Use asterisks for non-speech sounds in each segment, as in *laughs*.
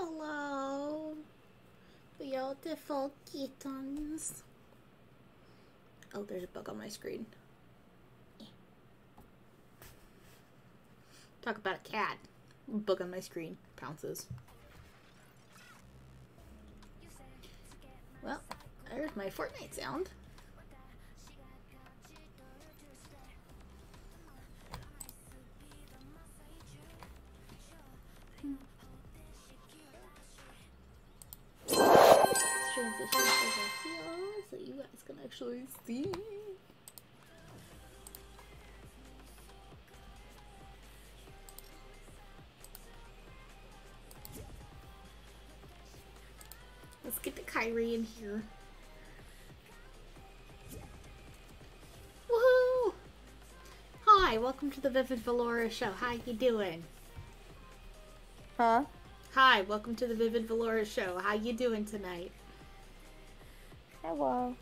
Hello, beautiful kittens. Oh, there's a bug on my screen. Talk about a cat. Bug on my screen. Pounces. Well, there's my Fortnite sound. Transition over here so you guys can actually see. Let's get the Kyrie in here. Woohoo! Hi, welcome to the Vivid Valora show. How you doing? Huh? Hi, welcome to the Vivid Valora show. How you doing tonight? Hello.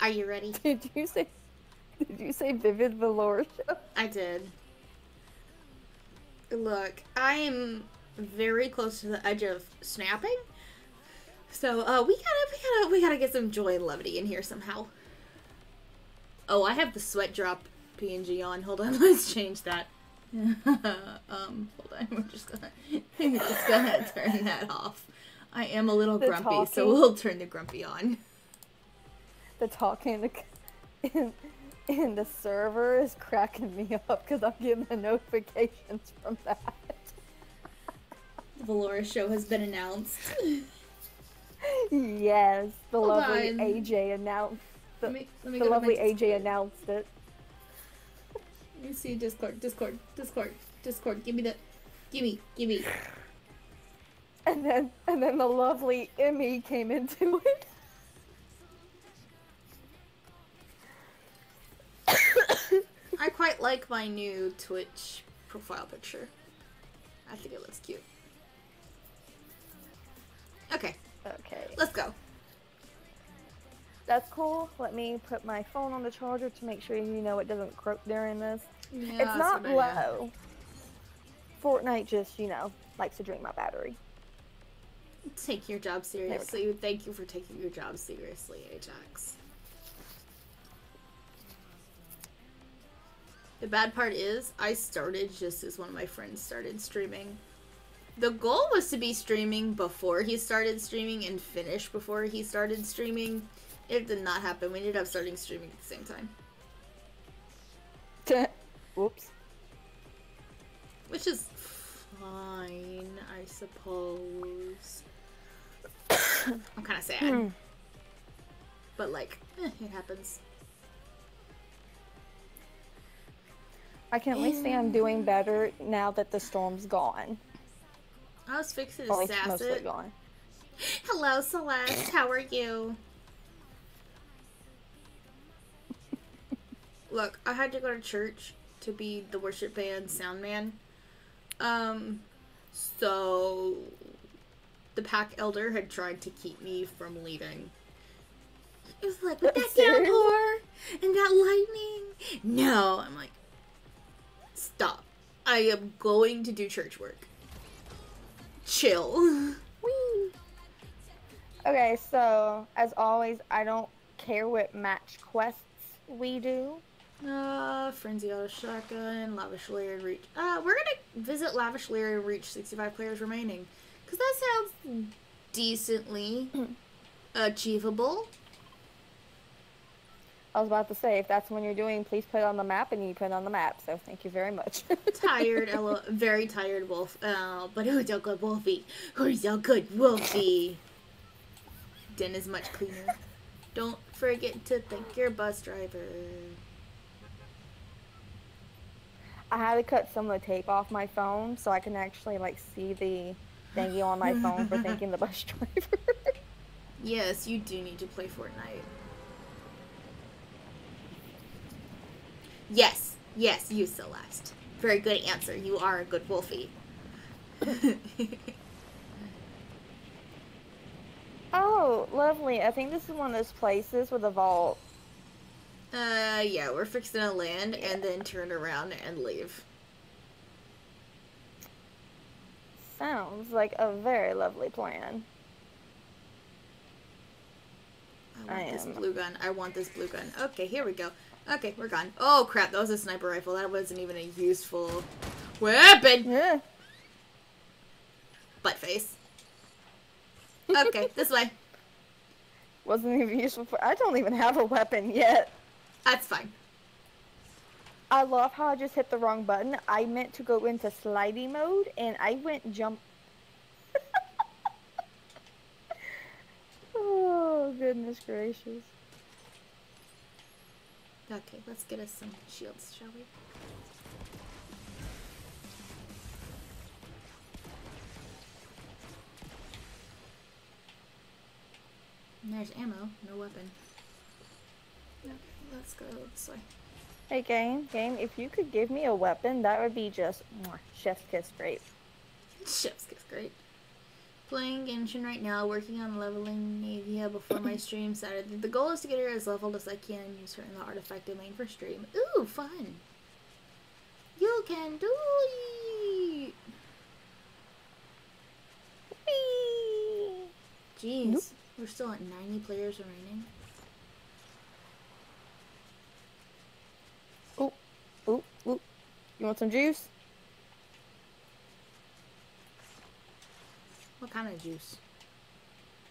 Are you ready? *laughs* Did you say? Did you say Vivid Valor show? I did. Look, I am very close to the edge of snapping. So, uh, we gotta, we gotta, we gotta get some joy and levity in here somehow. Oh, I have the sweat drop PNG on. Hold on, *laughs* let's change that. *laughs* um, hold on, we're just gonna, we're just gonna turn that off. I am a little The grumpy, so we'll turn the grumpy on. The talking in, in the server is cracking me up because I'm getting the notifications from that. The Valora show has been announced. yes, the Hold lovely on. AJ announced. The, Let me, let me the go to my lovely AJ announced it. Let me see Discord, Discord, Discord, Discord. Give me the, gimme, gimme. And then and then the lovely Emmy came into it. *coughs* I quite like my new Twitch profile picture. I think it looks cute. Okay, Okay. let's go. That's cool. Let me put my phone on the charger to make sure you know it doesn't croak during this. Yeah, it's not a good idea. low. Fortnite just, you know, likes to drain my battery. Take your job seriously. Thank you for taking your job seriously, Ajax. The bad part is, I started just as one of my friends started streaming. The goal was to be streaming before he started streaming and finish before he started streaming. It did not happen. We ended up starting streaming at the same time. *laughs* Whoops. Which is fine, I suppose. *coughs* I'm kind of sad. Hmm. But, like, eh, it happens. I can at least say I'm doing better now that the storm's gone. I was fixing to at least sass mostly it. gone. *laughs* Hello, Celeste. How are you? Look, I had to go to church to be the worship band sound man. Um, so the pack elder had tried to keep me from leaving. It was like, with that Seriously? downpour and that lightning. No, I'm like, stop. I am going to do church work. Chill. Whee! Okay, so as always, I don't care what match quests we do. Uh, Frenzy Auto Shotgun, Lavish Layered Reach. Uh, we're gonna visit Lavish Layered Reach 65 players remaining. Because that sounds decently achievable. I was about to say, if that's when you're doing, please put it on the map, and you put it on the map. So thank you very much. *laughs* Tired, very tired wolf. Oh, but who's a good wolfie? Who's a good wolfie? Den is much cleaner. Don't forget to thank your bus driver. I had to cut some of the tape off my phone so I can actually like see the thingy on my phone for thanking the bus *laughs* driver. Yes, you do need to play Fortnite. Yes, yes, you Celeste. Very good answer. You are a good wolfie. *laughs* oh, lovely. I think this is one of those places with a vault. uh, yeah, we're fixing to land and then turn around and leave. Sounds like a very lovely plan. I want I this blue gun. I want this blue gun. Okay, here we go. Okay, we're gone. Oh crap, that was a sniper rifle. That wasn't even a useful weapon. Yeah. Butt face. Okay, *laughs* this way. Wasn't even useful for. I don't even have a weapon yet. That's fine. I love how I just hit the wrong button. I meant to go into slidey mode and I went jump. *laughs* oh, goodness gracious. Okay, let's get us some shields, shall we? There's ammo, no weapon. Okay, let's go this way. Hey, game, game, if you could give me a weapon, that would be just mwah, chef's kiss great. Chef's kiss, great. Playing Genshin right now, working on leveling Navia before my *clears throat* stream Saturday. The goal is to get her as leveled as I can and use her in the artifact domain for stream. Ooh, fun! You can do it! Whee! Jeez, Nope. we're still at 90 players remaining. Oop, oop, oop. You want some juice? What kind of juice?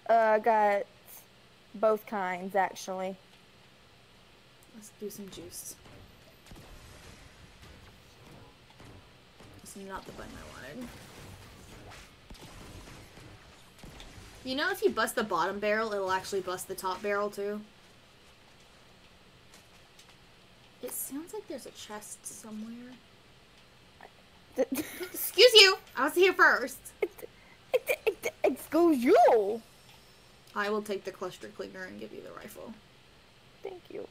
Uh, I got both kinds actually. Let's do some juice. This is not the button I wanted. You know, if you bust the bottom barrel, it'll actually bust the top barrel too. It sounds like there's a chest somewhere. *laughs* Excuse you! I was here first! Excuse you. I will take the cluster clinger and give you the rifle. Thank you.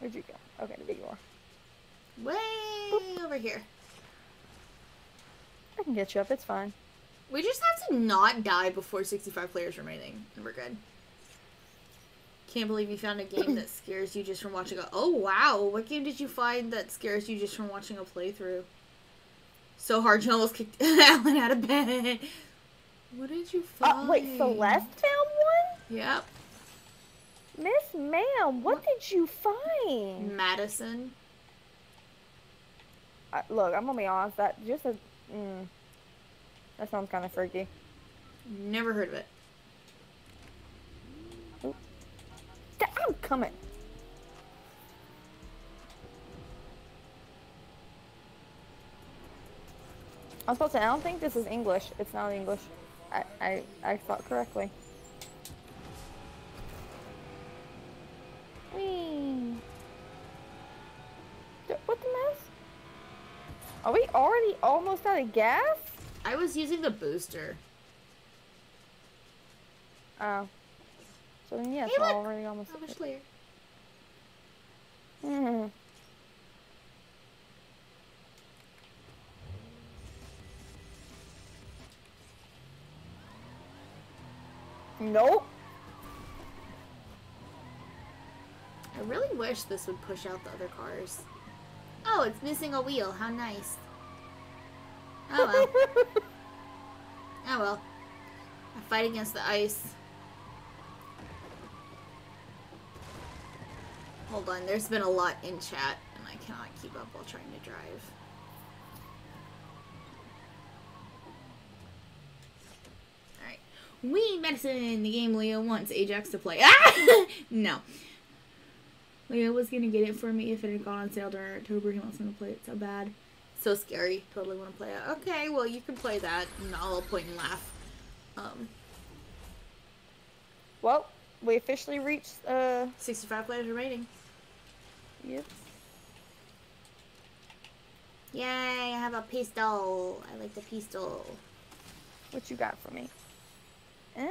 Where'd you go? Okay, there you are. Way over here. I can get you up. It's fine. We just have to not die before 65 players remaining, and we're good. Can't believe you found a game that *clears throat* scares you just from watching a. Oh wow! What game did you find that scares you just from watching a playthrough? So hard you almost kicked *laughs* Alan out of bed. What did you Uh, find? wait, Celeste found one? Yep, Miss Ma'am, what did you find? Madison. Uh, look, I'm gonna be honest. That just a, mm, that sounds kind of freaky. Never heard of it. I'm coming. I was supposed to. I don't think this is English. It's not English. I I I thought correctly. Whee. What the mess? Are we already almost out of gas? I was using the booster. Oh. So then yes, Hey, look! already almost. How much later? Mhm. Nope. I really wish this would push out the other cars. Oh, it's missing a wheel. How nice. Oh well. Oh well. I fight against the ice. Hold on, there's been a lot in chat, and I cannot keep up while trying to drive. Alright. We medicine in the game Leo wants Ajax to play. *laughs* Ah! no. Leo was gonna get it for me if it had gone on sale during October. He wants me to play it so bad. So scary. Totally want to play it. Okay, well you can play that, and I'll point and laugh. Um, Well, we officially reached. Uh. 65 players remaining. Yep. Yay! I have a pistol. I like the pistol. What you got for me? Eh?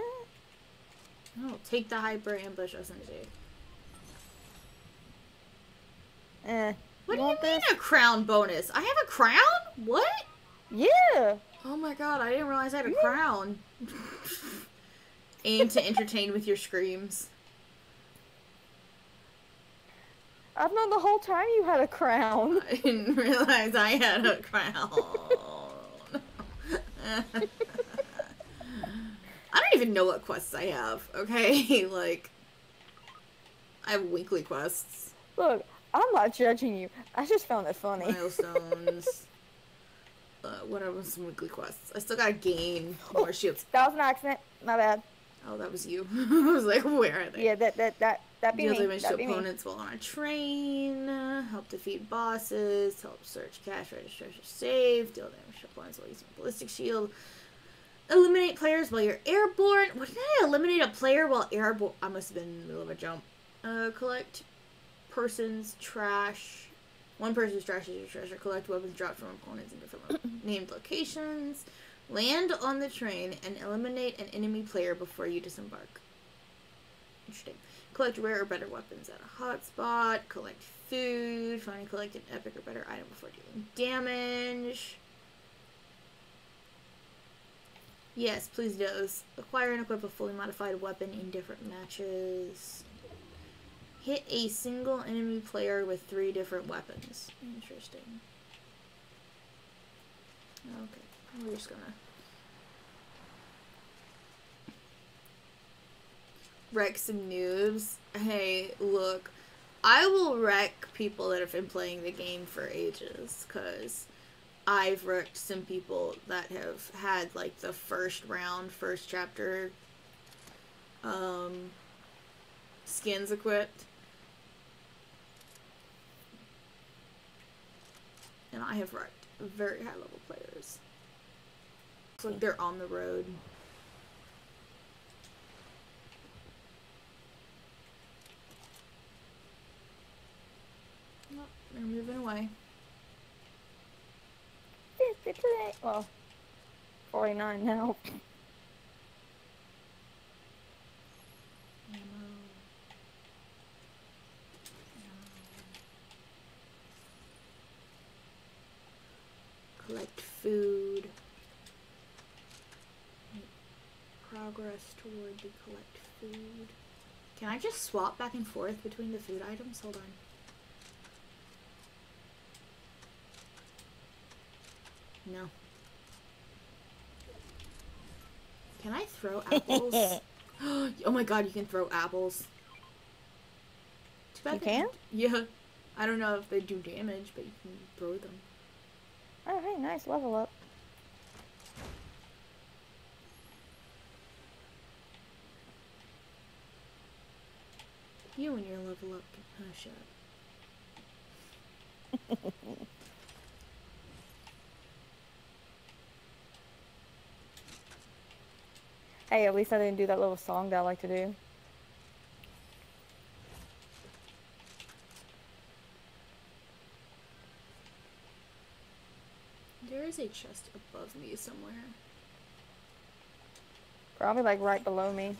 Oh, take the hyper ambush SMG. Eh. What do you want mean this? a crown bonus? I have a crown? What? Yeah. Oh my god, I didn't realize I had a crown. Aim to entertain with your screams. I've known the whole time you had a crown. *laughs* I didn't realize I had a crown. *laughs* I don't even know what quests I have, okay? *laughs* Like, I have weekly quests, Look, I'm not judging you. I just found it funny. milestones. *laughs* uh, what are some weekly quests? I still gotta gain more shields. That was an accident. My bad. Oh, that was you. *laughs* I was like, where are they? Yeah, that that that that be Deal me. damage to be me. opponents while on a train. Help defeat bosses. Help search cache registration save. Deal damage to opponents while using ballistic shield. Eliminate players while you're airborne. What did I eliminate a player while airborne? I must have been in the middle of a jump. Uh, collect persons trash. One person's trash is your treasure. Collect weapons dropped from opponents in different *clears throat* named locations. Land on the train and eliminate an enemy player before you disembark. Interesting. Collect rare or better weapons at a hotspot. Collect food. Find and collect an epic or better item before dealing damage. Yes, please does. Acquire and equip a fully modified weapon in different matches. Hit a single enemy player with three different weapons. Interesting. Okay, we're just gonna wreck some noobs. Hey, look, I will wreck people that have been playing the game for ages, cause I've wrecked some people that have had like the first round, first chapter um skins equipped. And I have wrecked very high level players. It's like they're on the road. Oh, they're moving away. 50 Well, 49 now. Collect food. Progress toward the collect food. Can I just swap back and forth between the food items? Hold on. No. Can I throw *laughs* apples? *gasps* oh my god, you can throw apples. Too bad You can? *laughs* Yeah. I don't know if they do damage, but you can throw them. Oh, hey, nice level up. You and your level up. Oh, shut up. *laughs* Hey, at least I didn't do that little song that I like to do. A chest above me somewhere. Probably like right below me.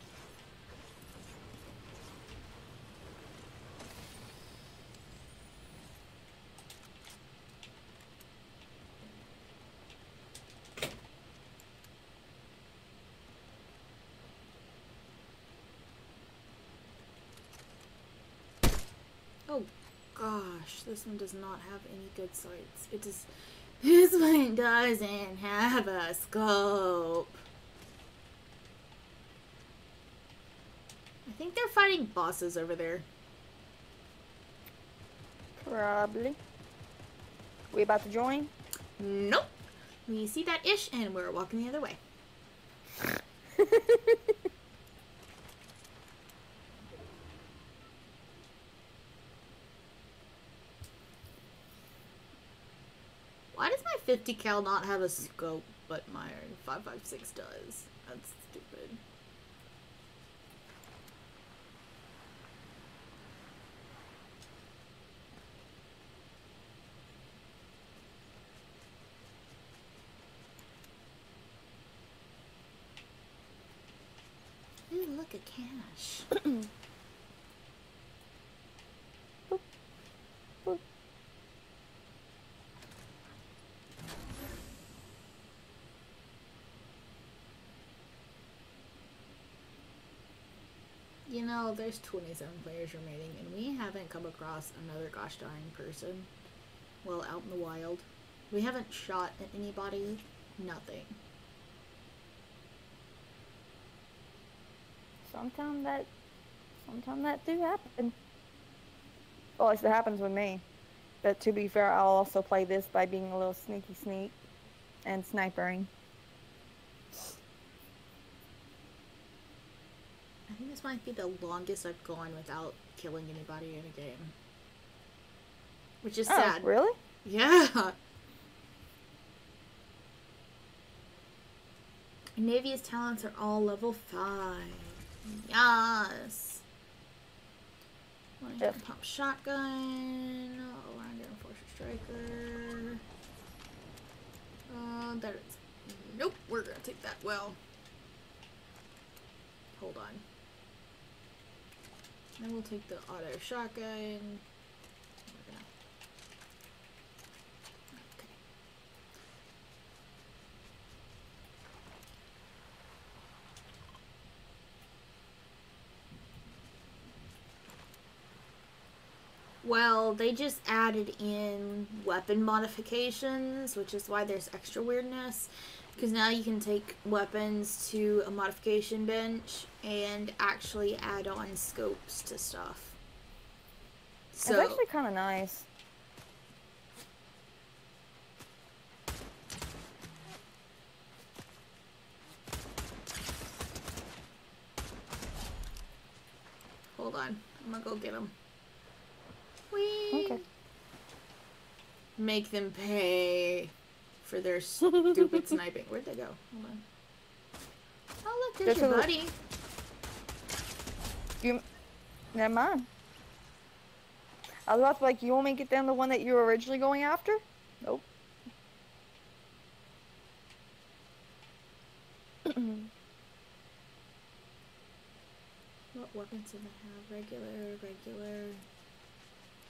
Oh gosh, this one does not have any good sights. It does. This one doesn't have a scope. I think they're fighting bosses over there. Probably. We about to join? Nope. We see that ish and we're walking the other way. *laughs* Why does my 50 cal not have a scope, but my 556 does? That's stupid. Ooh, look at cash. *clears throat* Well, there's 27 players remaining, and we haven't come across another gosh darn person. Well, out in the wild. We haven't shot at anybody. Nothing. Sometimes that, sometimes that do happen. Well, at least it happens with me. But to be fair, I'll also play this by being a little sneaky sneak and snipering. I think this might be the longest I've gone without killing anybody in a game. Which is Oh, sad. really? Yeah. Navia's talents are all level 5. Yes. One Yep. pump shotgun. Oh, round enforcer striker. Uh, that is. Nope, we're gonna take that well. Hold on. Then we'll take the auto shotgun. Well, they just added in weapon modifications, which is why there's extra weirdness. Because now you can take weapons to a modification bench and actually add on scopes to stuff. So, It's actually kind of nice. Hold on. I'm gonna go get them. Whee! Okay. Make them pay for their stupid *laughs* sniping. Where'd they go? Hold on. Oh, look, there's There's your a- buddy. You, never mind. I was about to be like, you want me to get them the one that you were originally going after? Nope. *clears throat* What weapons do they have? Regular, regular.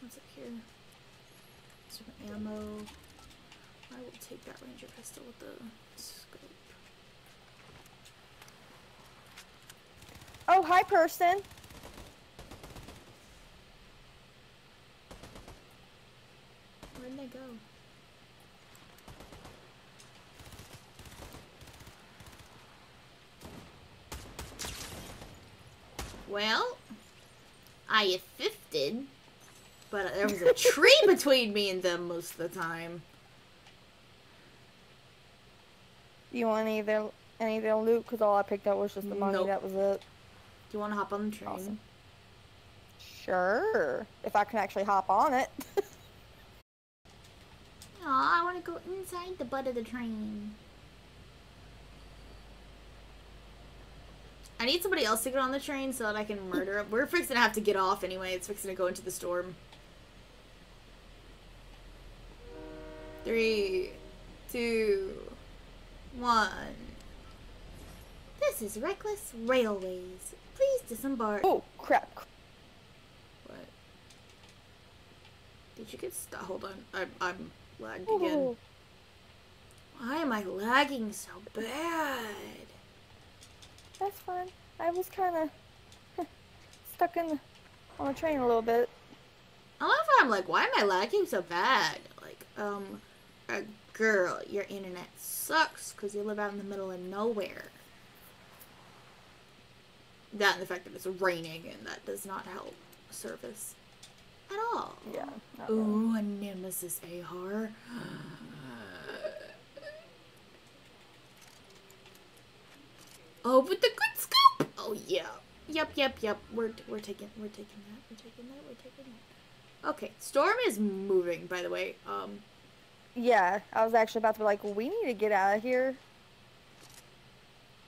What's up here? Some ammo. I will take that ranger pistol with the scope. Oh, hi, person. Where'd they go? Well, I assisted, but there was a tree between me and them most of the time. You want any of their any of their loot? Because all I picked up was just the money. Nope. That was it. Do you want to hop on the train? Awesome. Sure, if I can actually hop on it. *laughs* Aw, I want to go inside the butt of the train. I need somebody else to get on the train so that I can murder him. We're fixing to have to get off anyway. It's fixing to go into the storm. Three, two, one. This is Reckless Railways. Please disembark. oh crap! What? Did you get stuck? Hold on. I'm, I'm lagged again. Why am I lagging so bad? That's fine. I was kind of *laughs* stuck in the, on the train a little bit. I love how I'm like, why am I lagging so bad? Like, um, uh, girl, your internet sucks because you live out in the middle of nowhere. That and the fact that it's raining and that does not help service at all. Yeah. not really. Ooh, a Nemesis AR. oh, with the good scope. Oh yeah. Yep, yep, yep. We're we're taking we're taking that. We're taking that. We're taking that. Okay, storm is moving. By the way, um, Yeah, I was actually about to be like, we need to get out of here.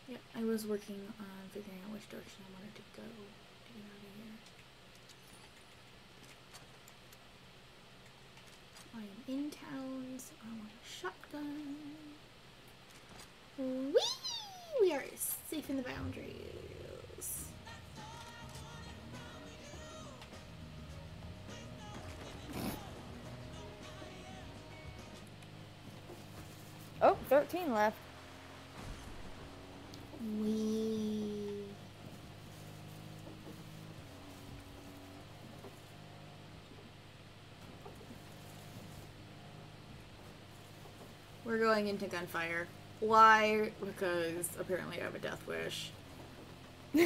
yeah, I was working on figuring out which direction I wanted to go to get out of here. I am in town, so I want a shotgun. Whee! We are safe in the boundaries. Oh, 13 left. We. We're going into gunfire. Why? Because apparently I have a death wish. *laughs*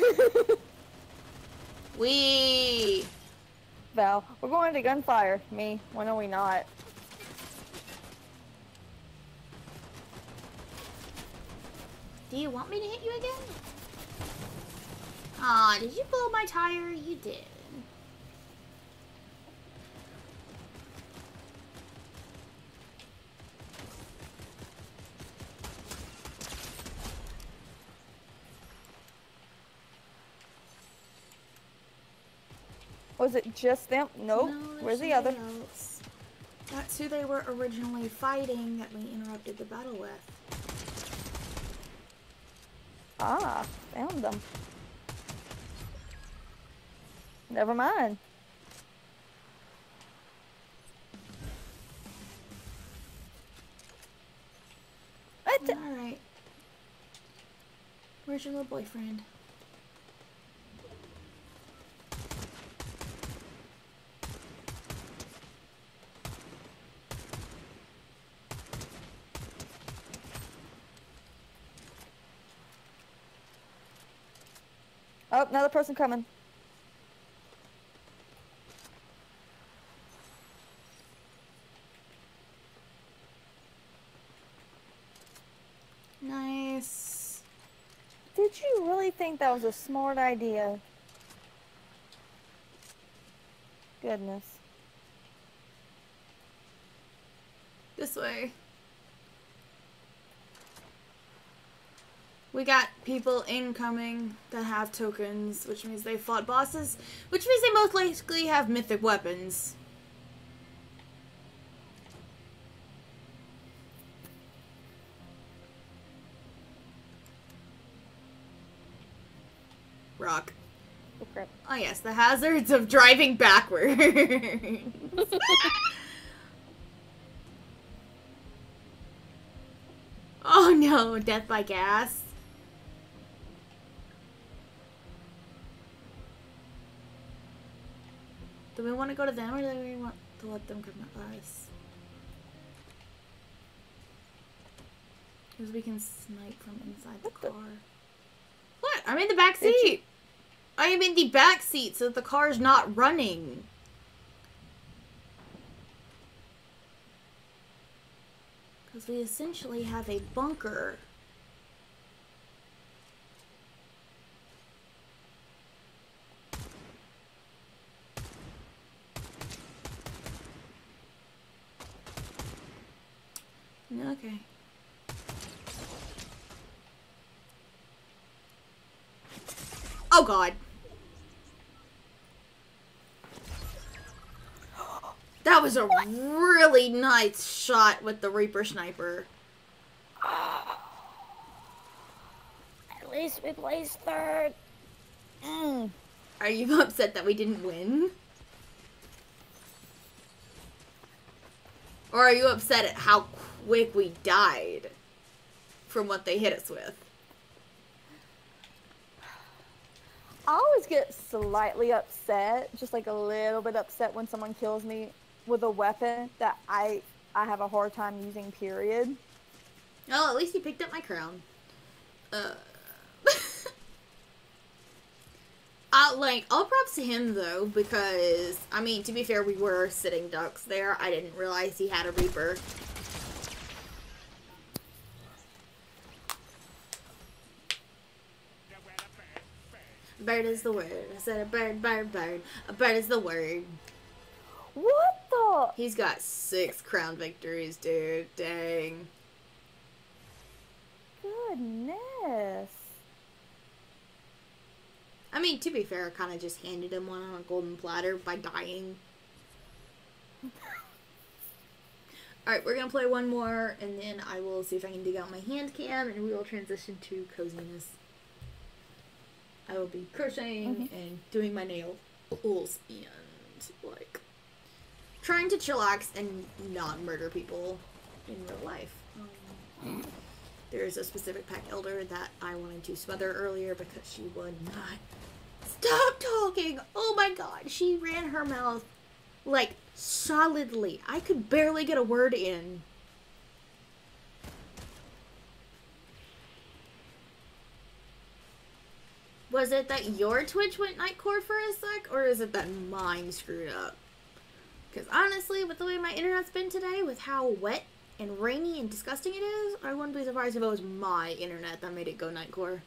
we. Val, we're going to gunfire. Me, when are we not? Do you want me to hit you again? Aw, did you blow my tire? You did. Was it just them? Nope. No, Where's the other? else. That's who they were originally fighting that we interrupted the battle with. Ah, found them. Never mind. What? Alright. Where's your little boyfriend? Another person coming. Nice. Did you really think that was a smart idea? Goodness. This way. We got people incoming that have tokens, which means they fought bosses, which means they most likely have mythic weapons. Rock. Oh, crap. Oh yes, the hazards of driving backwards. *laughs* oh no, death by gas. Do we want to go to them or do we want to let them come to us? Because we can snipe from inside the car. What? I'm in the back seat. I am in the back seat so that the car is not running. Because we essentially have a bunker. Okay. Oh god. That was a really nice shot with the Reaper Sniper. At least we placed third. Mm. Are you *laughs* upset that we didn't win? Or are you upset at how quick we died from what they hit us with? I always get slightly upset, just like a little bit upset when someone kills me with a weapon that I I have a hard time using. Period. Oh, at least you picked up my crown. Uh, *laughs* uh, like, all props to him though, because I mean, to be fair, we were sitting ducks there. I didn't realize he had a reaper. Bird is the word. I said a bird, bird, bird. A bird is the word. What the? He's got six crown victories, dude. Dang. Goodness. I mean, to be fair, I kind of just handed him one on a golden platter by dying. *laughs* Alright, we're gonna play one more, and then I will see if I can dig out my hand cam, and we will transition to coziness. I will be crocheting Mhm. and doing my nails, and, like, trying to chillax and not murder people in real life. Um, there's a specific pack elder that I wanted to smother earlier because she would not stop talking. Oh my god, she ran her mouth like solidly. I could barely get a word in. Was it that your Twitch went nightcore for a sec, or is it that mine screwed up? Because honestly, with the way my internet's been today, with how wet and rainy and disgusting it is, I wouldn't be surprised if it was my internet that made it go nightcore.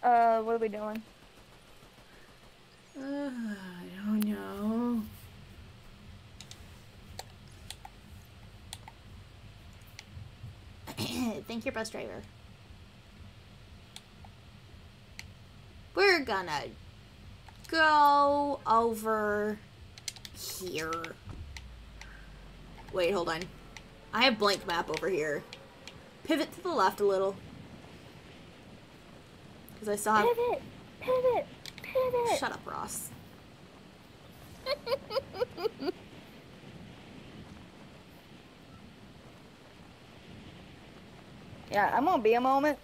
Uh, what are we doing? Uh, I don't know. *coughs* Thank your bus driver. We're gonna go over here. Wait, hold on. I have blank map over here. Pivot to the left a little. Because I saw. Pivot! Pivot! Pivot! Shut up, Ross. *laughs* Yeah, I'm gonna be a moment.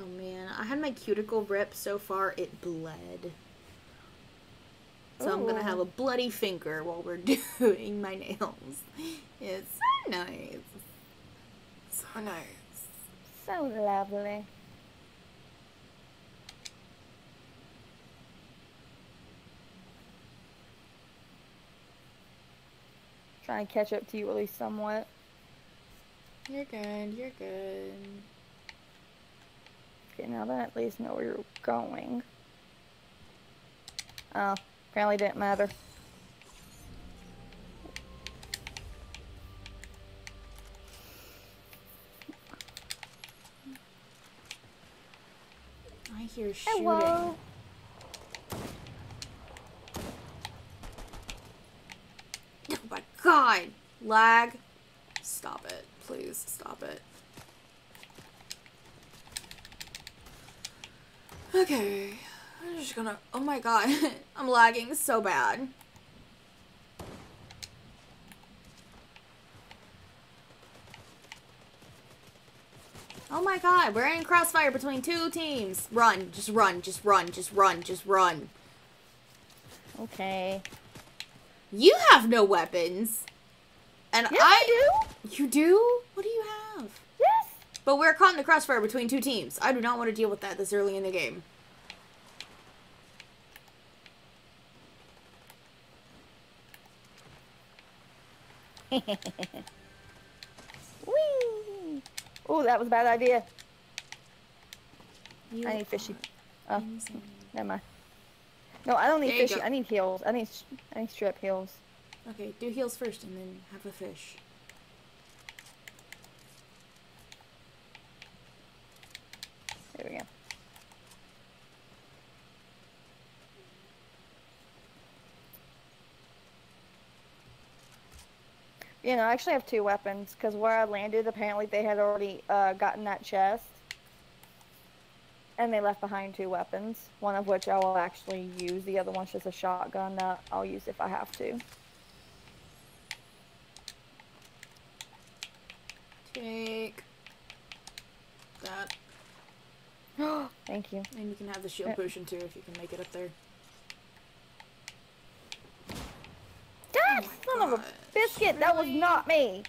Oh man, I had my cuticle rip so far it bled. So I'm gonna have a oh. bloody finger while we're *laughs* doing my nails. It's so nice. So nice. So lovely. Trying to catch up to you at least somewhat. You're good, you're good. Okay, now that at least know where you're going. Oh, apparently didn't matter. I hear shooting. Hello. Oh my god! Lag. Stop it. Please stop it. Okay. I'm just gonna. Oh my god. *laughs* I'm lagging so bad. Oh my god, we're in crossfire between two teams. Run, just run, just run, just run, just run. Okay. You have no weapons. And Yes, I I do. You do? What do you have? But we're caught in the crossfire between two teams. I do not want to deal with that this early in the game. *laughs* Whee! Oh, that was a bad idea. You I need fishy. Oh, insane. never mind. No, I don't need There fishy. I need heels. I need I need strip heels. Okay, do heals first and then have a fish. There we go. You know, I actually have two weapons because where I landed, apparently they had already uh, gotten that chest. And they left behind two weapons, one of which I will actually use. The other one's just a shotgun that I'll use if I have to. Take that. *gasps* Thank you. And you can have the shield potion too if you can make it up there. God, oh my son of a gosh, biscuit! That was not me.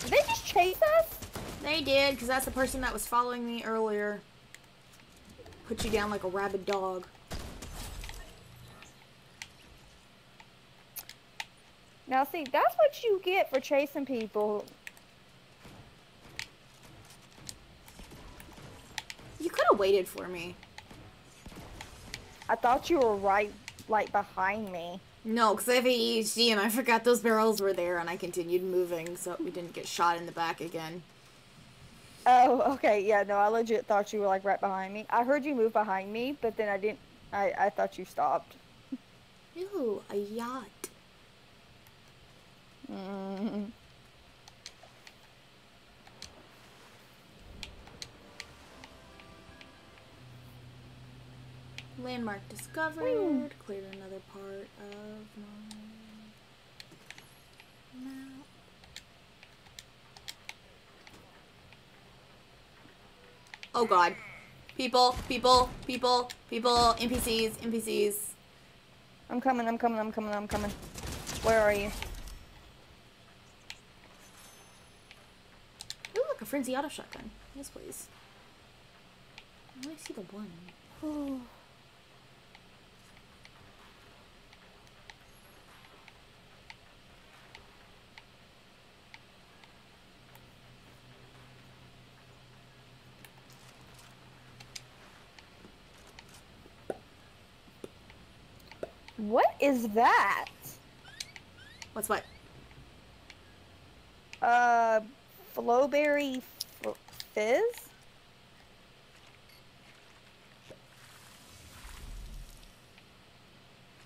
Did they just chase us? They did, because that's the person that was following me earlier. Put you down like a rabid dog. Now, see, that's what you get for chasing people. Could have waited for me. I thought you were right, like, behind me. No, because I have ADHD and I forgot those barrels were there and I continued moving so we didn't get shot in the back again. Oh, okay, yeah, no, I legit thought you were, like, right behind me. I heard you move behind me, but then I didn't, I, I thought you stopped. Ew, a yacht. Mm. Landmark discovered. Cleared another part of my map. Oh god. People, people, people, people, NPCs, NPCs. I'm coming, I'm coming, I'm coming, I'm coming. Where are you? Ooh, look, a frenzy auto shotgun. Yes, please. I only see the one. *sighs* *sighs* What is that? What's what? Uh, Flowberry Fizz?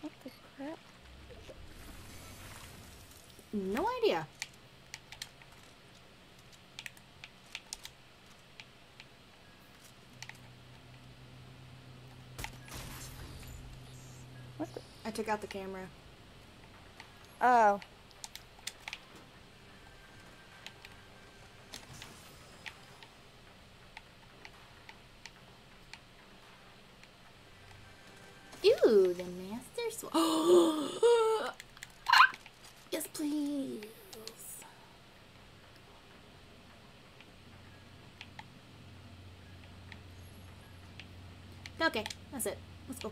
What the crap? No idea. What the? I took out the camera. Oh. Ooh, the master sword. *gasps* yes, please. Okay, that's it. Let's go.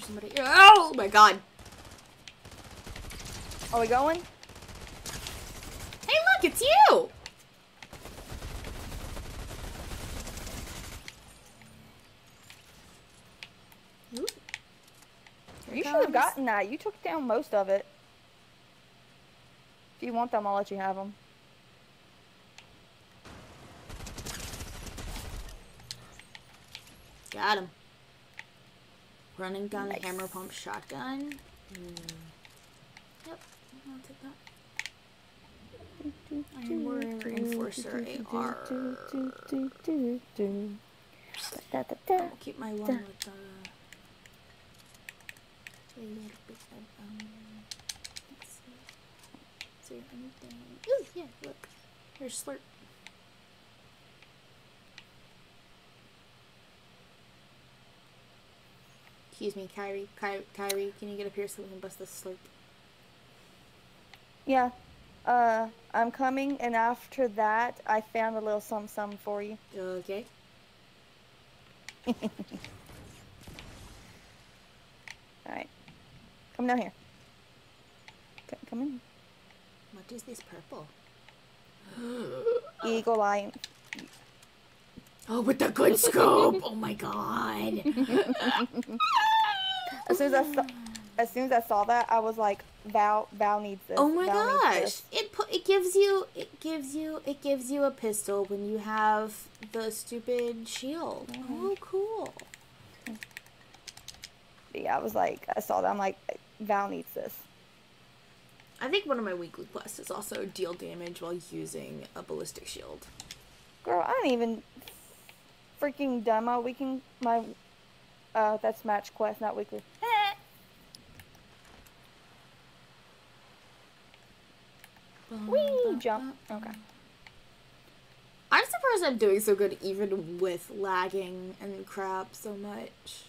Somebody. Oh my god! Are we going? Hey, look, it's you! Ooh. Here You should have gotten that. You took down most of it. If you want them, I'll let you have them. Got him. Running gun, Nice. hammer pump, shotgun. Yep, I'll take that. Iron warrior, enforcer, AR. I'll keep my one with the. A little bit of um. Let's see. Is there anything? Ooh, yeah, look. Here's slurp. Excuse me, Kyrie. Ky- Kyrie, can you get up here so we can bust this slurp? Yeah. Uh, I'm coming, and after that, I found a little some some for you. Okay. *laughs* Alright. Come down here. C- come in. What is this purple? *gasps* Eagle Eye. Oh, with the good scope! Oh my god! *laughs* As soon as I saw, as soon as I saw that, I was like, Val, Val needs this. Oh my Val gosh! It it gives you it gives you it gives you a pistol when you have the stupid shield. Mm-hmm. Oh, cool! But yeah, I was like, I saw that. I'm like, Val needs this. I think one of my weekly quests is also deal damage while using a ballistic shield. Girl, I didn't even freaking done my weekend. My, uh, that's match quest, not weekly. Wee jump. Okay. I'm surprised I'm doing so good even with lagging and crap so much.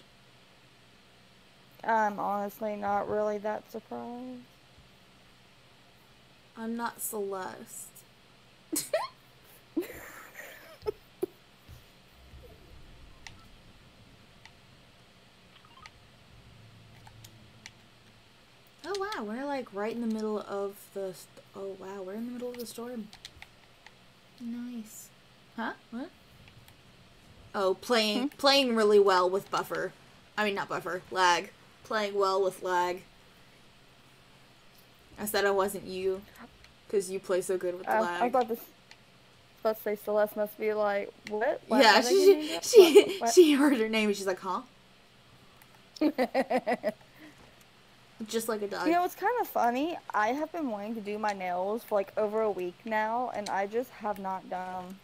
I'm honestly not really that surprised. I'm not Celeste. *laughs* oh wow, we're like right in the middle of the. St- oh wow, we're in the middle of the storm. Nice. Huh? What? Oh, playing hmm? playing really well with buffer. I mean, not buffer. Lag. Playing well with lag. I said I wasn't you, because you play so good with the I lag. about to, about to say Celeste must be like, what? Why- yeah, why they giving me she she What- what- *laughs* she heard her name and she's like, huh? *laughs* Just like a dog. You know, it's kind of funny. I have been wanting to do my nails for like over a week now, and I just have not done them.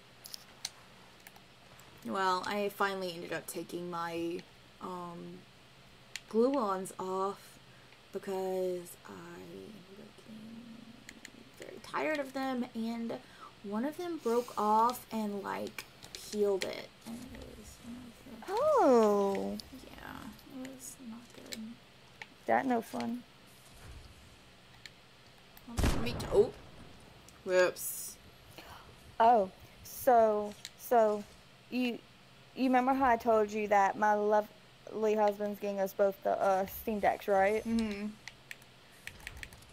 Well, I finally ended up taking my um, glue-ons off because I up very tired of them and one of them broke off and like peeled it. And it was, it was Oh, yeah, it was not good. That no fun. Me. Oh, whoops. Oh, so so you you remember how I told you that my lovely husband's getting us both the uh, Steam decks, right? Mm-hmm.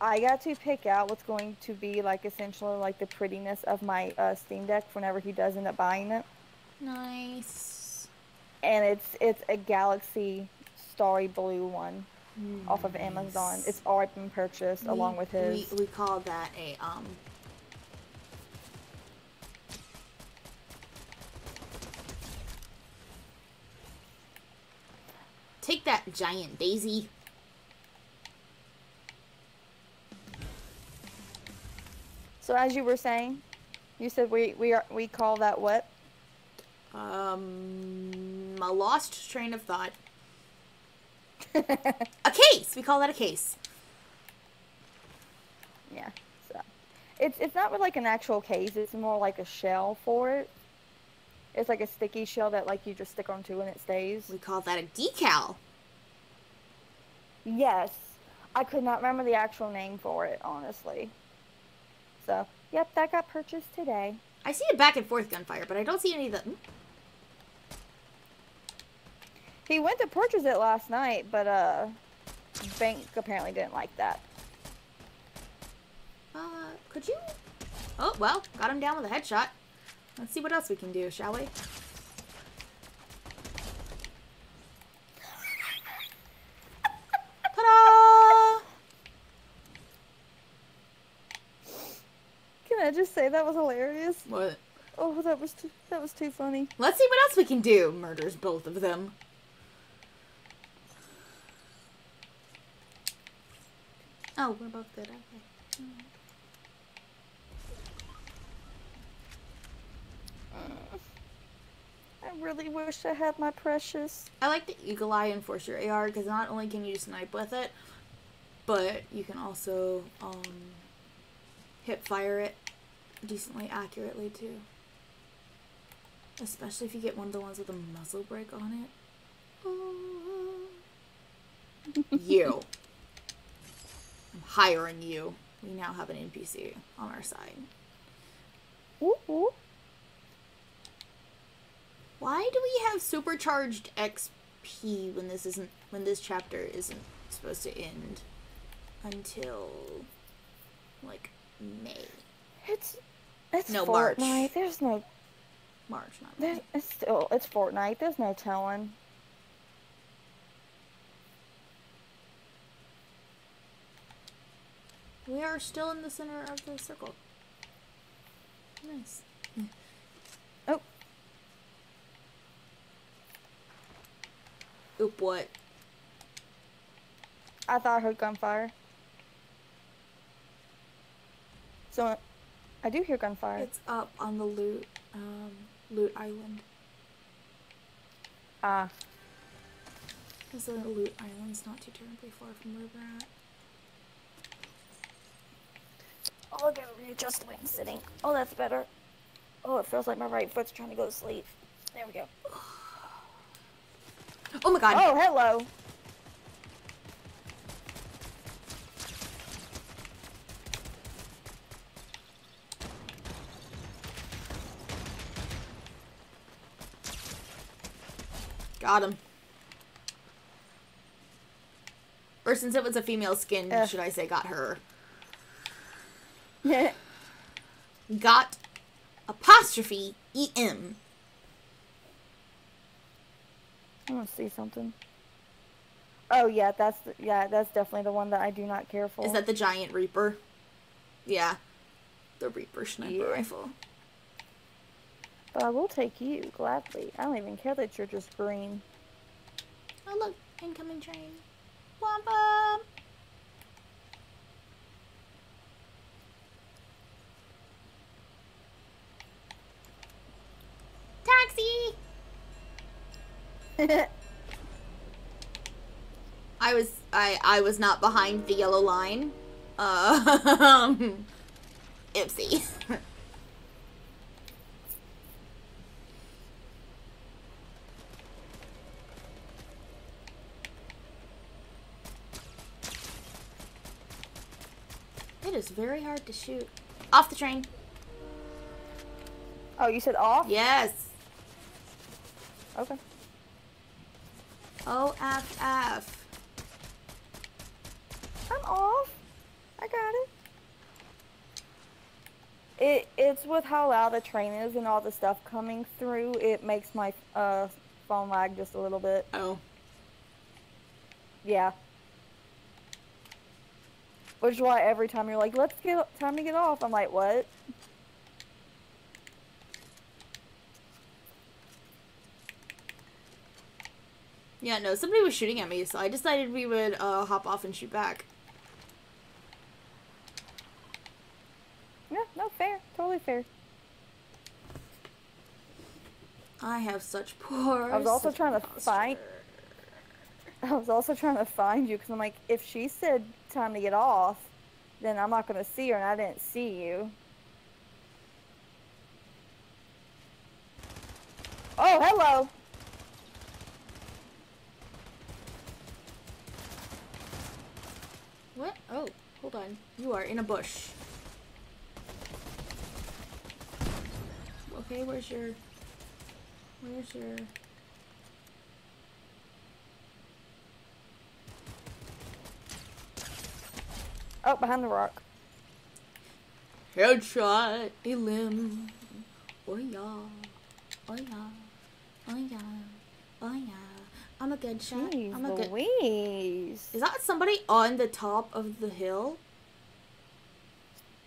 I got to pick out what's going to be like essentially like the prettiness of my uh, Steam Deck whenever he does end up buying it, Nice. and it's it's a Galaxy Starry Blue one off of Amazon. Nice. It's already been purchased along with his. We, we call that a um. Take that, giant daisy. So as you were saying, you said we we are we call that what? Um, a lost train of thought. A case. We call that a case. Yeah. So it's it's not really like an actual case. It's more like a shell for it. It's like a sticky shell that like you just stick onto and it stays. We call that a decal. Yes. I could not remember the actual name for it, honestly. So, yep, that got purchased today. I see a back and forth gunfire, but I don't see any of the. Hmm? He went to purchase it last night, but uh bank apparently didn't like that. Uh, could you? Oh, well, got him down with a headshot. Let's see what else we can do, shall we? Ta-da! Can I just say that was hilarious? What? Oh, that was too, that was too funny. Let's see what else we can do. Murders both of them. Oh, we're both good. Okay. I really wish I had my precious. I like the Eagle Eye Enforcer AR because not only can you snipe with it, but you can also um, hip fire it decently accurately too. Especially if you get one of the ones with a muzzle brake on it. *laughs* you. I'm hiring you. We now have an NPC on our side. Ooh, ooh. Why do we have supercharged XP when this isn't when this chapter isn't supposed to end until like May, It's it's No, March. There's no March, not there's, May. it's still it's Fortnite. There's no telling. We are still in the center of the circle. Nice. Oh, Oop! What? I thought I heard gunfire. So I do hear gunfire. It's up on the loot, um, loot island. Ah, Because the loot island's not too terribly far from where we're at. Oh, I gotta readjust the way I'm sitting. Oh, that's better. Oh, it feels like my right foot's trying to go to sleep. There we go. Oh my god! Oh, hello. Got him. Or since it was a female skin, Ugh. should I say got her? I *laughs* Got apostrophe em. want to see something. Oh yeah, that's the, yeah, that's definitely the one that I do not care for. Is that the giant reaper? Yeah, the reaper sniper Yeah. rifle. But I will take you gladly. I don't even care that you're just green. Oh look, incoming train. Wampa. Taxi. I was I I was not behind the yellow line. Um, uh, oopsie. It is very hard to shoot. Off the train. Oh, you said off? Yes. Okay. O F F. I'm off. I got it. It it's with how loud the train is and all the stuff coming through. It makes my uh phone lag just a little bit. Oh. Yeah. Which is why every time you're like, "Let's get time to get off," I'm like, "What?" Yeah, no, somebody was shooting at me, so I decided we would uh, hop off and shoot back. Yeah, no, fair, totally fair. I have such poor. I was also trying to posture. find- I was also trying to find you because I'm like, if she said time to get off, then I'm not gonna see her, and I didn't see you. Oh, hello. What? Oh, hold on. You are in a bush. Okay, where's your. Where's your. Oh, behind the rock. Headshot a limb. Oh yeah. Oh yeah. Oh yeah. Oh yeah. I'm a good shot. Jeez I'm a good. Louise. Is that somebody on the top of the hill?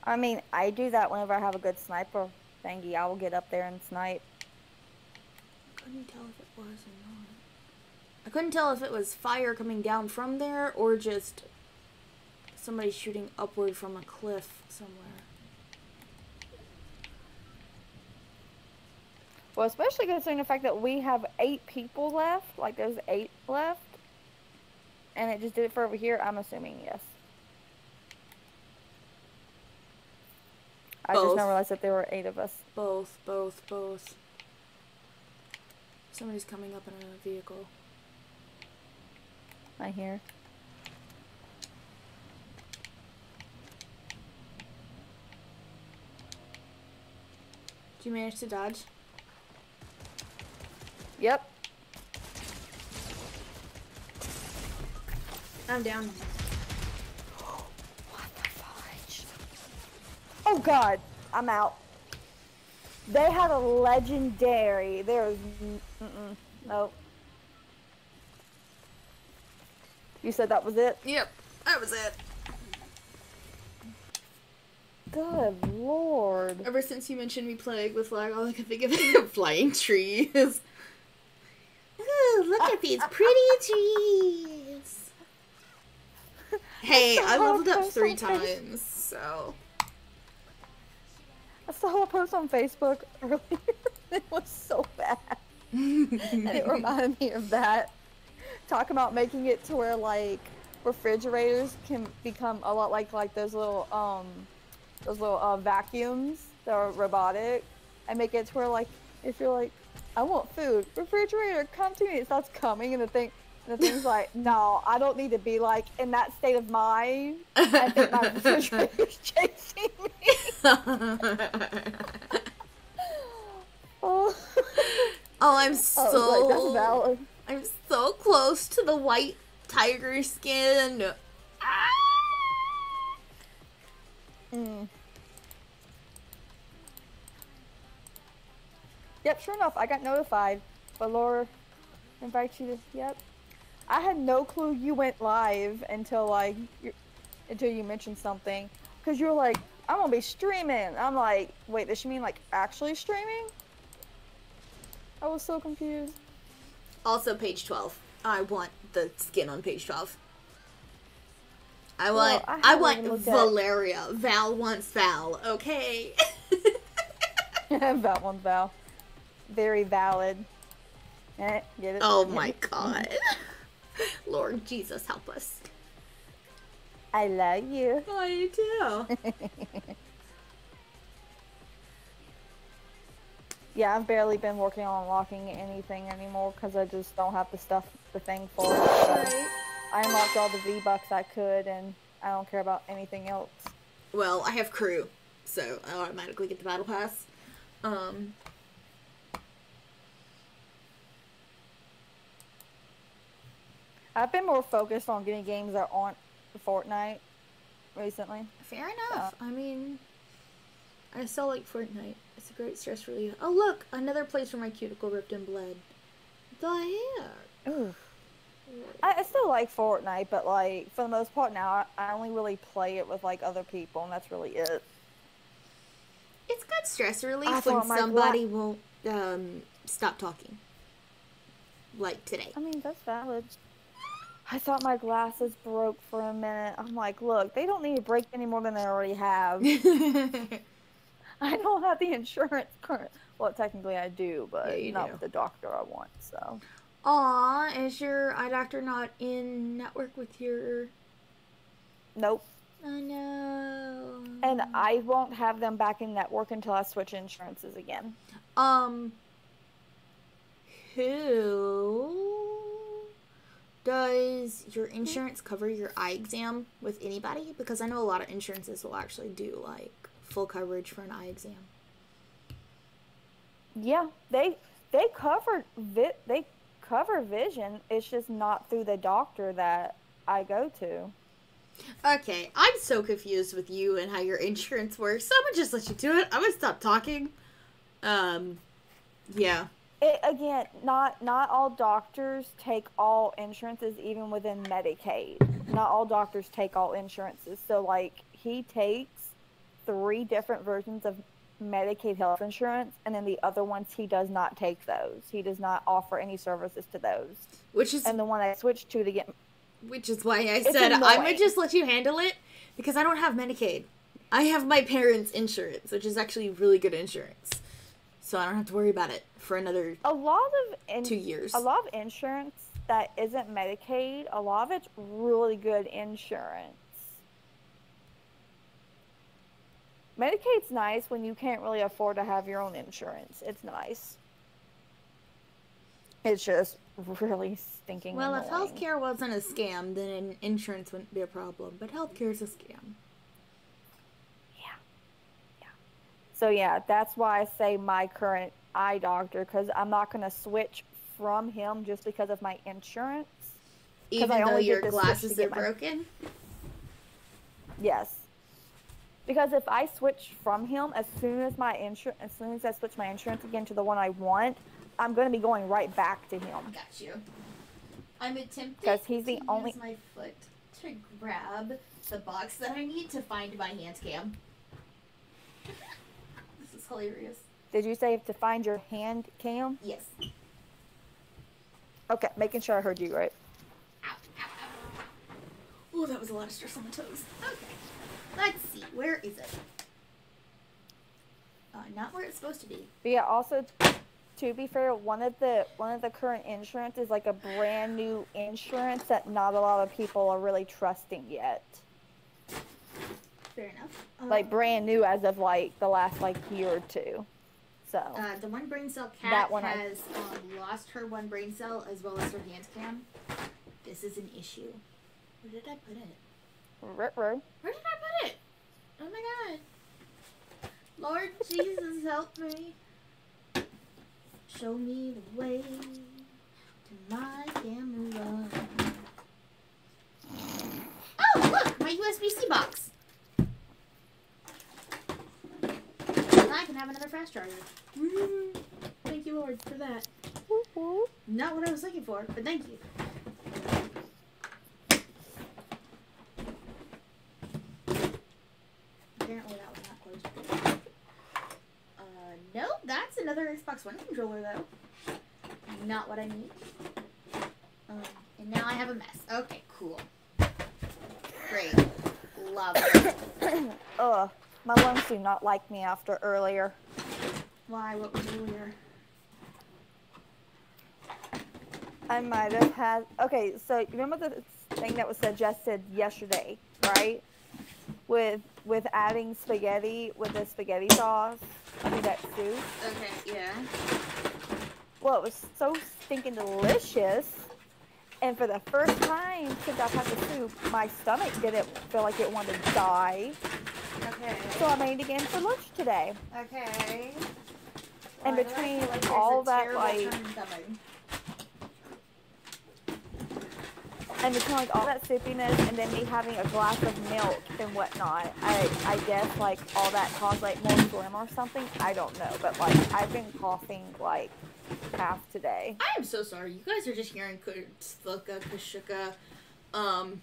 I mean, I do that whenever I have a good sniper thingy. I will get up there and snipe. couldn't tell if it was or not. I couldn't tell if it was fire coming down from there or just somebody shooting upward from a cliff somewhere. Well, especially considering the fact that we have eight people left, like there's eight left, and it just did it for over here, I'm assuming yes. I just Both. now realized that there were eight of us. Both, both, both. Somebody's coming up in a vehicle. I hear. Did you manage to dodge? Yep. I'm down. What the fudge? Oh god, I'm out. They had a legendary. There's, mm-mm, nope. You said that was it? Yep, that was it. Good lord. Ever since you mentioned me playing with flag, all I can think of is flying trees. Ooh, look at these pretty trees. Hey, I leveled up three times, so. I saw a post on Facebook earlier. *laughs* it was so bad. and it *laughs* reminded me of that. Talk about making it to where like refrigerators can become a lot like like those little um those little uh, vacuums that are robotic and make it to where like if you're like I want food refrigerator come to me it starts coming and the thing and the thing's *laughs* like no I don't need to be like in that state of mind *laughs* I think my refrigerator's *laughs* chasing me oh, Oh, I'm so like valid I'm so close to the white tiger skin. Ah! Mm. Yep, sure enough, I got notified. But Laura invites you to. Yep. I had no clue you went live until like you until you mentioned something, because you were like, "I'm gonna be streaming." I'm like, "Wait, does she mean like actually streaming?" I was so confused. Also, page 12. I want the skin on page 12. I Well, want, I I, want looked at- Valeria. Val wants Val, okay? *laughs* *laughs* Val wants Val. Very valid. Eh, get it? oh my god. *laughs* Lord Jesus, help us. I love you. I do. *laughs* Yeah, I've barely been working on unlocking anything anymore because I just don't have the stuff, the thing for it. So I unlocked all the V-Bucks I could and I don't care about anything else. well, I have crew, so I automatically get the battle pass. Um, I've been more focused on getting games that aren't Fortnite recently. fair enough. I mean, I still like Fortnite. It's a great stress relief. Oh look, another place where my cuticle ripped and bled. The heck? Ooh. I, I still like Fortnite, but like for the most part now, I, I only really play it with like other people, and that's really it. It's good stress I relief when thought my gla- somebody won't um, stop talking. Like today. I mean, that's valid. I thought my glasses broke for a minute. I'm like, look, they don't need to break any more than they already have. *laughs* I don't have the insurance current. Well, technically I do, but Yeah, not do. with the doctor I want. So Aw, is your eye doctor not in network with your? nope. Oh no. And I won't have them back in network until I switch insurances again. Um. Who does your insurance cover your eye exam with anybody? Because I know a lot of insurances will actually do like full coverage for an eye exam. Yeah, they they cover vi- they cover vision. It's just not through the doctor that I go to. Okay, I'm so confused with you and how your insurance works. So I'm gonna just let you do it. I'm gonna stop talking. Um, yeah. It, again, not not all doctors take all insurances, even within Medicaid. Not all doctors take all insurances. So, like, he takes three different versions of Medicaid health insurance, and then the other ones he does not take those. He does not offer any services to those. Which is And the one I switched to to get which is why I said I'm gonna just let you handle it because I don't have Medicaid. I have my parents' insurance, which is actually really good insurance. So I don't have to worry about it for another a lot of in, two years. a lot of insurance that isn't Medicaid, a lot of it's really good insurance. Medicaid's nice when you can't really afford to have your own insurance. It's nice. It's just really stinking. Well, if healthcare wasn't a scam, then insurance wouldn't be a problem. But healthcare is a scam. Yeah. Yeah. So yeah, that's why I say my current eye doctor because I'm not gonna switch from him just because of my insurance. Even I though your to to glasses are my- broken. Yes. Because if I switch from him as soon as my insurance, as soon as I switch my insurance again to the one I want, I'm going to be going right back to him. Got you. I'm attempting 'Cause he's the to only- use my foot to grab the box that I need to find my hand cam. Hilarious. Did you say to find your hand cam? Yes. Okay, making sure I heard you right. Ow, ow, ow. Oh, that was a lot of stress on my toes. Okay. Let's see. Where is it? Uh, not where it's supposed to be. But yeah, also to be fair, one of the one of the current insurance is like a brand new insurance that not a lot of people are really trusting yet. Fair enough. Um, Like brand new as of like the last like year or two. So Uh, the one brain cell cat That one I- has um, lost her one brain cell as well as her hand cam. This is an issue. Where did I put it? Where did I put it? Oh my god. Lord Jesus, help me. Show me the way to my camera. Oh, look, my USB-C box. Have another fast charger. Thank you, Lord, for that. Not what I was looking for, but thank you. Apparently that was not closed. Uh, no, that's another Xbox One controller though. Not what I need. Um, and now I have a mess. Okay, cool. Great. Love it. *coughs* Ugh, my lungs do not like me after earlier. Why? What was earlier? I might have had. Okay, so you remember the thing that was suggested yesterday, right? With with adding spaghetti with the spaghetti sauce to that soup. Okay, yeah. Well, it was so stinking delicious. And for the first time since I've had the soup, my stomach didn't feel like it wanted to die. Okay. So I'm made again for lunch today. Okay. And Why I between like all a that, like- And between like all that sippiness and then me having a glass of milk and whatnot, I I guess like all that caused like more phlegm or something. I don't know, but like I've been coughing like half today. I am so sorry. You guys are just hearing Kutzvaka, Kashuka. Um.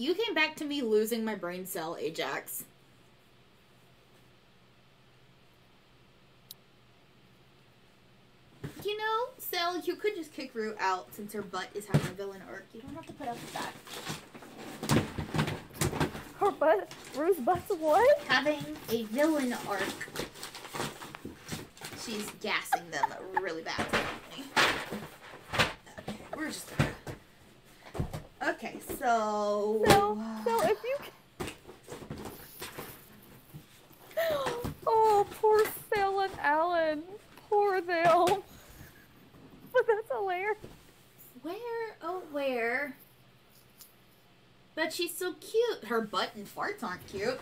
You came back to me losing my brain cell, Ajax. You know, Cell, you could just kick Rue out since her butt is having a villain arc. You don't have to put up with that. Her butt, Ruth's butt's what? having a villain arc. She's gassing them really bad. Okay, we're just gonna. Okay, so. So, so if you. Oh, poor Phil and Alan. Poor them. But that's hilarious. Where? Oh, where? But she's so cute. Her butt and farts aren't cute.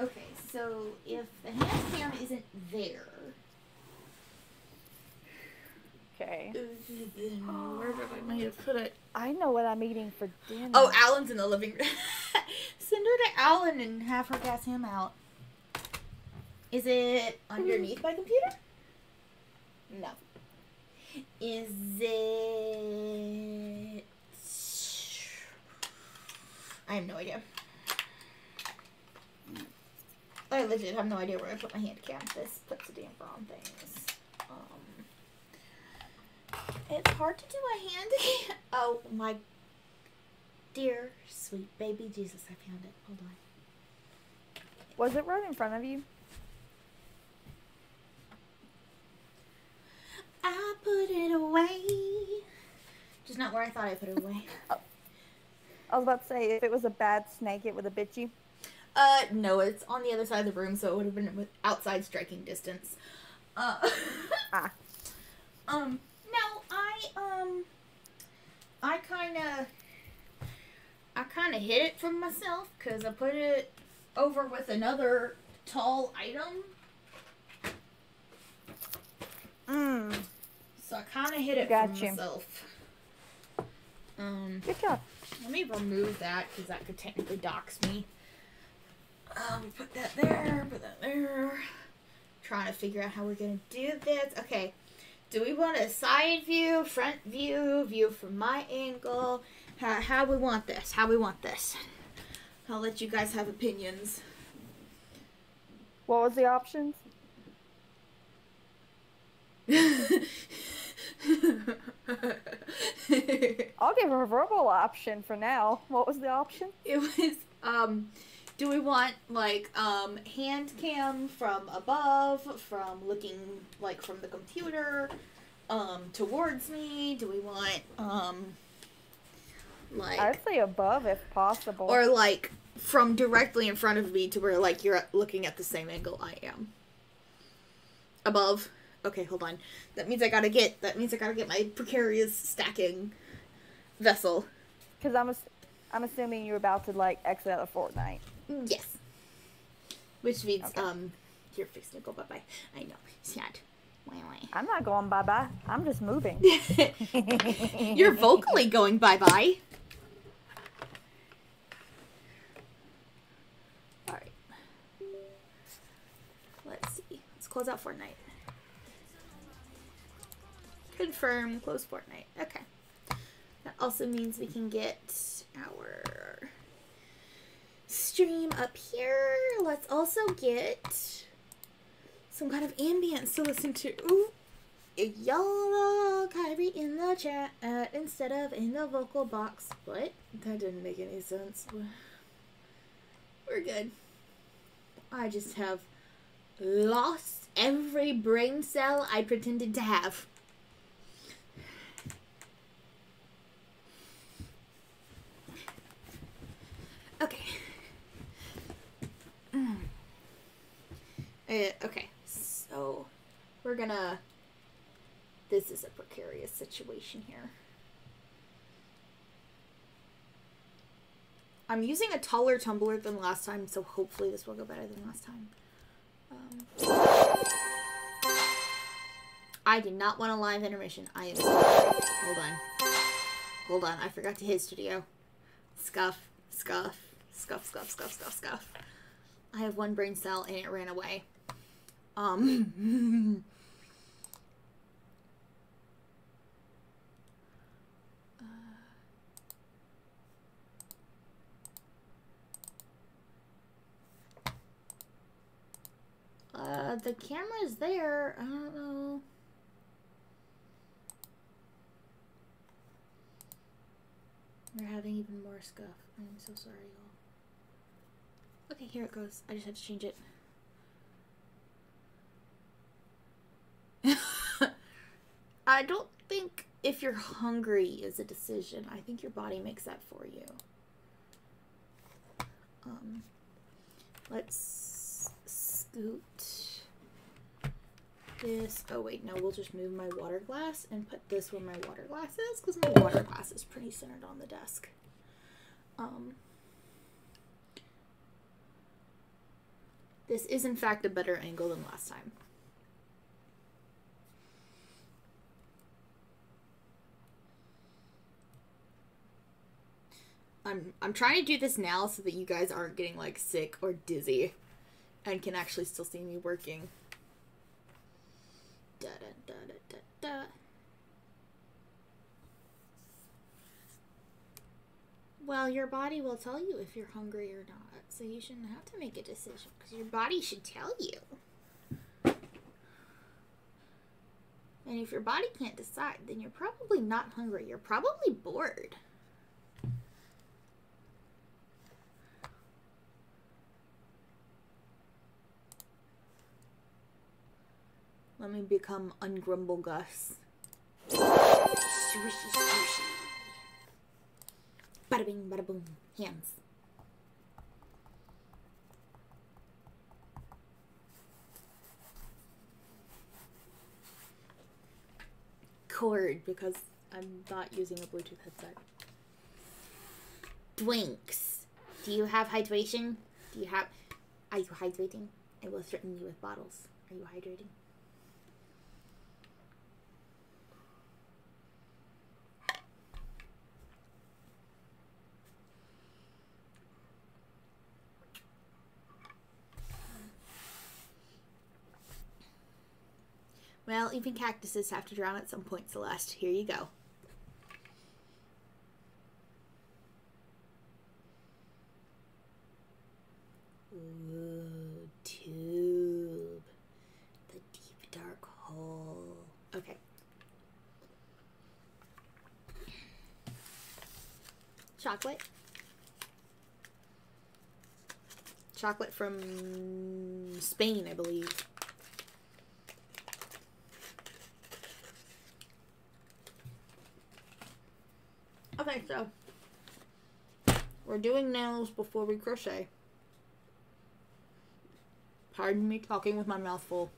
Okay, so if the hand cam isn't there. Okay. Where did I may have put it? I know what I'm eating for dinner. Oh, Alan's in the living room. *laughs* Send her to Alan and have her gas him out. Is it underneath my computer? No. Is it? I have no idea. I legit have no idea where I put my hand cam. This puts a damper on things. It's hard to do a hand. *laughs* Oh my dear sweet baby Jesus, I found it. Hold on. Was it right in front of you? I put it away. Just not where I thought I put it away. *laughs* I was about to say, if it was a bad snake, it would have bit you. Uh, no, it's on the other side of the room, so it would have been outside striking distance. Uh, *laughs* Ah. um, I, um, I kind of, I kind of hid it from myself because I put it over with another tall item. Mmm. So I kind of hid it Gotcha. from myself. Um, Good job. let me remove that because that could technically dox me. Um, put that there, put that there. Trying to figure out how we're gonna do this. Okay, do we want a side view, front view, view from my angle? How, how we want this? How we want this? I'll let you guys have opinions. What was the options? *laughs* I'll give her a verbal option for now. What was the option? it was um do we want like um hand cam from above from looking like from the computer um towards me? Do we want um like I'd say above if possible. or like from directly in front of me to where like you're looking at the same angle I am? Above? Okay hold on. That means I gotta get that means I gotta get my precarious stacking vessel. Because I'm, ass- I'm assuming you're about to like exit out of Fortnite. Yes. Which means, Okay. um, you're fixing to go bye bye. I know. Sad. Why, why? I'm not going bye bye. I'm just moving. *laughs* you're vocally going bye bye. Alright. Let's see. Let's close out Fortnite. Confirm, close Fortnite. Okay. That also means we can get our stream up here. Let's also get some kind of ambience to listen to. Ooh. Y'all, Kyrie in the chat uh, instead of in the vocal box. What? That didn't make any sense. We're good. I just have lost every brain cell I pretended to have. Okay. Mm. Uh, okay, so we're gonna This is a precarious situation here. I'm using a taller tumbler than last time, so hopefully this will go better than last time. Um, I did not want a live intermission. I am. Hold on. Hold on. I forgot to hit studio. Scuff, scuff, scuff, scuff, scuff, scuff, scuff. I have one brain cell and it ran away. Um. *laughs* Uh, the camera's there. I don't know. We're having even more scuff. I'm so sorry, y'all. Okay, here it goes. I just had to change it. *laughs* I don't think if you're hungry is a decision. I think your body makes that for you. Um, let's scoot this. Oh wait, no, we'll just move my water glass and put this where my water glass is because my water glass is pretty centered on the desk. Um, this is in fact a better angle than last time. I'm I'm trying to do this now so that you guys aren't getting like sick or dizzy and can actually still see me working. Da, da, da, da, da, da. Well, your body will tell you if you're hungry or not, so you shouldn't have to make a decision because your body should tell you. And if your body can't decide, then you're probably not hungry. You're probably bored. Let me become ungrumble Gus. Bada bing, bada boom. Hands. Cord, because I'm not using a Bluetooth headset. Dwinks. Do you have hydration? Do you have. Are you hydrating? I will threaten you with bottles. Are you hydrating? Well, even cactuses have to drown at some point, Celeste. Here you go. Ooh, tube. The deep dark hole. Okay. Chocolate. Chocolate from Spain, I believe. Okay, so we're doing nails before we crochet. Pardon me talking with my mouth full.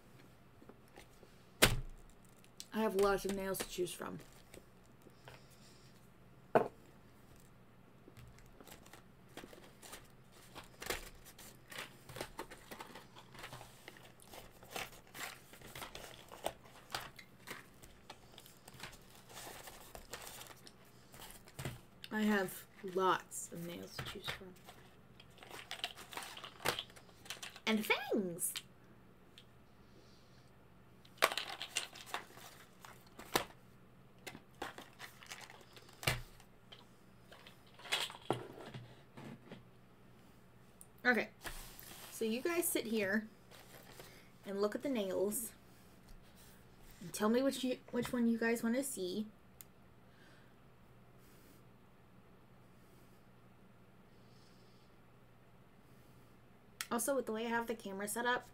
I have lots of nails to choose from. I have lots of nails to choose from. And fangs! Okay, so you guys sit here and look at the nails and tell me which you, which one you guys want to see. Also, with the way I have the camera set up,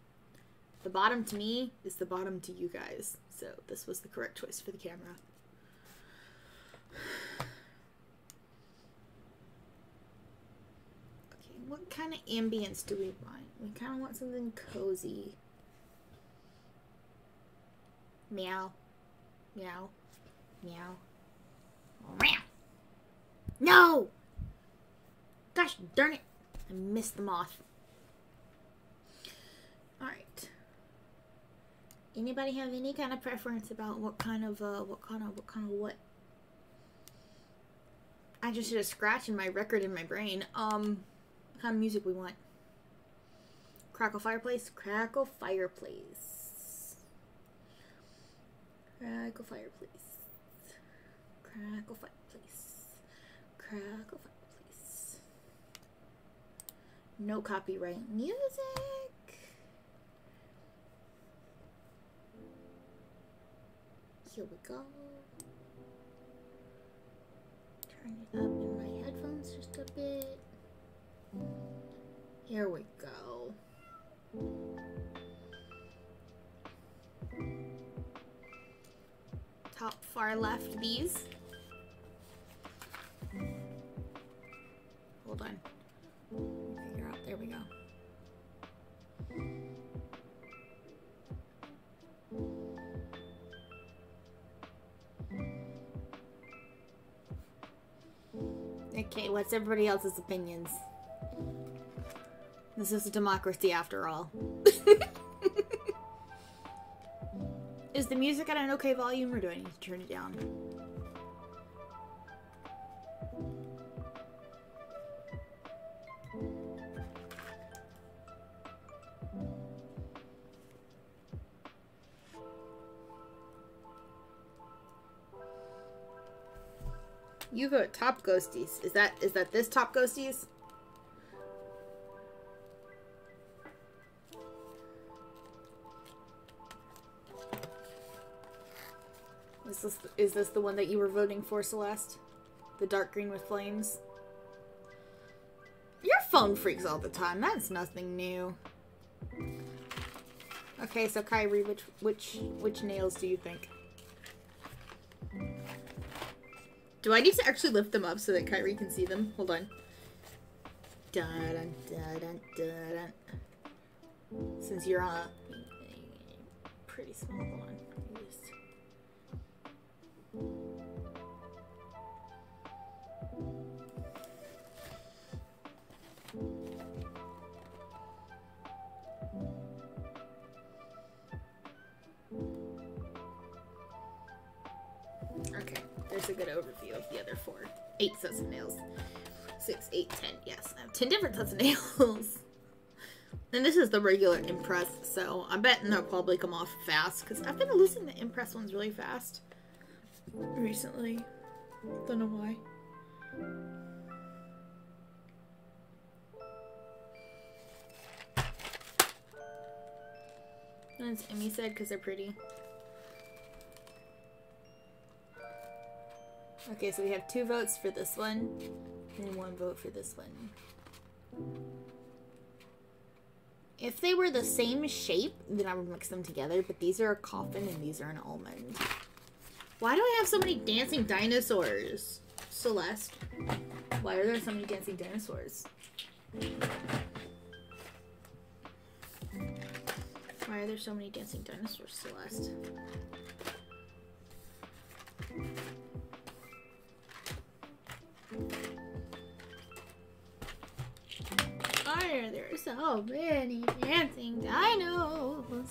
the bottom to me is the bottom to you guys. So this was the correct choice for the camera. Okay, what kind of ambience do we want? We kind of want something cozy. Meow. Meow. Meow. Meow. No! Gosh darn it. I missed the moth. Alright. Anybody have any kind of preference about what kind of, uh, what kind of, what kind of what? I just did a scratch in my record in my brain. Um, what kind of music we want? Crackle fireplace? Crackle fireplace. Crackle fireplace. Crackle fireplace. Crackle fireplace. No copyright music. Here we go. Turn it up in my headphones just a bit. Here we go. Top far left, these. Hold on. Figure out. There we go. Okay, what's everybody else's opinions? This is a democracy after all. *laughs* is the music at an okay volume or do I need to turn it down? You vote top ghosties. Is that is that this top ghosties? Is this is this the one that you were voting for, Celeste? The dark green with flames? Your phone freaks all the time. That's nothing new. Okay, so Kyrie, which which which nails do you think? Do I need to actually lift them up so that Kyrie can see them? Hold on. Dun, dun, dun. Since you're on a pretty small one. Okay, there's a good overview other four. Eight sets of nails. Six, eight, ten. Yes, I have ten different sets of *laughs* nails. and this is the regular impress, so I'm betting they'll probably come off fast because I've been losing the impress ones really fast recently. Don't know why. It's Emmy said because they're pretty. Okay, so we have two votes for this one, and one vote for this one. If they were the same shape, then I would mix them together, but these are a coffin and these are an almond. Why do I have so many dancing dinosaurs? Celeste. Why are there so many dancing dinosaurs? Why are there so many dancing dinosaurs, Celeste? Are there so many dancing dinos?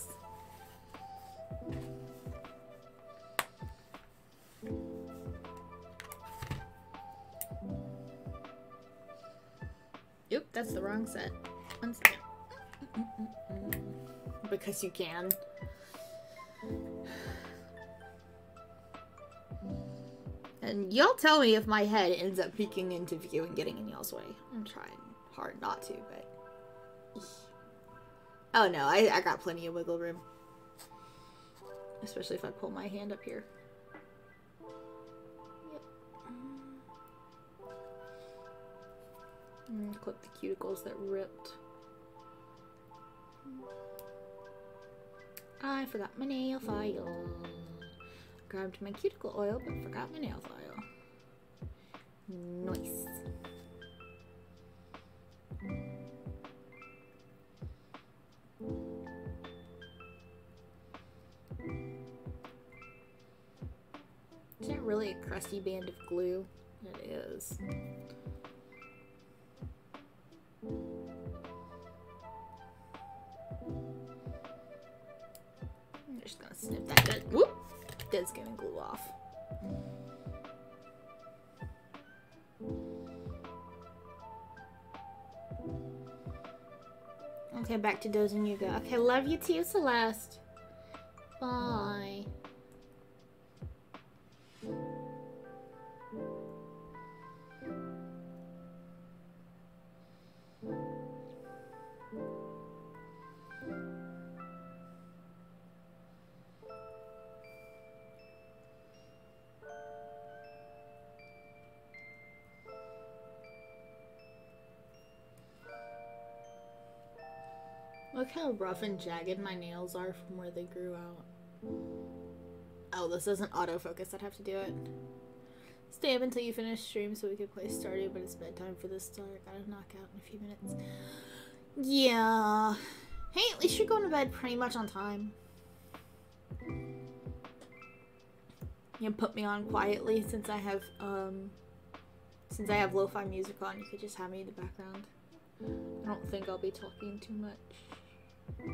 Oop, that's the wrong set. One second. Because you can. And y'all tell me if my head ends up peeking into view and getting in y'all's way. I'm trying hard not to, but... *sighs* Oh no, I, I got plenty of wiggle room. Especially if I pull my hand up here. Yep. Mm, clip the cuticles that ripped. I forgot my nail file. Grabbed my cuticle oil, but forgot my nail file. Nice. Really a crusty band of glue? It is. I'm just gonna snip that dead. Whoop! Dead's gonna glue off. Okay, back to dozing go. Okay, love you too, Celeste. Bye. Look how rough and jagged my nails are from where they grew out. Oh, this doesn't autofocus. I'd have to do it. Stay up until you finish stream so we can play Stardew, but it's bedtime for this start. Gotta knock out in a few minutes. Yeah. Hey, at least you're going to bed pretty much on time. You can put me on quietly since I have um since I have lo-fi music on, you could just have me in the background. I don't think I'll be talking too much. Yeah,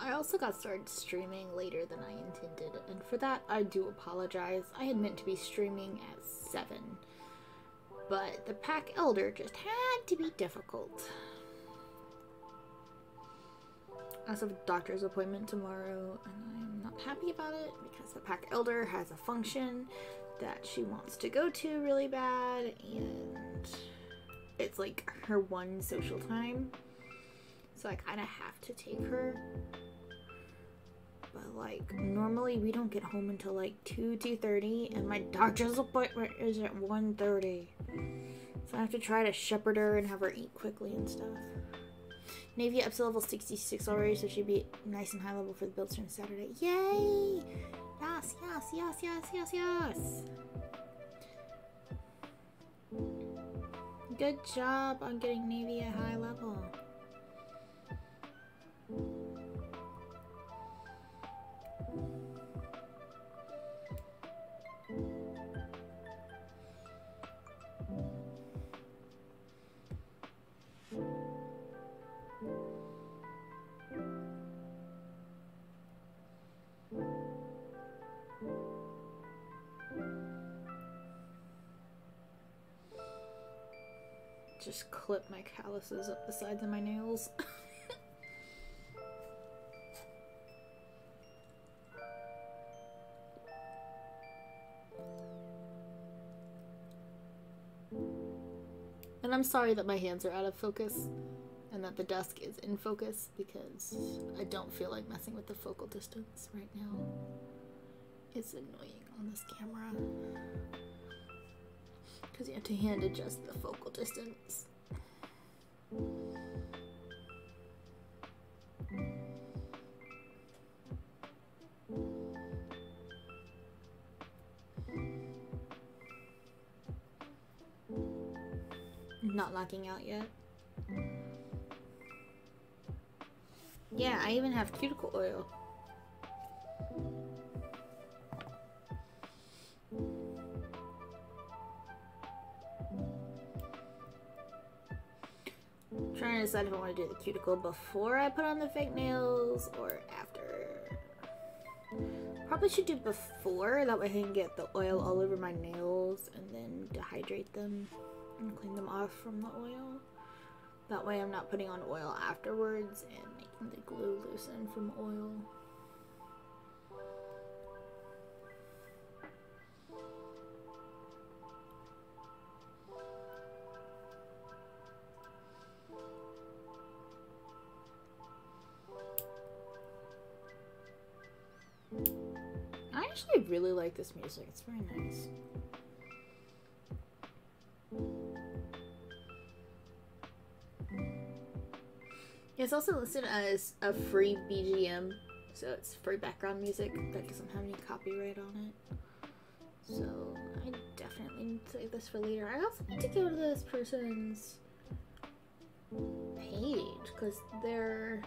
I also got started streaming later than I intended, and for that I do apologize. I had meant to be streaming at 7, but the Pack Elder just had to be difficult. I also have a doctor's appointment tomorrow, and I'm not happy about it because the Pack Elder has a function that she wants to go to really bad, and it's like her one social time so I kind of have to take her. But like normally we don't get home until like 2 2:30 and my doctor's appointment is at 1:30. So I have to try to shepherd her and have her eat quickly and stuff. Navia up to level 66 already, so she'd be nice and high level for the build stream Saturday. Yay! Yes, yes, yes, yes, yes, yes. Good job on getting Navia at high level. Just clip my calluses up the sides of my nails. *laughs* And I'm sorry that my hands are out of focus and that the desk is in focus because I don't feel like messing with the focal distance right now. It's annoying on this camera because you have to hand adjust the focal distance. Not locking out yet. Yeah, I even have cuticle oil. Trying to decide if I want to do the cuticle before I put on the fake nails or after. Probably should do before, that way I can get the oil all over my nails and then dehydrate them and clean them off from the oil. That way I'm not putting on oil afterwards and making the glue loosen from oil. Really like this music. It's very nice. It's also listed as a free BGM, so it's free background music that doesn't have any copyright on it. So I definitely need to save this for later. I also need to go to this person's page because they're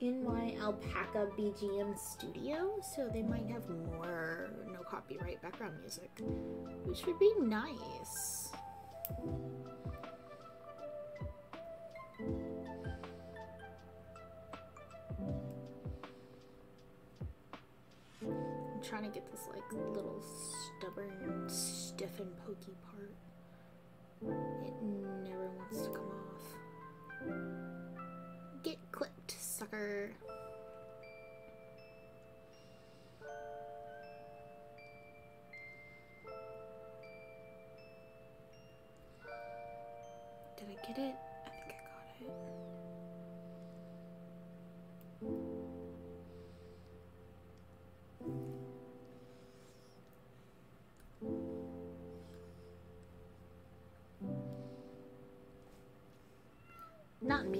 in my alpaca BGM studio, so they might have more no copyright background music, which would be nice. I'm trying to get this like little stubborn, stiff and pokey part. It never wants to come off. Get clipped, sucker. Did I get it? I think I got it.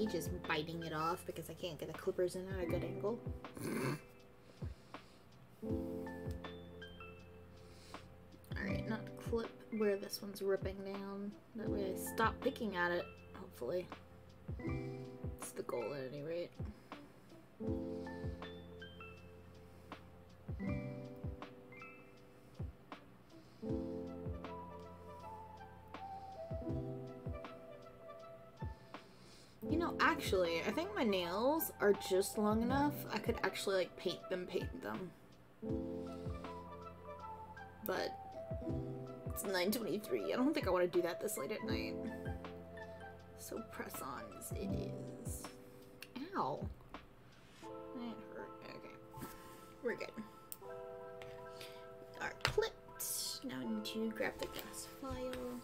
Just biting it off because I can't get the clippers in at a good angle. Alright, not clip where this one's ripping down. That way I stop picking at it, hopefully. It's the goal at any rate. Actually, I think my nails are just long enough. I could actually like paint them, paint them. But it's 9:23. I don't think I want to do that this late at night. So press on as it is. Ow. That hurt. Okay. We're good. Are clipped. Now I need to grab the glass file.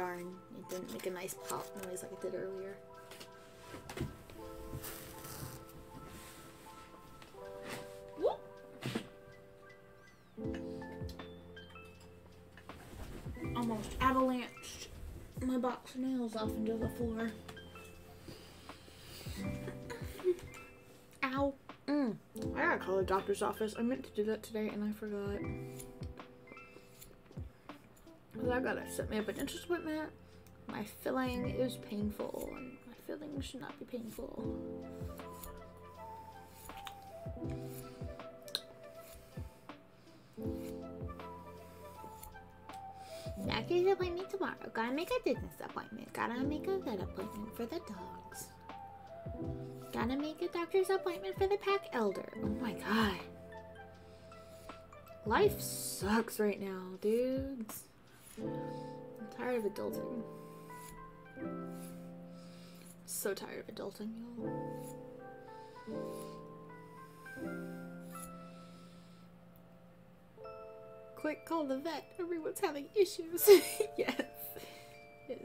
Darn. It didn't make a nice pop noise like it did earlier. Almost avalanched my box of nails off into the floor. Ow. Mm. I gotta call the doctor's office. I meant to do that today and I forgot. Because I gotta set me up an dentist appointment. My filling is painful, and my filling should not be painful. Doctor's appointment tomorrow. Gotta make a dentist appointment. Gotta make a vet appointment for the dogs. Gotta make a doctor's appointment for the pack elder. Oh my god. Life sucks right now, dudes. I'm tired of adulting. So tired of adulting, y'all. Quick, call the vet. Everyone's having issues. *laughs* yes. Yes.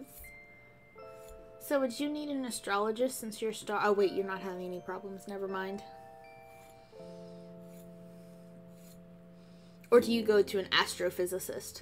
So, would you need an astrologist since you're star? Oh, wait, you're not having any problems. Never mind. Or do you go to an astrophysicist?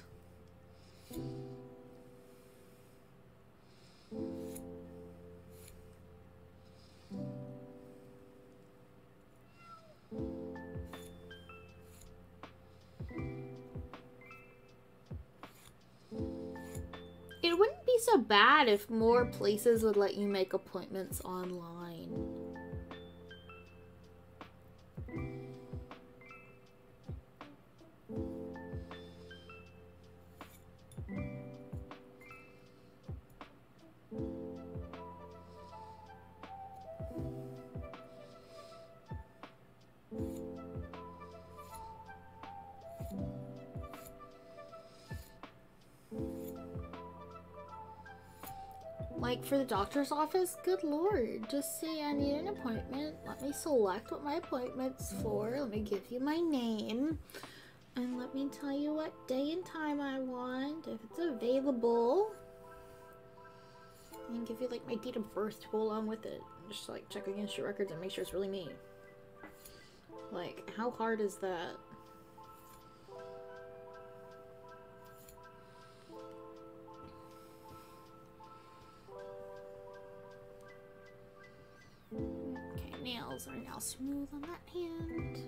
It wouldn't be so bad if more places would let you make appointments online. Like for the doctor's office, good lord. Just say I need an appointment. Let me select what my appointment's for. Let me give you my name. And let me tell you what day and time I want, if it's available. And give you like my date of birth to go along with it. Just like check against your records and make sure it's really me. Like, how hard is that? Are now smooth on that hand.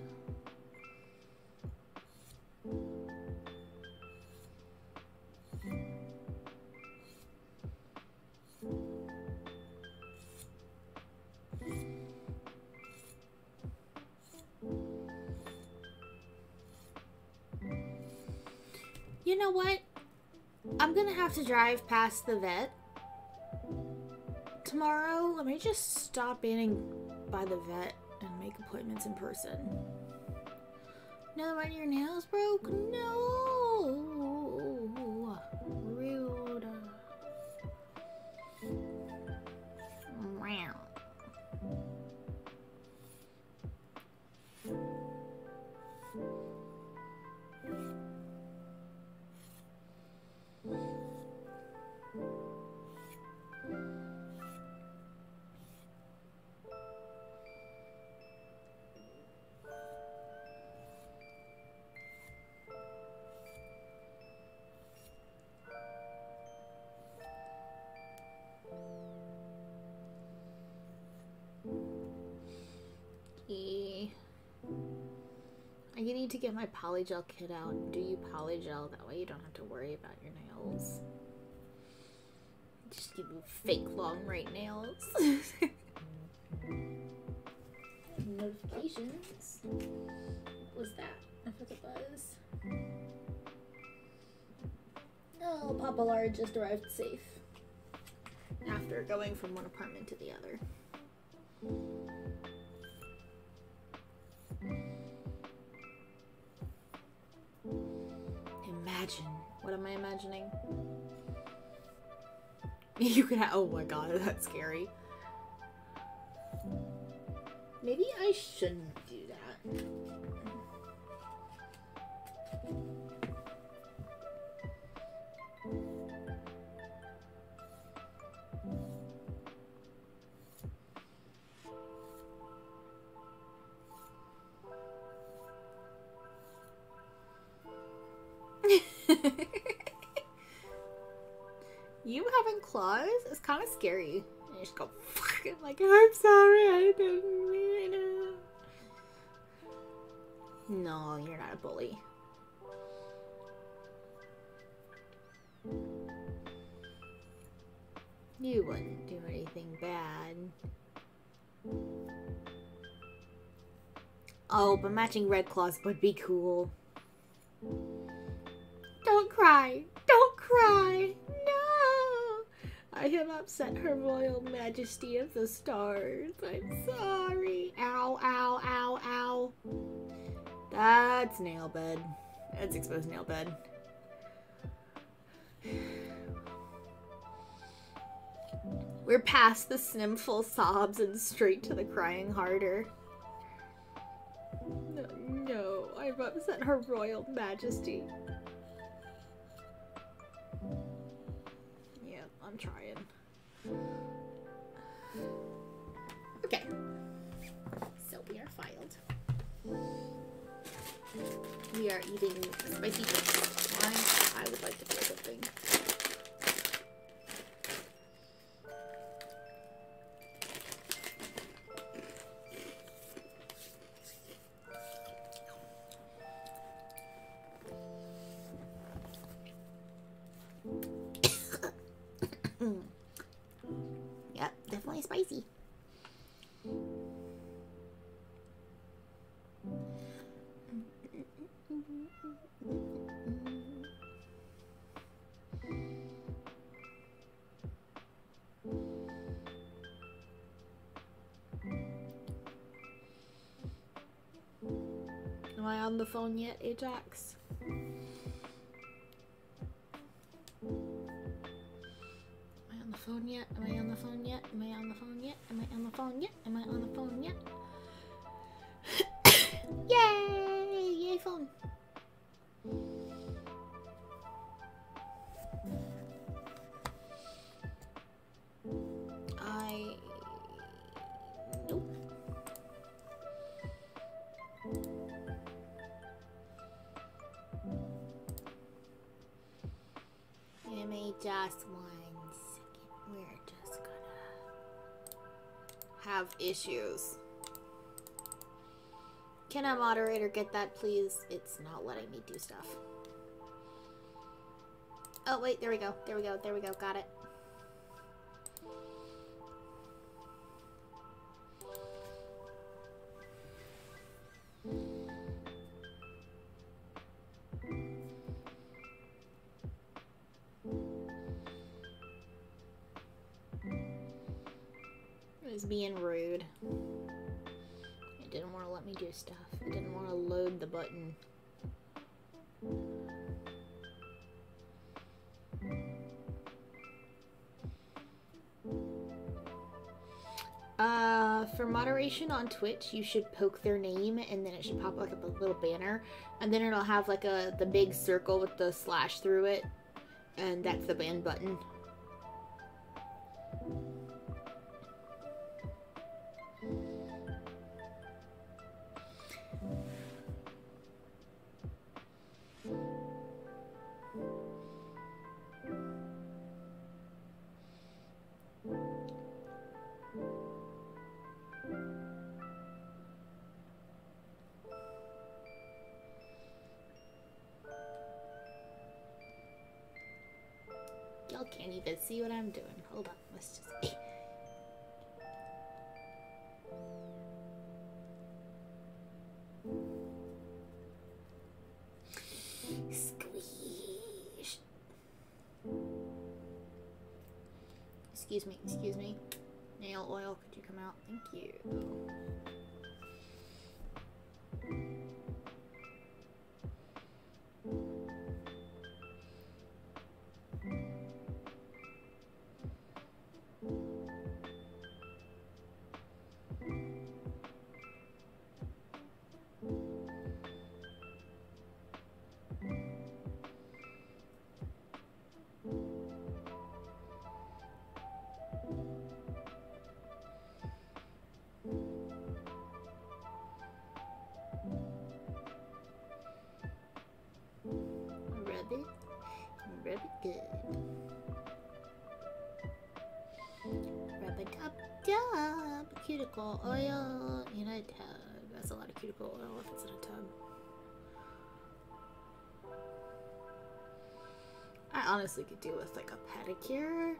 You know what? I'm gonna have to drive past the vet tomorrow. Let me just stop in by the vet and make appointments in person. No, one of your nails broke? No! Need to get my polygel kit out. Do you polygel? That way you don't have to worry about your nails. Just give you fake long right nails. *laughs* Notifications. What was that? I forgot it was. Oh, Papa Lara just arrived safe. After going from one apartment to the other. Imagine. What am I imagining? *laughs* You could have. Oh my god, *laughs* that's scary. Maybe I shouldn't having claws is kind of scary. And you just go, fucking *laughs* like, I'm sorry, I didn't mean it. No, you're not a bully. You wouldn't do anything bad. Oh, but matching red claws would be cool. Don't cry. Don't cry. I have upset her royal majesty of the stars. I'm sorry. Ow, ow, ow, ow. That's nail bed. That's exposed nail bed. We're past the snimful sobs and straight to the crying harder. No, no, I've upset her royal majesty. Trying. Okay. So we are filed. We are eating spicy. Why? I would like to feel something. Yep, on the phone yet, Ajax? Am I on the phone yet? Am I on the phone yet? Am I on the phone yet? Am I on the phone yet? Am I on the phone yet? *coughs* Yay! Yay phone! Issues. Can a moderator get that, please? It's not letting me do stuff. Oh, wait, there we go. There we go. There we go. Got it. On Twitch, you should poke their name, and then it should pop like up a little banner, and then it'll have like a the big circle with the slash through it, and that's the ban button. Good. Rub a dub dub. Cuticle oil in a tub. That's a lot of cuticle oil if it's in a tub. I honestly could do with like a pedicure.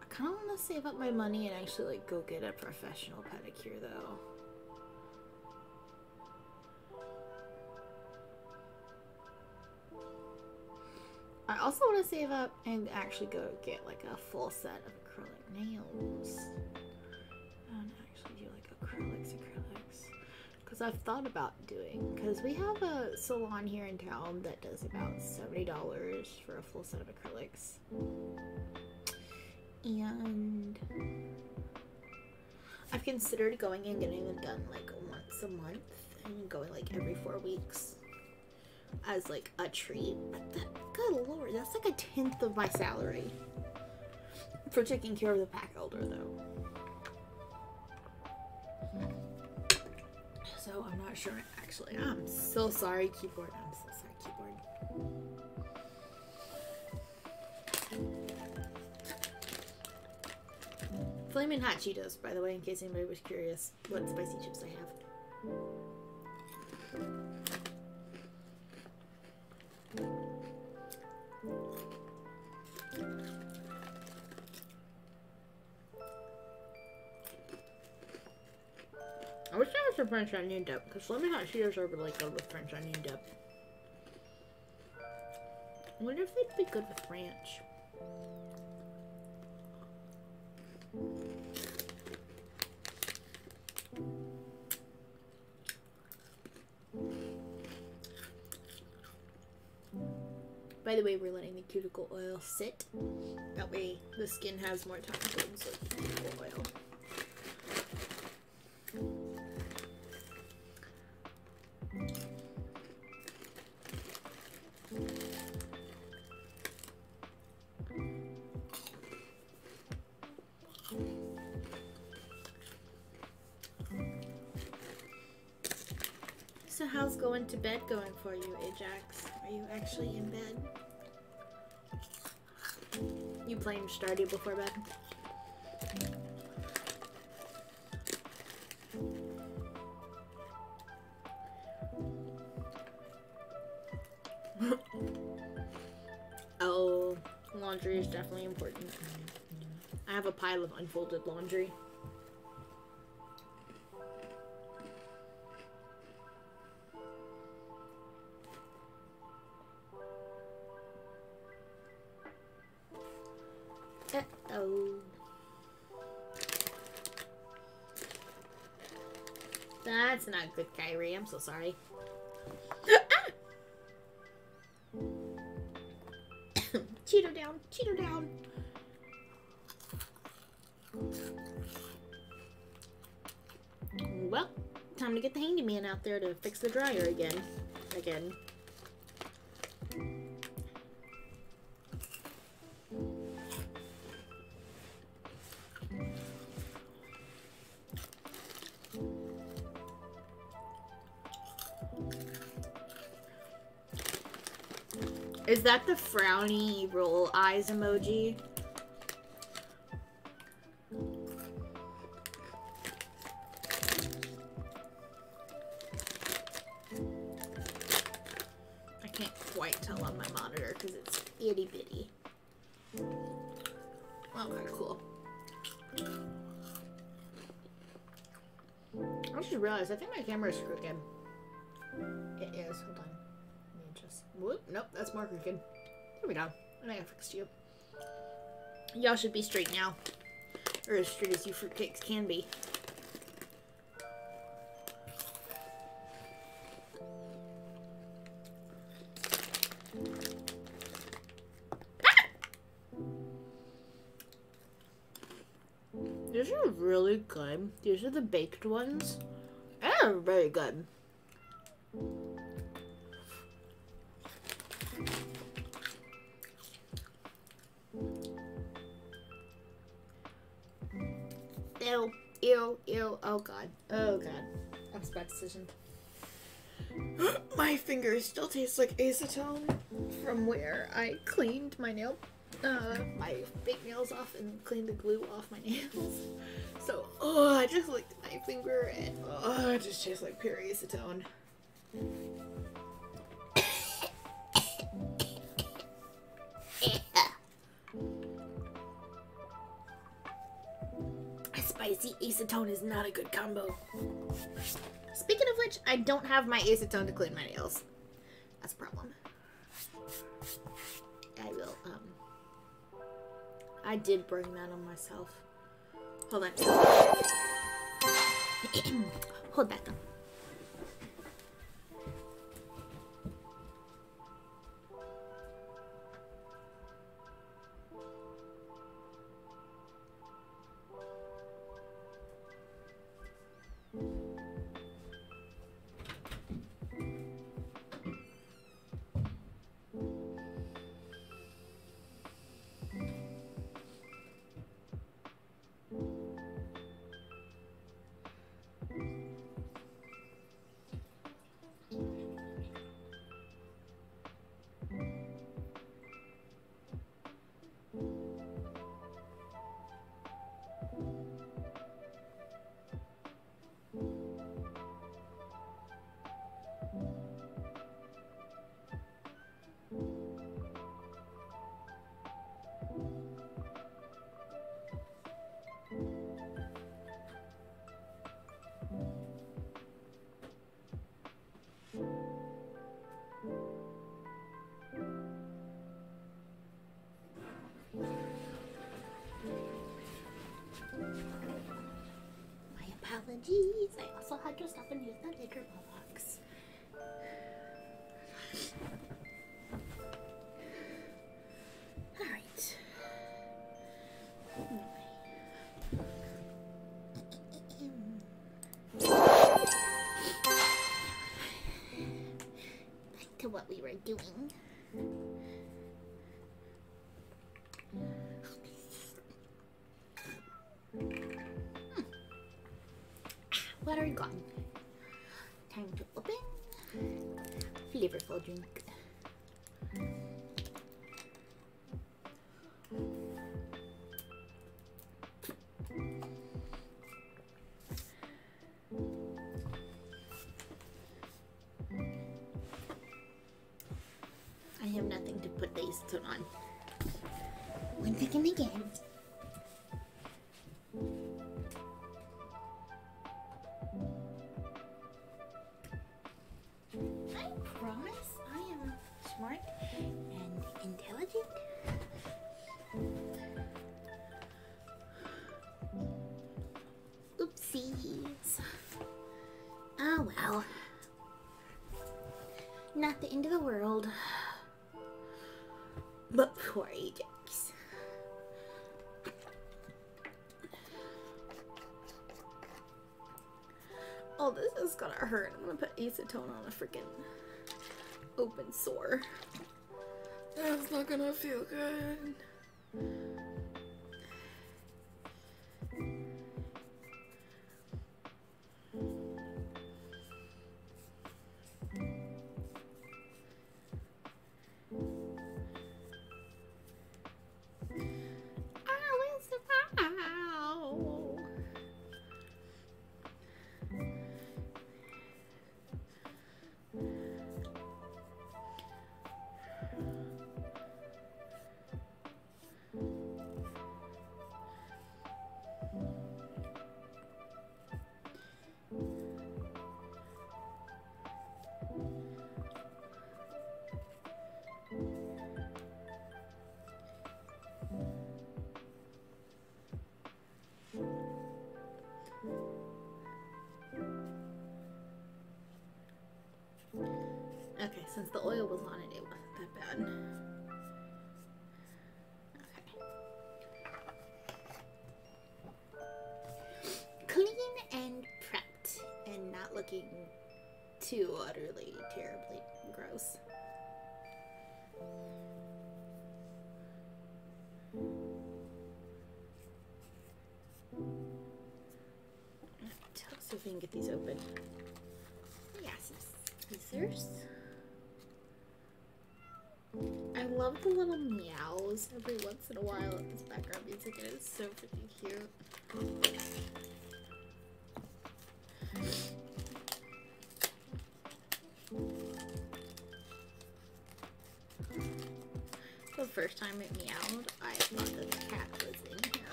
I kind of want to save up my money and actually like go get a professional pedicure though. Save up and actually go get like a full set of acrylic nails. And actually do like acrylics, acrylics. Because I've thought about doing, because we have a salon here in town that does about $70 for a full set of acrylics. And I've considered going and getting them done like once a month and going like every four weeks as like a treat. But that, good lord, that's like a tenth of my salary for taking care of the pack elder, though. So I'm not sure. Actually, I'm so sorry, keyboard. I'm so sorry, keyboard. Flaming hot Cheetos, by the way, in case anybody was curious what spicy chips I have. I wish there was some French onion dip, because Flaming Hot Cheetos are really good with French onion dip. I wonder if they'd be good with ranch. By the way, we're letting the cuticle oil sit. That way the skin has more time to absorb the cuticle oil. So how's going to bed going for you, Ajax? Are you actually in bed? You playing Stardew before bed. *laughs* oh, laundry is definitely important. I have a pile of unfolded laundry. Kyrie. I'm so sorry. *coughs* Cheeto down, Cheeto down. Well, time to get the handyman out there to fix the dryer again. Again. That the frowny roll eyes emoji? I can't quite tell on my monitor because it's itty bitty. Of cool. I just realized I think my camera is crooked. I fixed you. Y'all should be straight now, or as straight as you fruitcakes can be. These are really good. These are the baked ones. They're very good. Oh god. Oh god. That was a bad decision. *gasps* my fingers still taste like acetone from where I cleaned my nail, uh, my fake nails off and cleaned the glue off my *laughs* nails. So, oh, I just licked my finger and oh, it just tastes like pure acetone. Spicy acetone is not a good combo. Speaking of which, I don't have my acetone to clean my nails. That's a problem. I will, um... I did bring that on myself. Hold on. *clears throat* Hold that though. Also had to stop and use the liquor box. Alright. Back to what we were doing. On. One second again. Acetone on a freaking open sore. That's not gonna feel good. Since the oil was on it, it wasn't that bad. Clean and prepped, and not looking too utterly, terribly gross. Let's see if we can get these open. Yeah, some. Love the little meows every once in a while at this background music. It is so freaking cute. The first time it meowed, I thought that the cat was in here.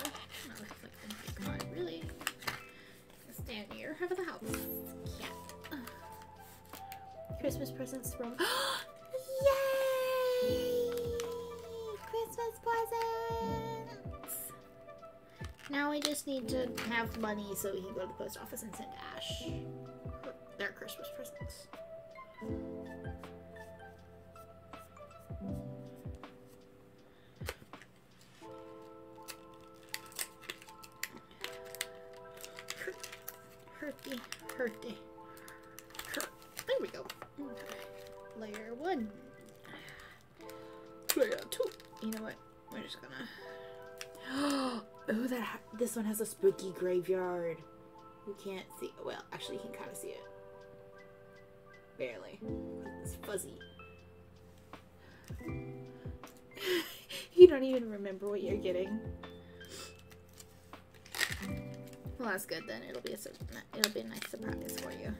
And I was like, oh my god, really? Stand here, have the house. Cat. Christmas presents from. *gasps* *gasps* *gasps* just need to have money so we can go to the post office and send Ash has a spooky graveyard. You can't see. Well, actually, you can kind of see it. Barely. It's fuzzy. *laughs* you don't even remember what you're getting. Well, that's good then. It'll be a it'll be a nice surprise for you.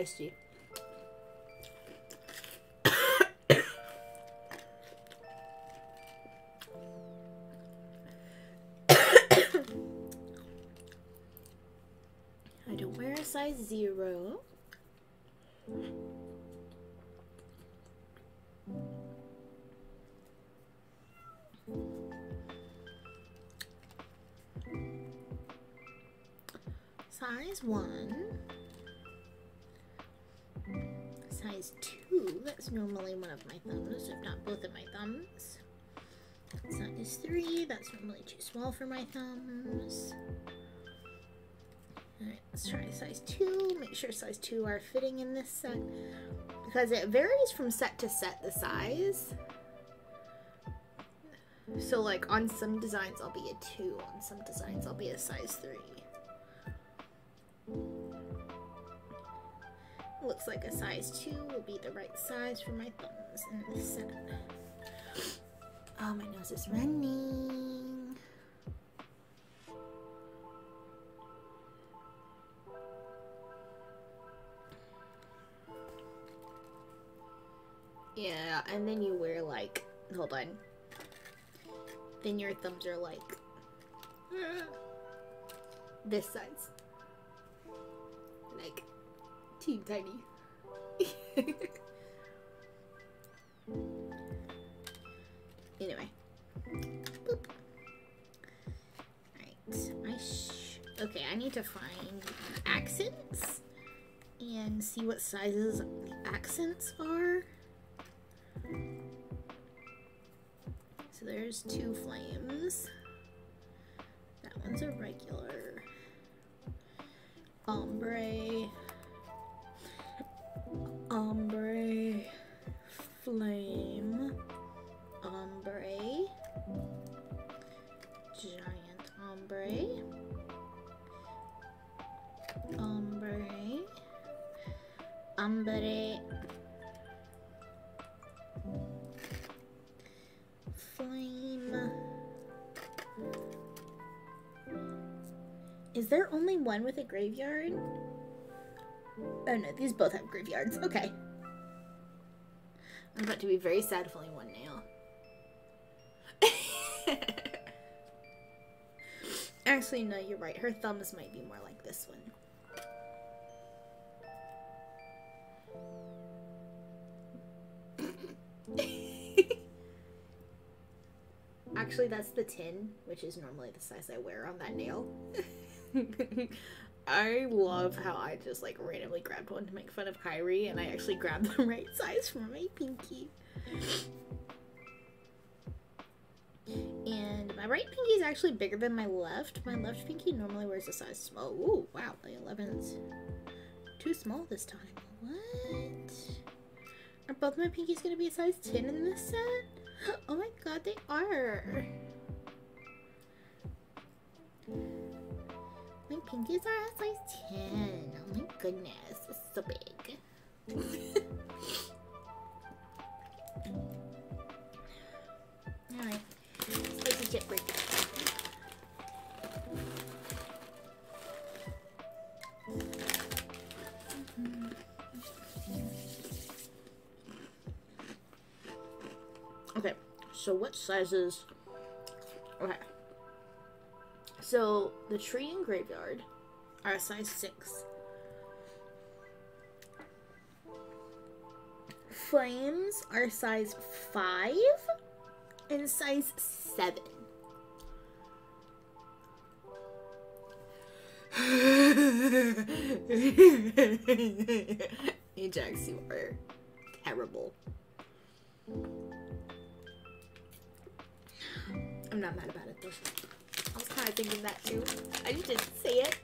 *coughs* I don't wear a size zero. Size one. That's normally one of my thumbs, if not both of my thumbs. Size 3. That's normally too small for my thumbs. Alright, let's try size 2. Make sure size 2 are fitting in this set. Because it varies from set to set, the size. So like on some designs I'll be a 2, on some designs I'll be a size 3. Size 2 will be the right size for my thumbs in this set. Oh, my nose is running. Yeah, and then you wear like, hold on. Then your thumbs are like *laughs* this size. Like teeny tiny. *laughs* anyway. Boop. Alright, I okay, I need to find accents and see what sizes the accents are. So there's two flames. That one's a regular. Ombre. Flame. Ombre. Giant ombre. Ombre. Ombre. Flame. Is there only one with a graveyard? Oh no, these both have graveyards. Okay. I'm about to be very sad if only one nail. *laughs* Actually, no, you're right. Her thumbs might be more like this one. *laughs* Actually, that's the tin, which is normally the size I wear on that nail. *laughs* I love how I just like randomly grabbed one to make fun of Kyrie and I actually grabbed the *laughs* right size for my pinky. And my right pinky is actually bigger than my left. My left pinky normally wears a size small. Ooh, wow, the 11's too small this time. What? Are both my pinkies gonna be a size 10 in this set? *gasps* Oh my god, they are. My pinkies are a size 10. Oh my goodness, it's so big. *laughs* Alright, let's jet break. Okay, so what sizes? So the tree and graveyard are a size six. Flames are size five and size seven. Ajax, you are terrible. I'm not mad about it though. Of thinking that too. I just didn't say it.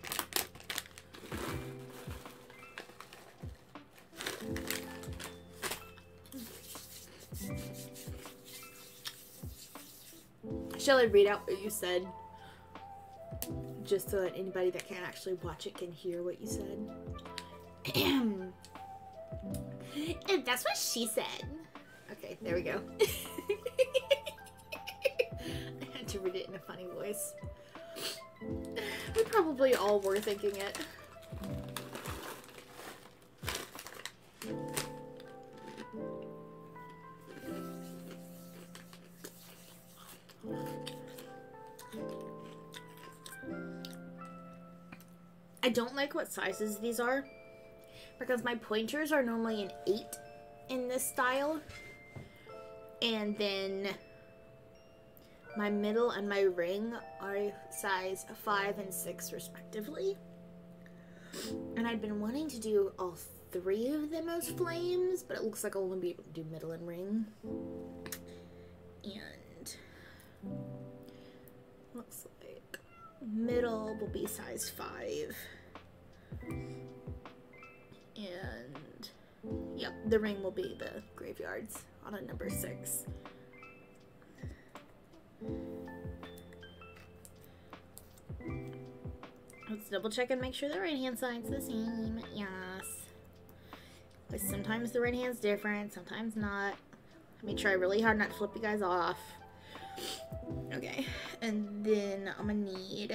Shall I read out what you said? Just so that anybody that can't actually watch it can hear what you said. *clears throat* and that's what she said. Okay, there we go. *laughs* *laughs* I had to read it in a funny voice. Probably all were thinking it. I don't like what sizes these are because my pointers are normally an 8 in this style and then my middle and my ring are size 5 and 6 respectively. And I'd been wanting to do all three of them as flames, but it looks like I'll only be able to do middle and ring. And looks like middle will be size five. And yep, the ring will be the graveyards on a number six. Let's double check and make sure the right hand side's the same. Yes. Sometimes the right hand's different, sometimes not. Let me try really hard not to flip you guys off. Okay, and then I'm gonna need.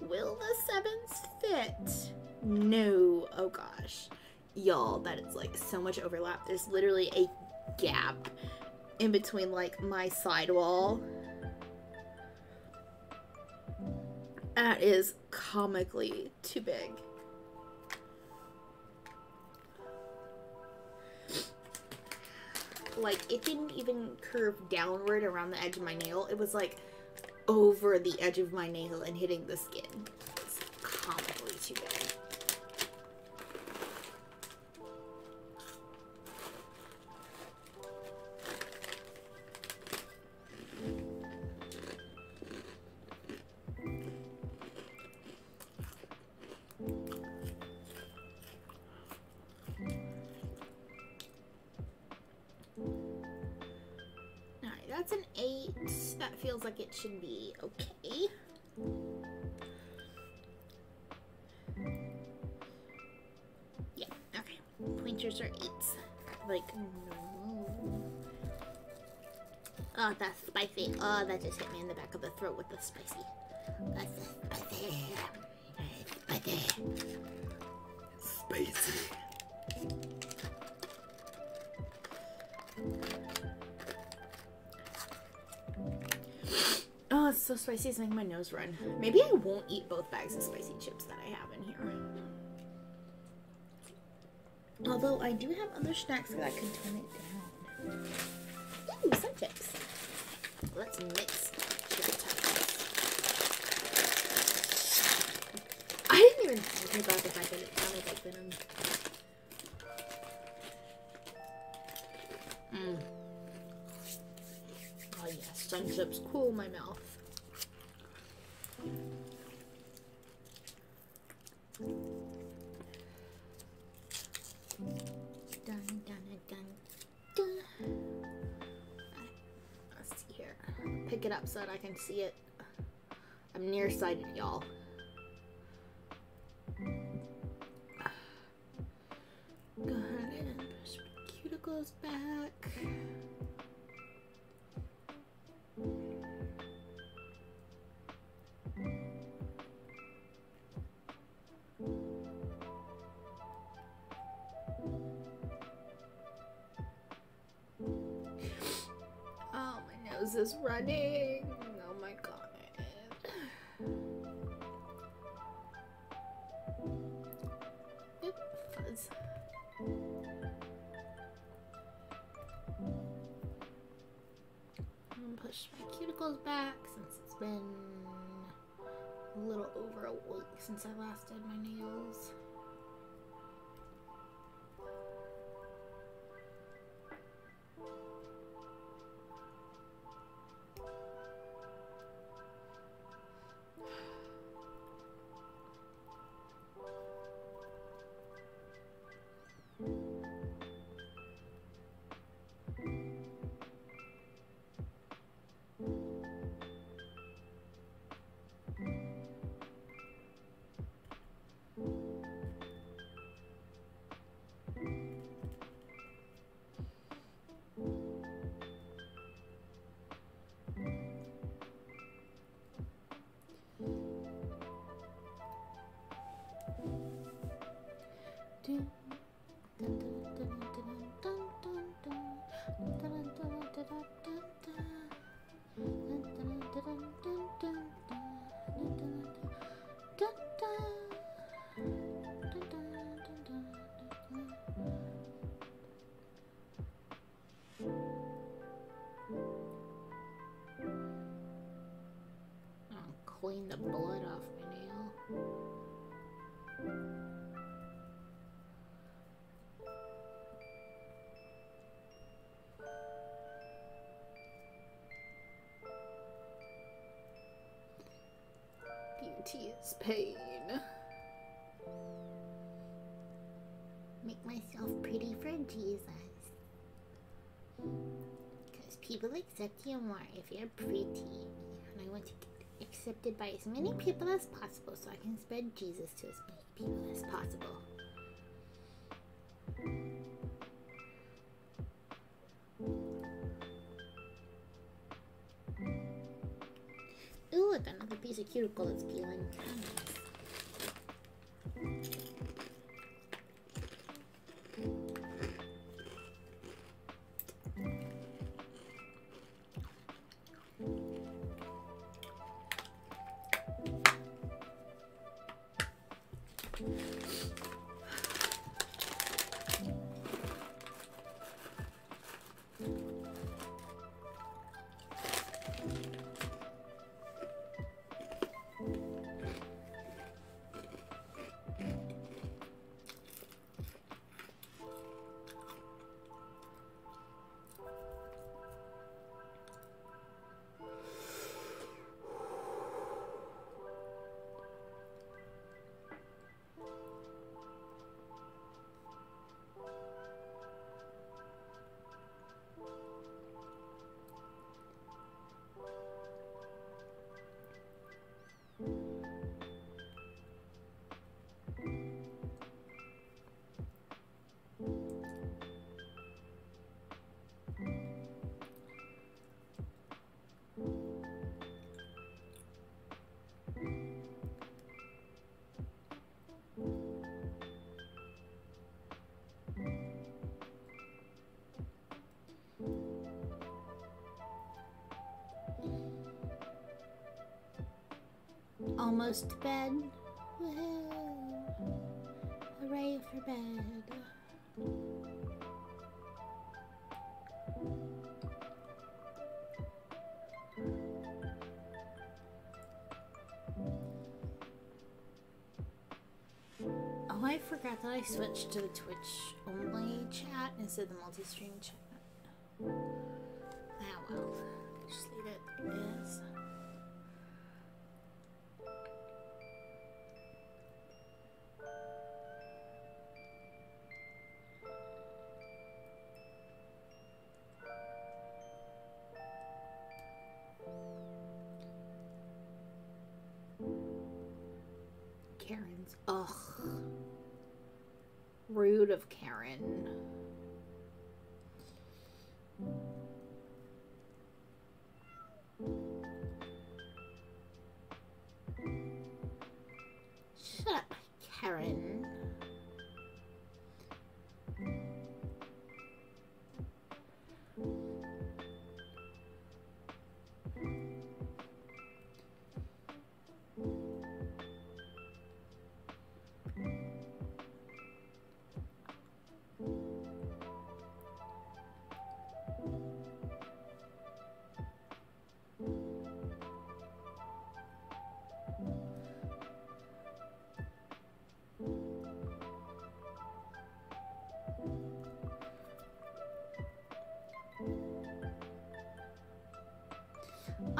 Will the sevens fit? No. Oh gosh. Y'all, that is like so much overlap. There's literally a gap in between like my sidewall That is comically too big. Like, it didn't even curve downward around the edge of my nail. It was like over the edge of my nail and hitting the skin. It's comically too big. Oh, that just hit me in the back of the throat with the spicy. Spicy. Oh, it's so spicy, it's making my nose run. Maybe I won't eat both bags of spicy chips that I have in here. Although I do have other snacks that I can tone it down. Ooh, sun chips. Let's mix chicken tacos. I didn't even think about the fact that it sounded like venom. Mmm. Oh yes, sun chips cool my mouth. Can see it. I'm nearsighted, y'all. Go ahead and push cuticles back. Oh, my nose is running. Back since it's been a little over a week since I last did my nails. clean the blood off my nail. Beauty is pain. Make myself pretty for Jesus. Because people accept you more if you're pretty. And I want accepted by as many people as possible so I can spread Jesus to as many people as possible. Ooh, another piece of cuticle that's peeling. Almost to bed. Hooray for bed. Oh, I forgot that I switched to the Twitch only chat instead of the multi stream chat.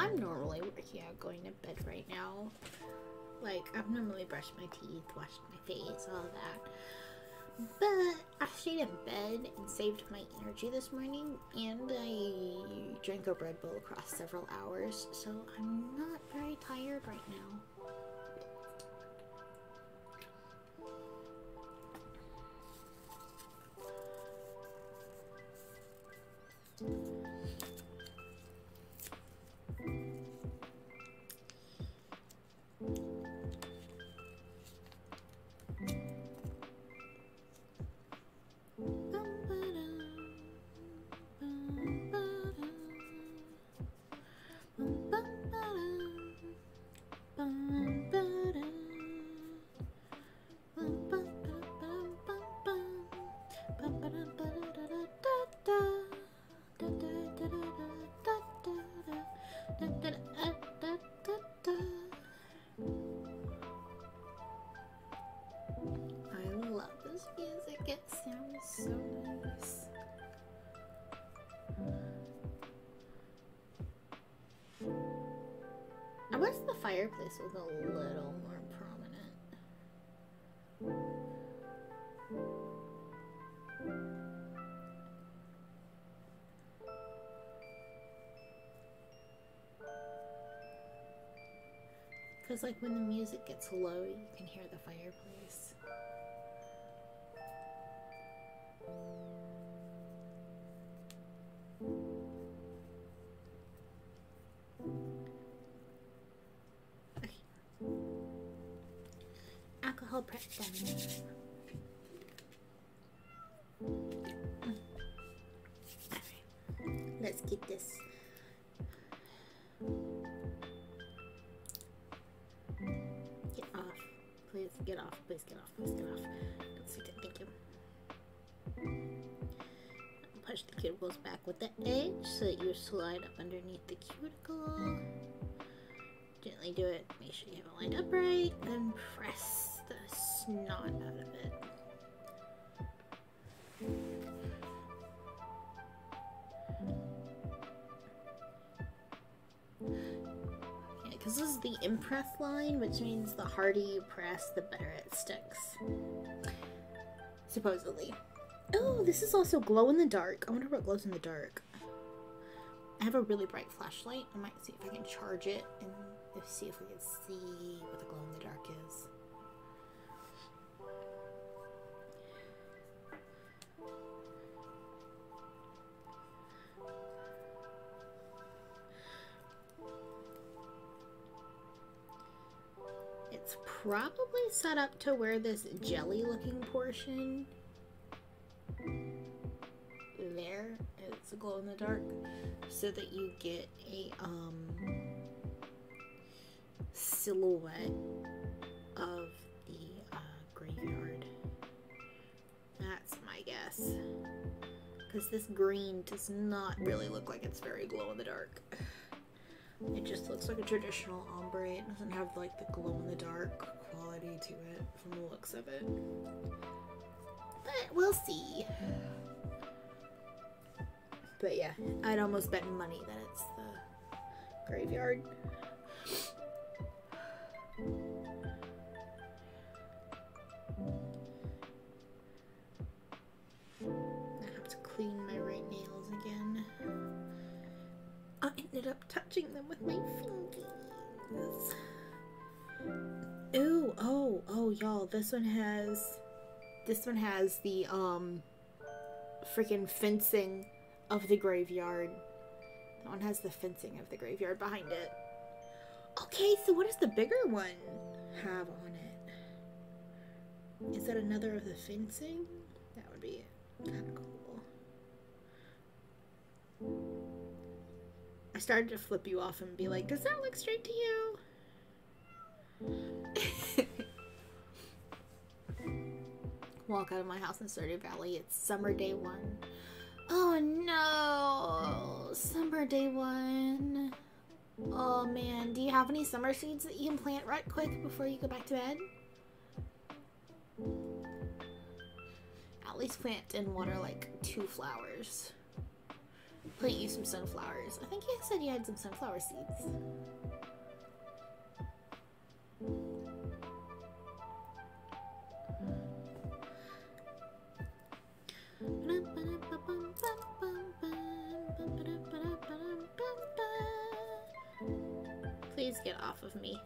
I'm normally working out going to bed right now. Like, I've normally brushed my teeth, washed my face, all that. But I stayed in bed and saved my energy this morning, and I drank a Red Bull across several hours, so I'm not very tired right now. Wish the fireplace was a little more prominent. Because, like, when the music gets low, you can hear the fireplace. Let's get this. Get off. Please get off. Please get off. Please get off. Don't see that. Thank you. Push the cuticles back with the edge so that you slide up underneath the cuticle. Gently do it. Make sure you have it lined up right. Then press the snot out of it. Yeah, because this is the impress line, which means the harder you press, the better it sticks. Supposedly. Oh, this is also glow in the dark. I wonder what glows in the dark. I have a really bright flashlight. I might see if I can charge it and see if we can see what the glow in the dark is. Probably set up to where this jelly looking portion. There it's a glow in the dark so that you get a um silhouette of the uh, graveyard. That's my guess. Because this green does not really look like it's very glow in the dark *laughs* it just looks like a traditional ombre. It doesn't have like the glow in the dark quality to it from the looks of it. But we'll see. But yeah, I'd almost bet money that it's the graveyard. Ended up touching them with my fingers. Ooh, oh, oh, y'all, this one has, this one has the, um, freaking fencing of the graveyard. That one has the fencing of the graveyard behind it. Okay, so what does the bigger one have on it? Is that another of the fencing? That would be kind of cool. Started to flip you off and be like, does that look straight to you? *laughs* Walk out of my house in Stardew Valley. It's summer day one. Oh no, summer day one. Oh man, do you have any summer seeds that you can plant right quick before you go back to bed? At least plant and water like two flowers. Plant you some sunflowers. I think you said you had some sunflower seeds. Please get off of me.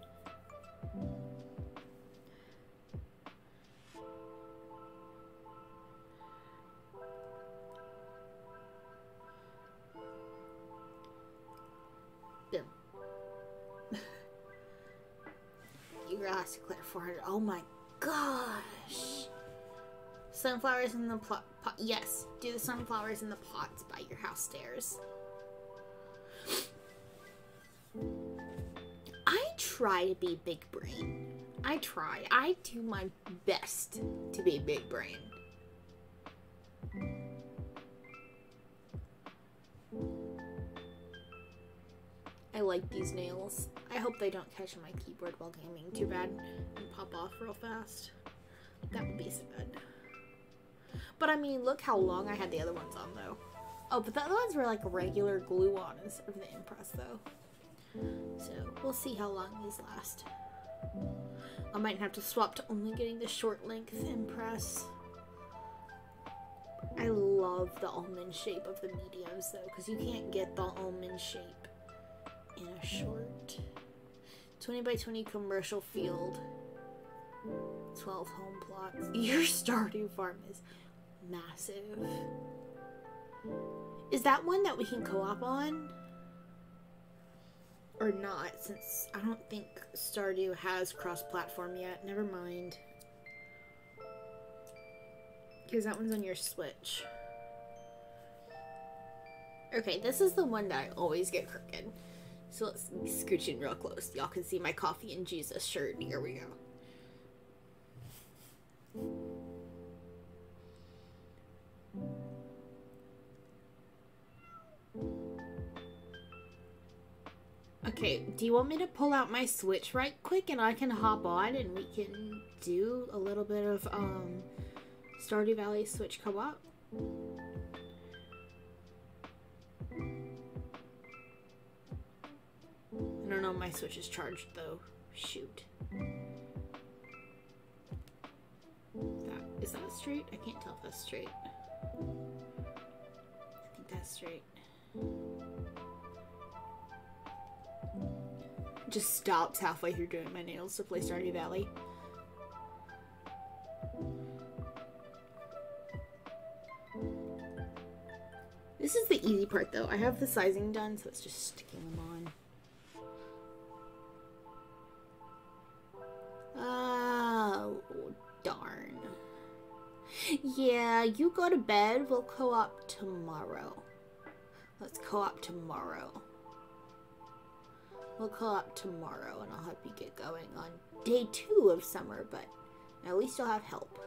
To clear 400. Oh my gosh. Sunflowers in the pot. Yes, do the sunflowers in the pots by your house stairs. I try to be big brain. I try. I do my best to be big brain. I like these nails. I hope they don't catch on my keyboard while gaming too bad and pop off real fast. That would be sad. But I mean, look how long I had the other ones on though. Oh, but the other ones were like regular glue on instead of the impress though. So we'll see how long these last. I might have to swap to only getting the short length impress. I love the almond shape of the mediums though, because you can't get the almond shape in a short. 20 by 20 commercial field. 12 home plots. *laughs* Your Stardew farm is massive. Is that one that we can co-op on? Or not, since I don't think Stardew has cross-platform yet. Never mind. Because that one's on your Switch. Okay, this is the one that I always get crooked. So let's scooch in real close. Y'all can see my coffee and Jesus shirt. Here we go. Okay, do you want me to pull out my Switch right quick and I can hop on and we can do a little bit of um Stardew Valley Switch co-op? I don't know my Switch is charged though. Shoot. That, is that straight? I can't tell if that's straight. I think that's straight. Just stops halfway through doing my nails to play Stardew Valley. This is the easy part though. I have the sizing done, so it's just sticking them on. Oh, darn. Yeah, you go to bed. We'll co-op tomorrow. Let's co-op tomorrow. We'll co-op tomorrow and I'll help you get going on day two of summer, but at least you'll have help.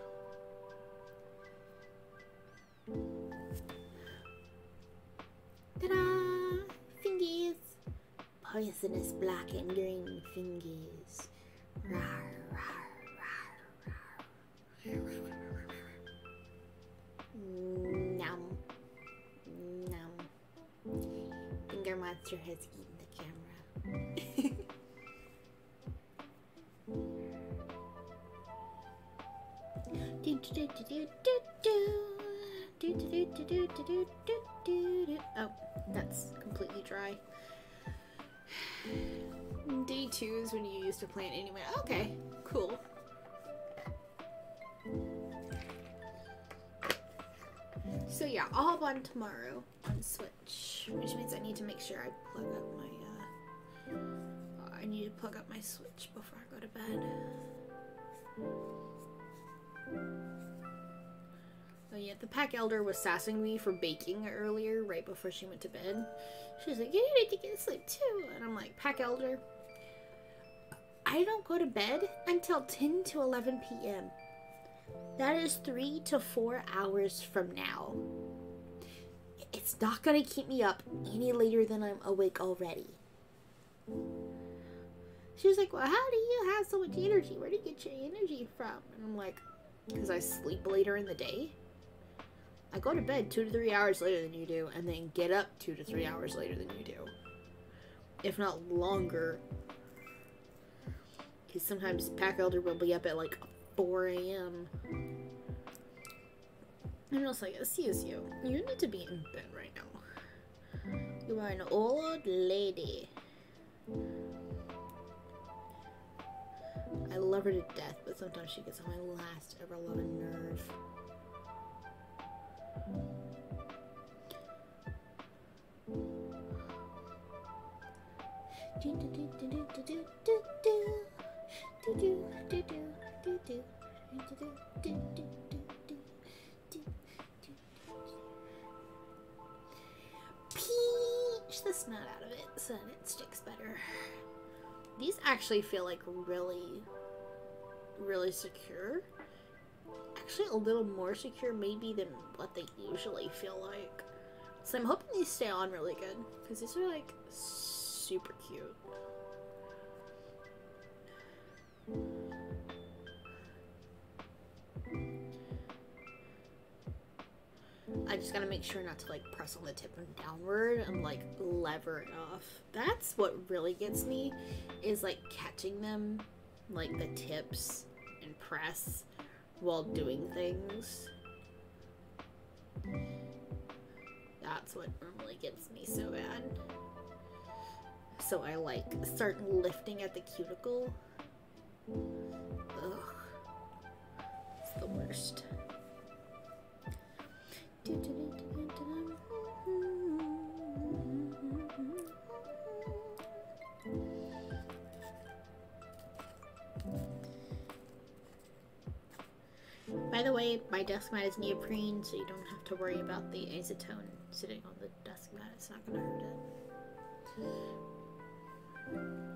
Ta-da! Fingies! Poisonous black and green fingies. Rawr, rawr, Nom. Nom. Finger Monster has eaten the camera. do, do, do, do, do, do, do. Do, do, do, do, do, do, do. Oh, that's completely dry. *sighs* Day two is when you used to plant anyway. Okay, cool. So yeah, I'll hop on tomorrow on Switch, which means I need to make sure I plug up my, uh, I need to plug up my Switch before I go to bed. Oh yeah, the pack elder was sassing me for baking earlier, right before she went to bed. She was like, "You need to get to sleep too," and I'm like, "Pack elder, I don't go to bed until 10 to 11 p.m. That is three to four hours from now. It's not gonna keep me up any later than I'm awake already." She was like, "Well, how do you have so much energy? Where do you get your energy from?" And I'm like, "Because I sleep later in the day." I go to bed two to three hours later than you do, and then get up two to three hours later than you do. If not longer. Because sometimes Pack Elder will be up at like 4 a.m. I'm just like, excuse you. You need to be in bed right now. You are an old lady. I love her to death, but sometimes she gets on my last ever loving nerve. Peach the snot out of it so that it sticks better. These actually feel like really, really secure actually a little more secure maybe than what they usually feel like. So I'm hoping these stay on really good because these are like super cute. Just gotta make sure not to like press on the tip and downward and like lever it off. That's what really gets me is like catching them, like the tips and press while doing things. That's what normally gets me so bad. So I like start lifting at the cuticle. Ugh. It's the worst. By the way, my desk mat is neoprene, so you don't have to worry about the acetone sitting on the desk mat. It's not gonna hurt it.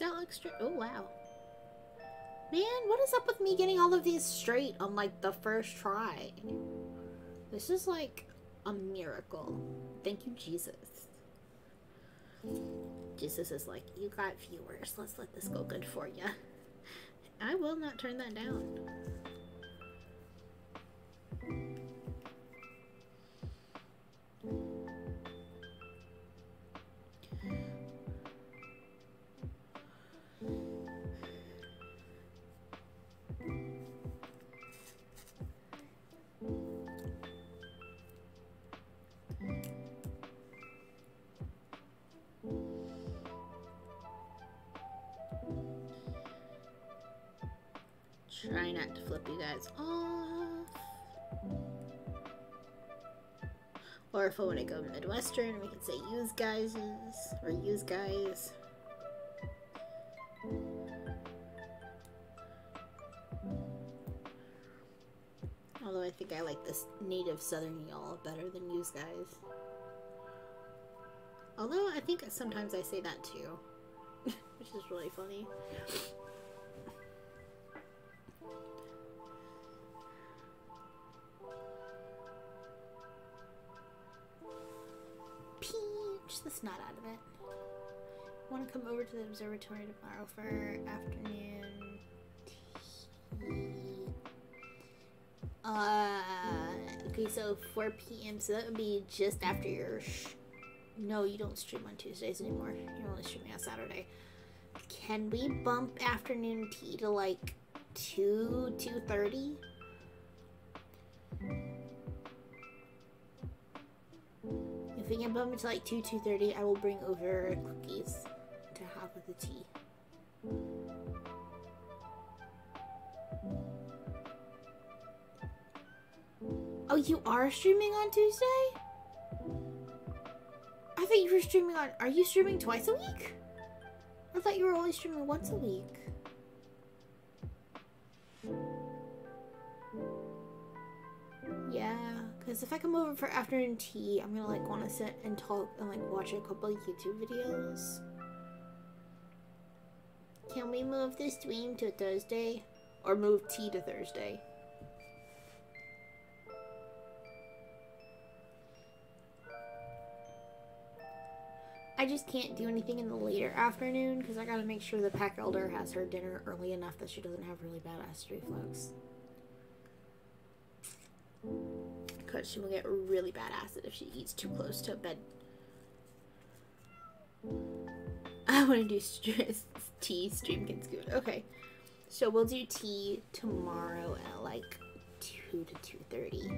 Look straight? Oh, wow. Man, what is up with me getting all of these straight on, like, the first try? This is, like, a miracle. Thank you, Jesus. Jesus is like, you got viewers. Let's let this go good for you. *laughs* I will not turn that down. If I to go Midwestern, we can say use guys or use guys. Although I think I like this native southern y'all better than use guys. Although I think sometimes I say that too, *laughs* which is really funny. The snot out of it. I Want to come over to the observatory tomorrow for afternoon tea? Uh, okay, so 4 p.m. So that would be just after your. no, you don't stream on Tuesdays anymore. You're only streaming on Saturday. Can we bump afternoon tea to like two two thirty? If we can bump it to like 2, 2.30, I will bring over cookies to have with the tea. Oh, you are streaming on Tuesday? I thought you were streaming on... Are you streaming twice a week? I thought you were only streaming once a week. Yeah, because if I come over for afternoon tea, I'm gonna like want to sit and talk and like watch a couple YouTube videos. Can we move the stream to Thursday? Or move tea to Thursday? I just can't do anything in the later afternoon because I gotta make sure the pack elder has her dinner early enough that she doesn't have really bad acid reflux. Because she will get really bad acid if she eats too close to bed. *laughs* I want to do st tea stream can scoot. Okay, so we'll do tea tomorrow at like two to two thirty.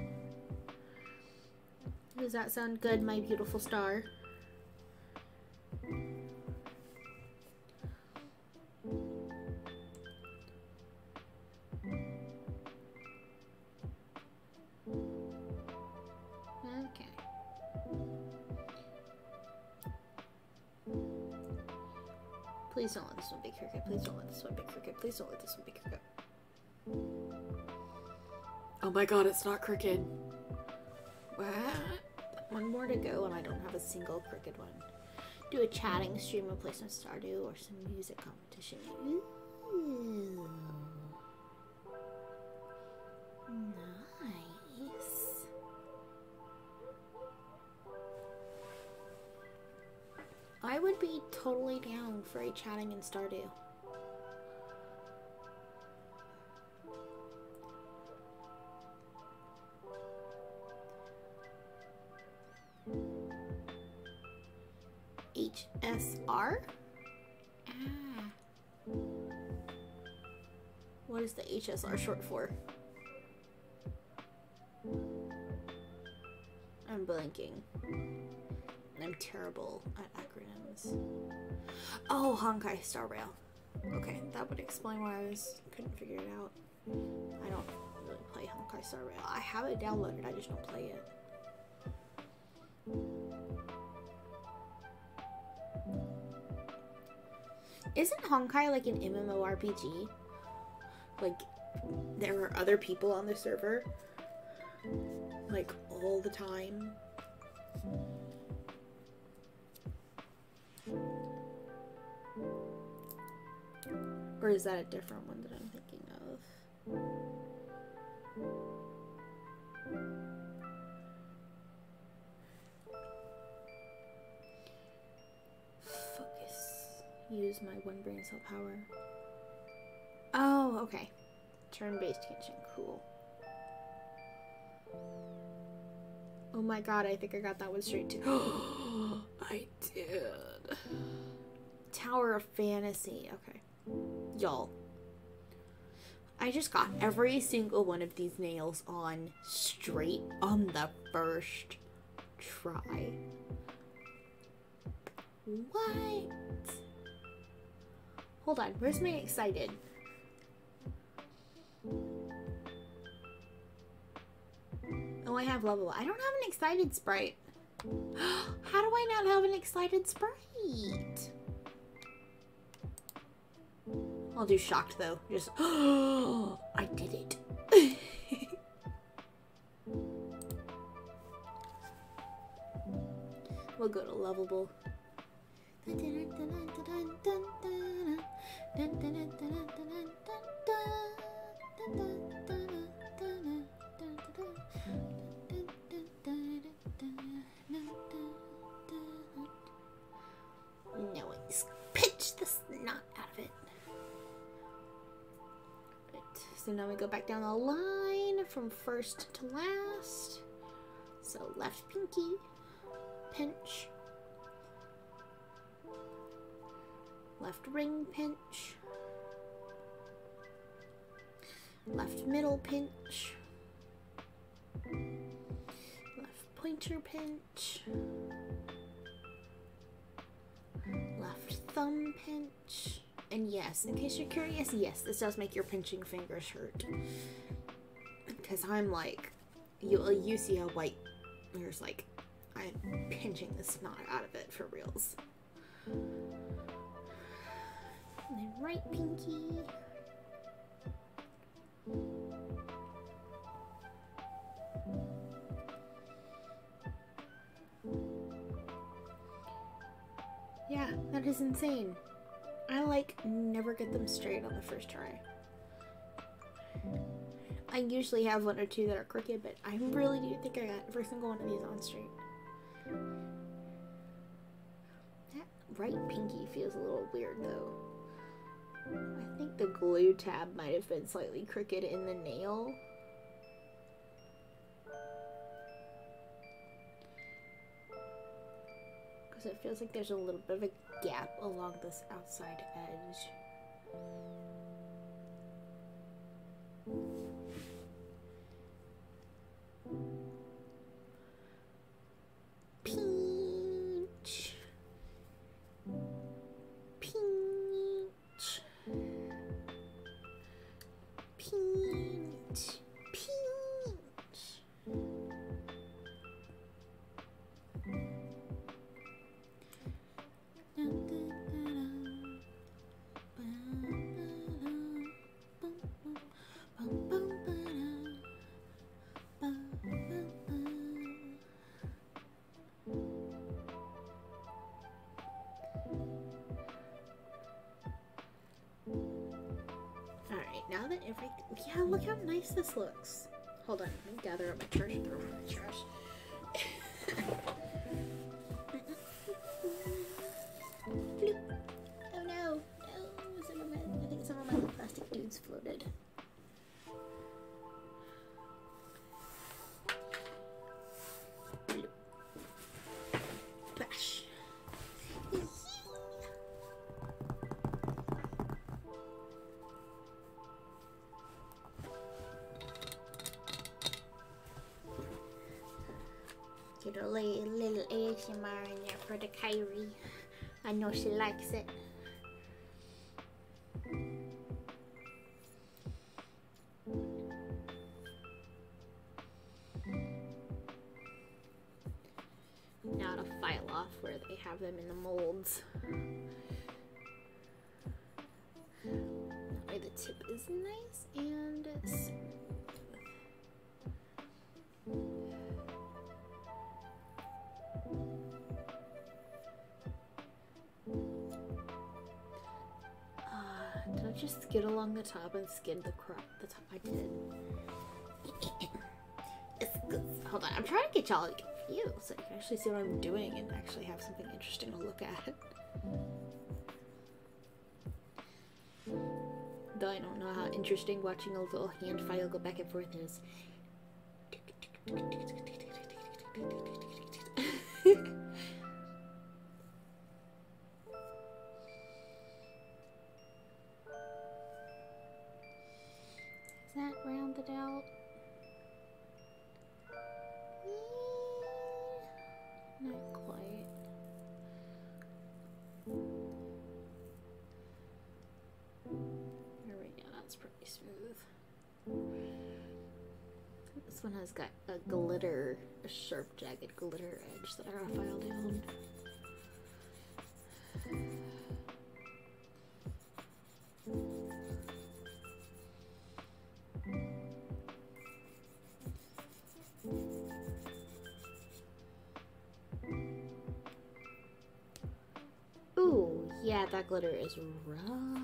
Does that sound good, my beautiful star? Please don't let this one be cricket. Please don't let this one be cricket. Please don't let this one be cricket. Oh my god, it's not cricket. What? One more to go and I don't have a single cricket one. Do a chatting stream some Stardew or some music competition. Ooh. Nice. I would be totally down for a chatting in Stardew. HSR? Ah. What is the HSR short for? I'm blanking. I'm terrible at acronyms. Oh, Honkai Star Rail. Okay, that would explain why I was couldn't figure it out. I don't really play Honkai Star Rail. I have it downloaded, I just don't play it. Isn't Honkai like an MMORPG? Like, there are other people on the server? Like, all the time? Or is that a different one that I'm thinking of? Focus. Use my one brain cell power. Oh, okay. Turn-based Genshin. Cool. Oh my god, I think I got that one straight too. *gasps* I did. Tower of Fantasy. Okay. Y'all. I just got every single one of these nails on straight on the first try. What? Hold on, where's my excited? Oh, I have level. I don't have an excited sprite. *gasps* How do I not have an excited sprite? I'll do shocked though. Just, I did it. we'll go to lovable. So now we go back down the line from first to last. So left pinky, pinch. Left ring pinch. Left middle pinch. Left pointer pinch. Left thumb pinch. And yes, in case you're curious, yes, this does make your pinching fingers hurt. Because I'm like, you, you see how white, there's like, I'm pinching the snot out of it for reals. Then right pinky. Yeah, that is insane. I like never get them straight on the first try. I usually have one or two that are crooked, but I really do think I got every single one of these on straight. That right pinky feels a little weird though. I think the glue tab might have been slightly crooked in the nail. Because it feels like there's a little bit of a gap along this outside edge. Nice this looks. Hold on, let me gather up my trash throw the trash. Kyrie. I know she likes it. Skid along the top and skid the crop? The top I did. *coughs* it's. Hold on, I'm trying to get y'all like view so you can actually see what I'm doing and actually have something interesting to look at. *laughs* Though I don't know how interesting watching a little hand file go back and forth. Is jagged glitter edge that I gotta file down. Ooh, yeah, that glitter is rough.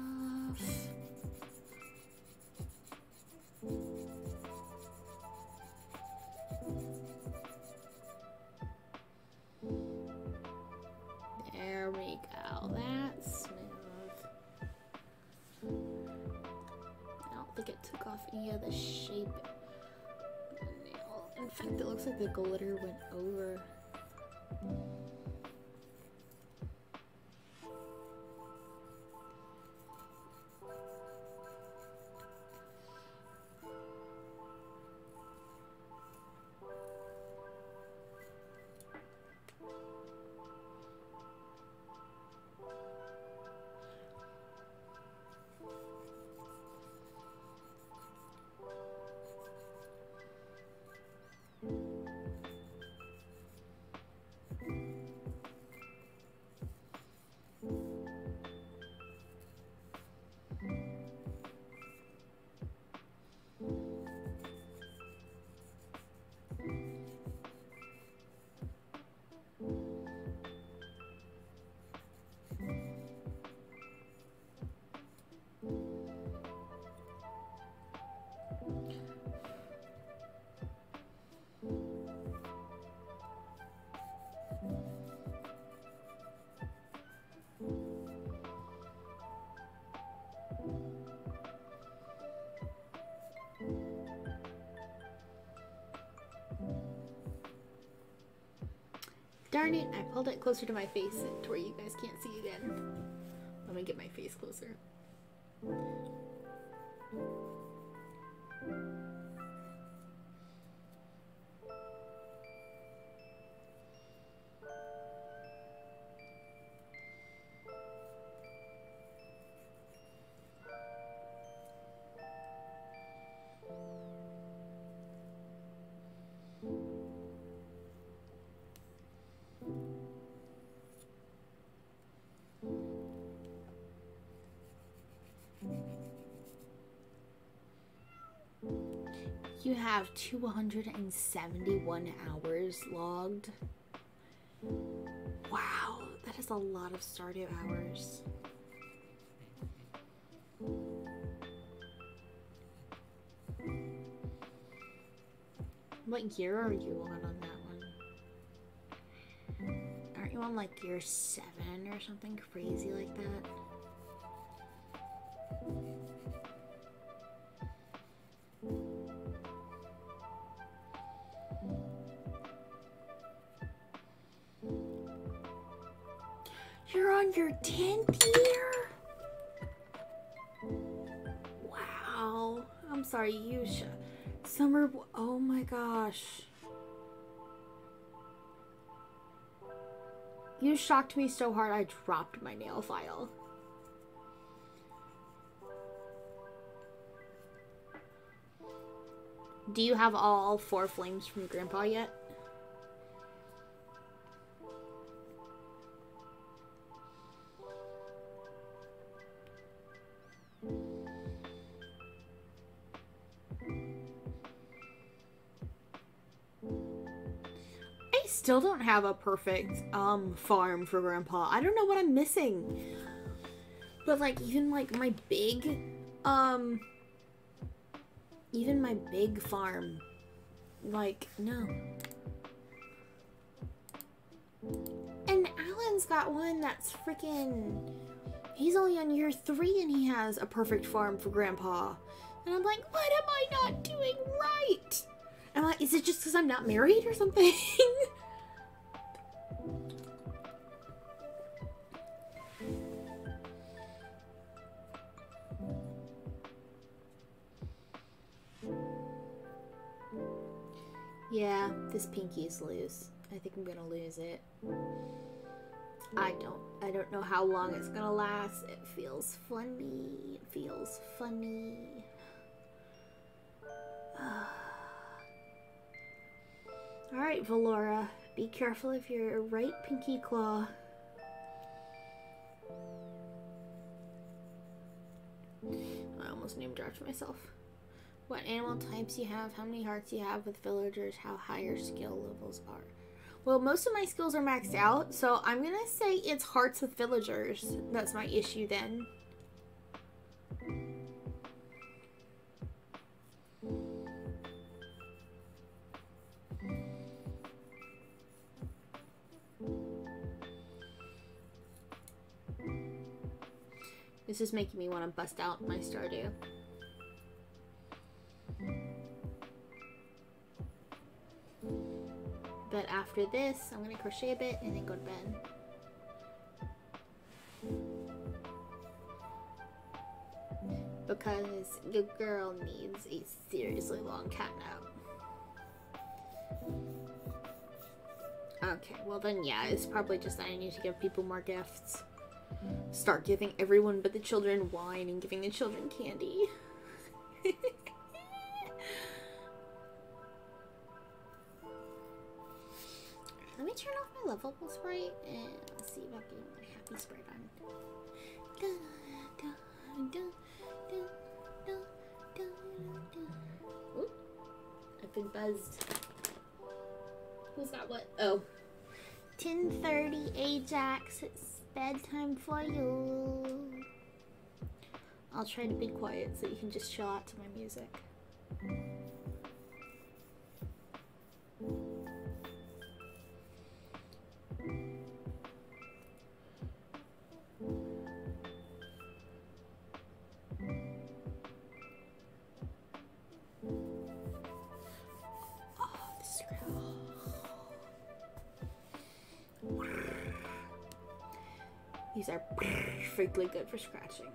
Darn it, I pulled it closer to my face to where you guys can't see again. Let me get my face closer. You have 271 hours logged. Wow, that is a lot of Stardew hours. What year are you on on that one? Aren't you on like year seven or something crazy like that? gosh. You shocked me so hard I dropped my nail file. Do you have all four flames from Grandpa yet? Have a perfect um farm for grandpa. I don't know what I'm missing. But like even like my big um even my big farm like no. And Alan's got one that's freaking he's only on year 3 and he has a perfect farm for grandpa. And I'm like, what am I not doing right? I'm like, is it just because I'm not married or something? *laughs* yeah, this pinky is loose. I think I'm gonna lose it. I don't I don't know how long it's gonna last. It feels funny. It feels funny. *sighs* Alright, Valora. Be careful of your right pinky claw. I almost name dropped myself. What animal types you have, how many hearts you have with villagers, how high your skill levels are. Well, most of my skills are maxed out, so I'm gonna say it's hearts with villagers. That's my issue then. This is making me want to bust out my Stardew. But after this, I'm gonna crochet a bit and then go to bed. Because the girl needs a seriously long cat nap. Okay, well then yeah, it's probably just that I need to give people more gifts. Start giving everyone but the children wine and giving the children candy. *laughs* turn off my lovable sprite and see if I can get my happy sprite on. Oop. I've been buzzed. Who's got what? Oh. 10.30 Ajax, it's bedtime for you. I'll try to be quiet so you can just chill out to my music. These are perfectly good for scratching.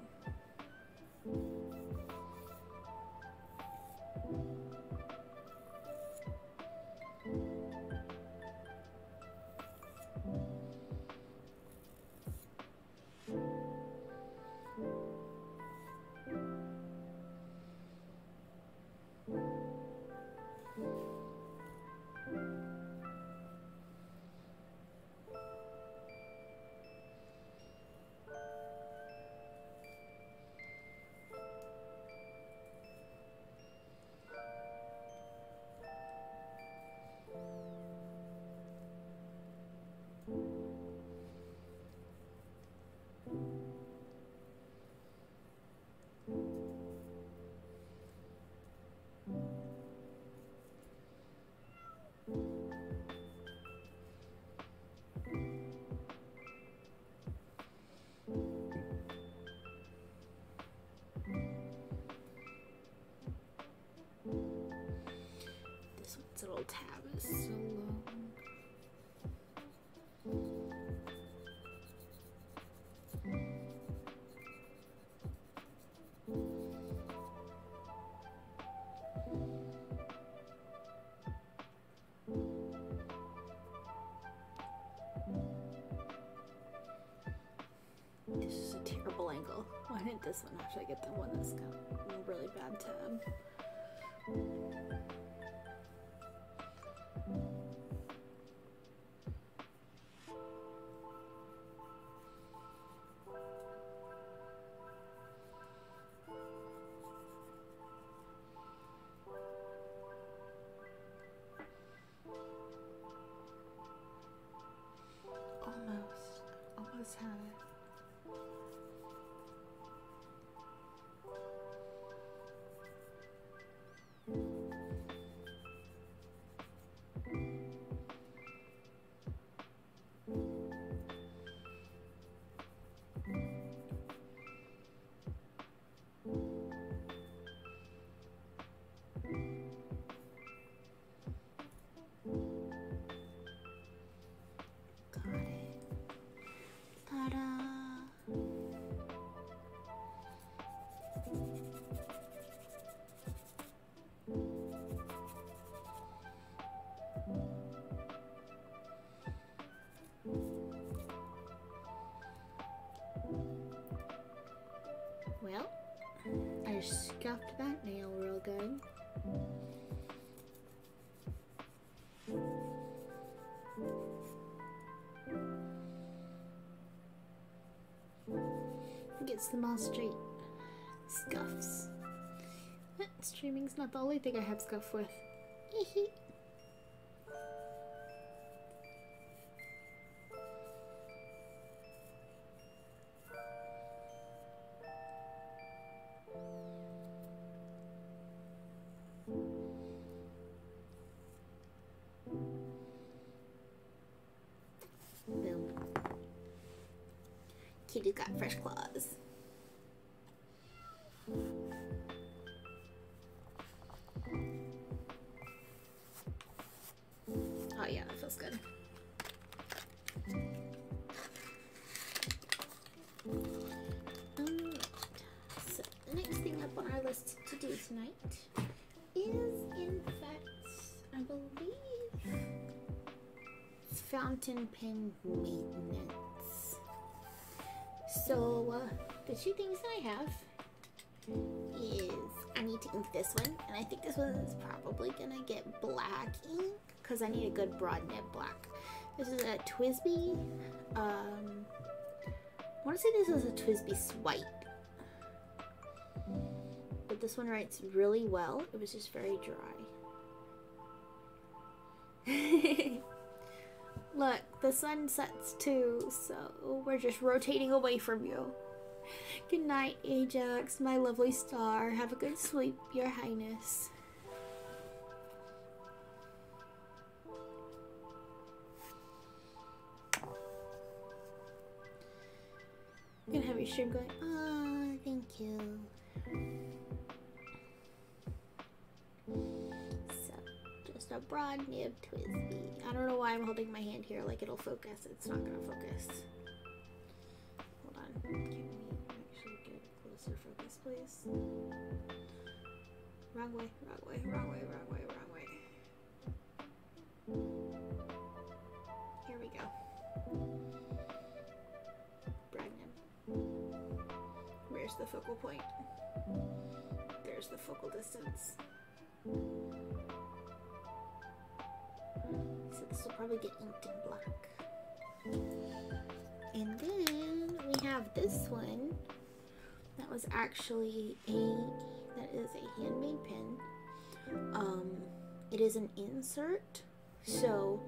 so long. This is a terrible angle. Why didn't this one actually get the one that's got a really bad tab? I scuffed that nail real good. Gets them all straight. Scuffs. Streaming's not the only thing I have scuff with. Tonight is in fact, I believe fountain pen maintenance. So, uh, the two things I have is I need to ink this one, and I think this one is probably gonna get black ink because I need a good broad nib black. This is a TWSBI. Um, I want to say this is a TWSBI Swipe, this one writes really well. It was just very dry. *laughs* Look, the sun sets too, so we're just rotating away from you. Good night, Ajax, my lovely star. Have a good sleep, your highness. You can have your stream going, oh, thank you. Broad nib TWSBI. I don't know why I'm holding my hand here like it'll focus. It's not gonna focus. Hold on. Can we actually get closer focus, please? Wrong way, wrong way, wrong way, wrong way, wrong way. Here we go. Broad nib. Where's the focal point? There's the focal distance. This will probably get inked in black. And then we have this one. That was actually a that is a handmade pen. Um, it is an insert, so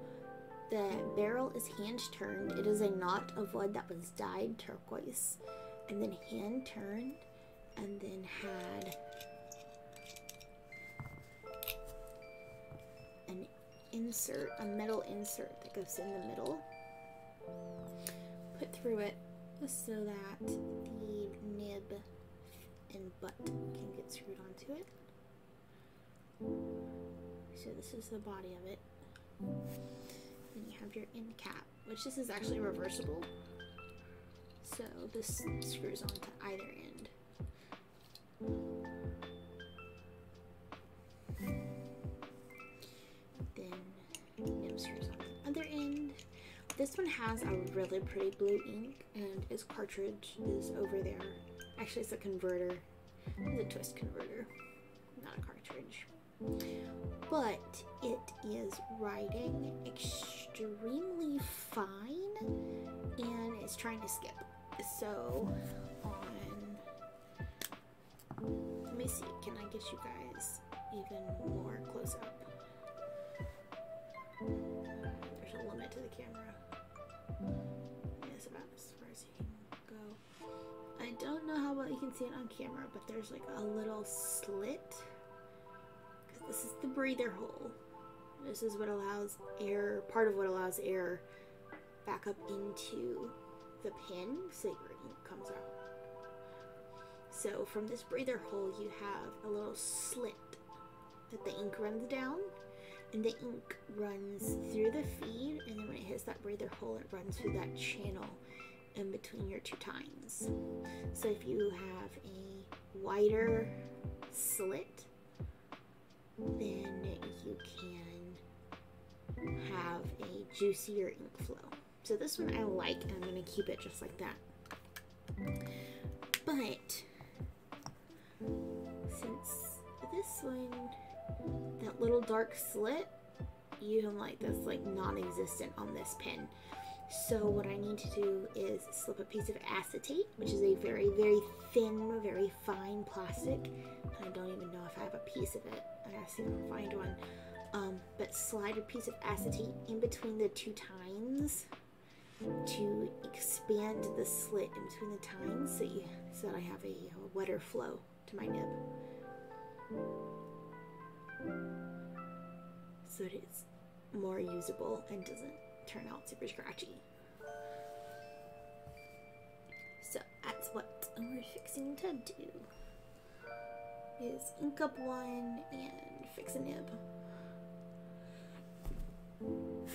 the barrel is hand turned. It is a knot of wood that was dyed turquoise, and then hand turned, and then had insert, a metal insert that goes in the middle, put through it so that the nib and butt can get screwed onto it. So this is the body of it. Then you have your end cap, which this is actually reversible. So this screws onto either end. This one has a really pretty blue ink, and its cartridge is over there Actually, it's a converter. It's a twist converter, not a cartridge. But it is writing extremely fine and it's trying to skip. So, on. Let me see, can I get you guys even more close up? There's a limit to the camera. Go. I don't know how well you can see it on camera, but there's like a little slit. 'Cause This is the breather hole. This is what allows air, part of what allows air back up into the pin so your ink comes out. So from this breather hole, you have a little slit that the ink runs down, and the ink runs through the feed, and then when it hits that breather hole, it runs through that channel in between your two tines. So if you have a wider slit, then you can have a juicier ink flow. So this one I like, and I'm going to keep it just like that. But since this one, that little dark slit, you can like that's like non-existent on this pen. So what I need to do is slip a piece of acetate, which is a very, very thin, very fine plastic. I don't even know if I have a piece of it. I gotta see if I can find one. Um, but slide a piece of acetate in between the two tines to expand the slit in between the tines so, you, so that I have a, a wetter flow to my nib. So it is more usable and doesn't turn out super scratchy. So that's what we're fixing to do. Is ink up one and fix a nib.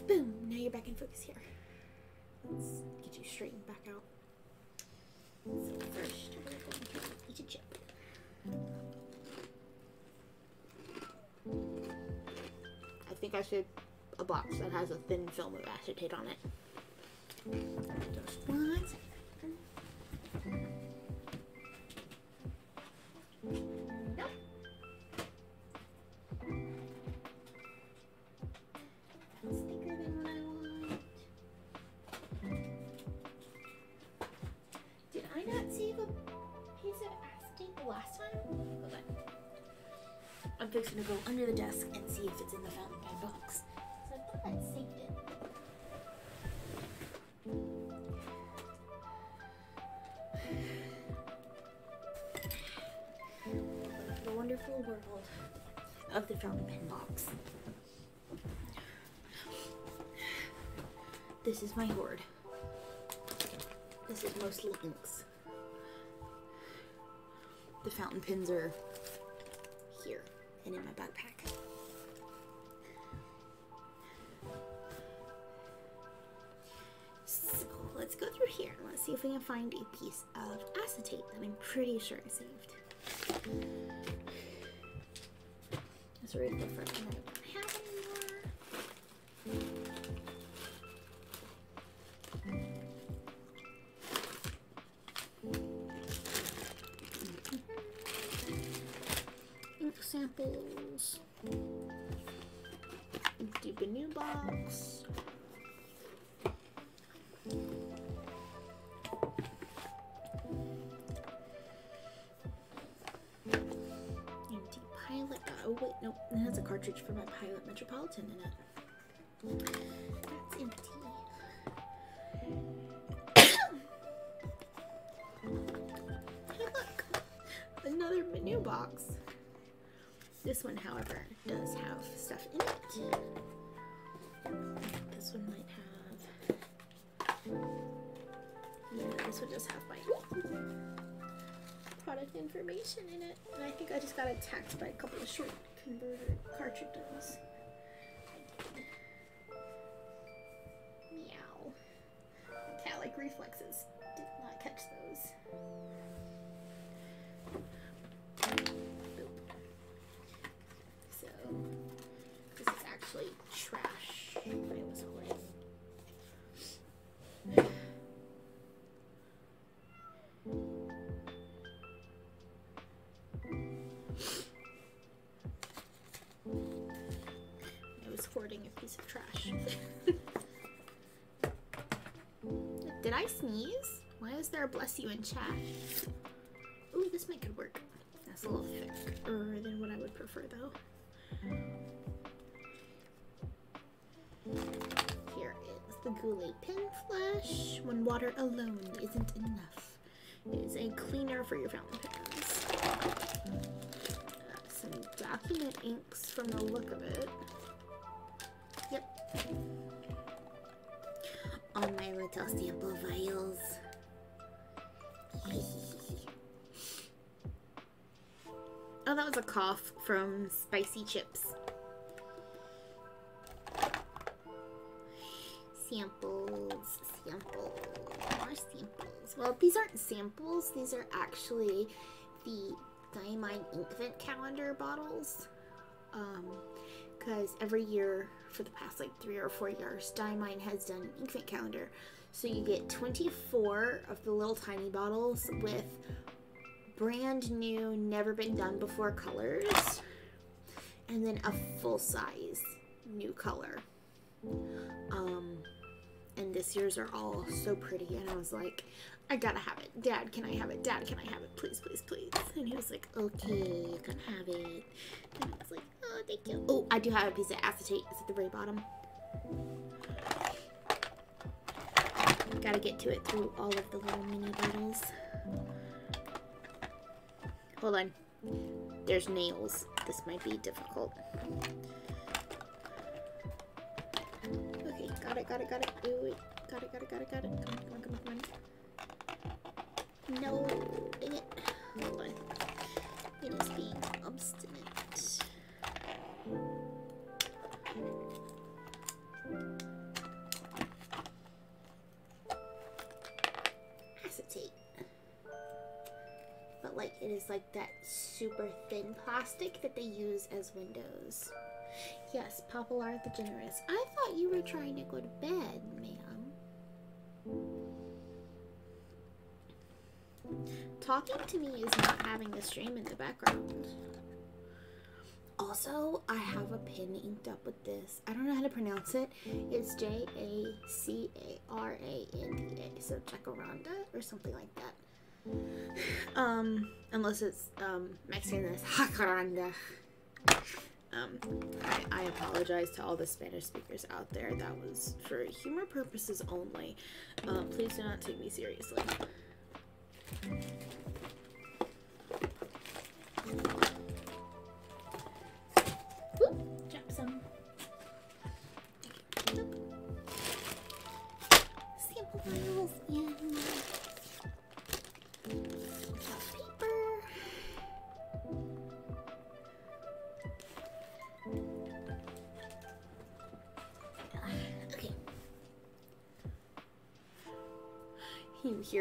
Boom! Now you're back in focus here. Let's get you straightened back out. So first, we're going to eat a chip. I think I should a box that has a thin film of acetate on it. Just one second. Nope. That's thicker than what I want. Did I not save a piece of acetate the last time? I'm fixing to go under the desk This is my hoard. This is mostly inks. The fountain pens are here and in my backpack. So let's go through here and let's see if we can find a piece of acetate that I'm pretty sure I saved. The first one I don't have. Ink samples. Empty new box. Cartridge for my pilot Metropolitan in it. That's empty. *coughs* hey, look, another Benu box. This one, however, does have stuff in it. This one might have. Yeah, this one does have my product information in it. And I think I just got attacked by a couple of short converter cartridges. Meow. Metallic reflexes. Did not catch those. Bless you in chat? Ooh, this might could work. That's a little thicker than what I would prefer though. Here is the Goulet Pen Flush. When water alone isn't enough. It is a cleaner for your fountain pens. Uh, some document inks from the look of it. Yep. All my little sample vials. Oh, that was a cough from spicy chips. Samples, samples, more samples. Well, these aren't samples. These are actually the Diamine Inkvent calendar bottles. Um, because every year for the past like three or four years, Diamine has done an Inkvent calendar. So you get 24 of the little tiny bottles with brand new, never been done before colors, and then a full size new color. Um, and this year's are all so pretty, and I was like, I gotta have it. Dad, can I have it? Dad, can I have it? Please, please, please. And he was like, okay, you can have it. And I was like, oh, thank you. Oh, I do have a piece of acetate. It's at the very bottom. Gotta get to it through all of the little mini bottles. Hold on. There's nails. This might be difficult. Okay, got it, got it, got it. Wait. Got it, got it, got it, got it. Come on, come on, come on. No, dang it. Hold on. It is being obstinate. Like it is like that super thin plastic that they use as windows. Yes, Popular the Generous. I thought you were trying to go to bed, ma'am. Talking to me is not having the stream in the background. Also, I have a pin inked up with this. I don't know how to pronounce it. It's J A C A R A N D A. So Jacaranda or something like that. Um, unless it's um Mexican, it's Jacaranda. Um, I, I apologize to all the Spanish speakers out there. That was for humor purposes only. Uh, please do not take me seriously.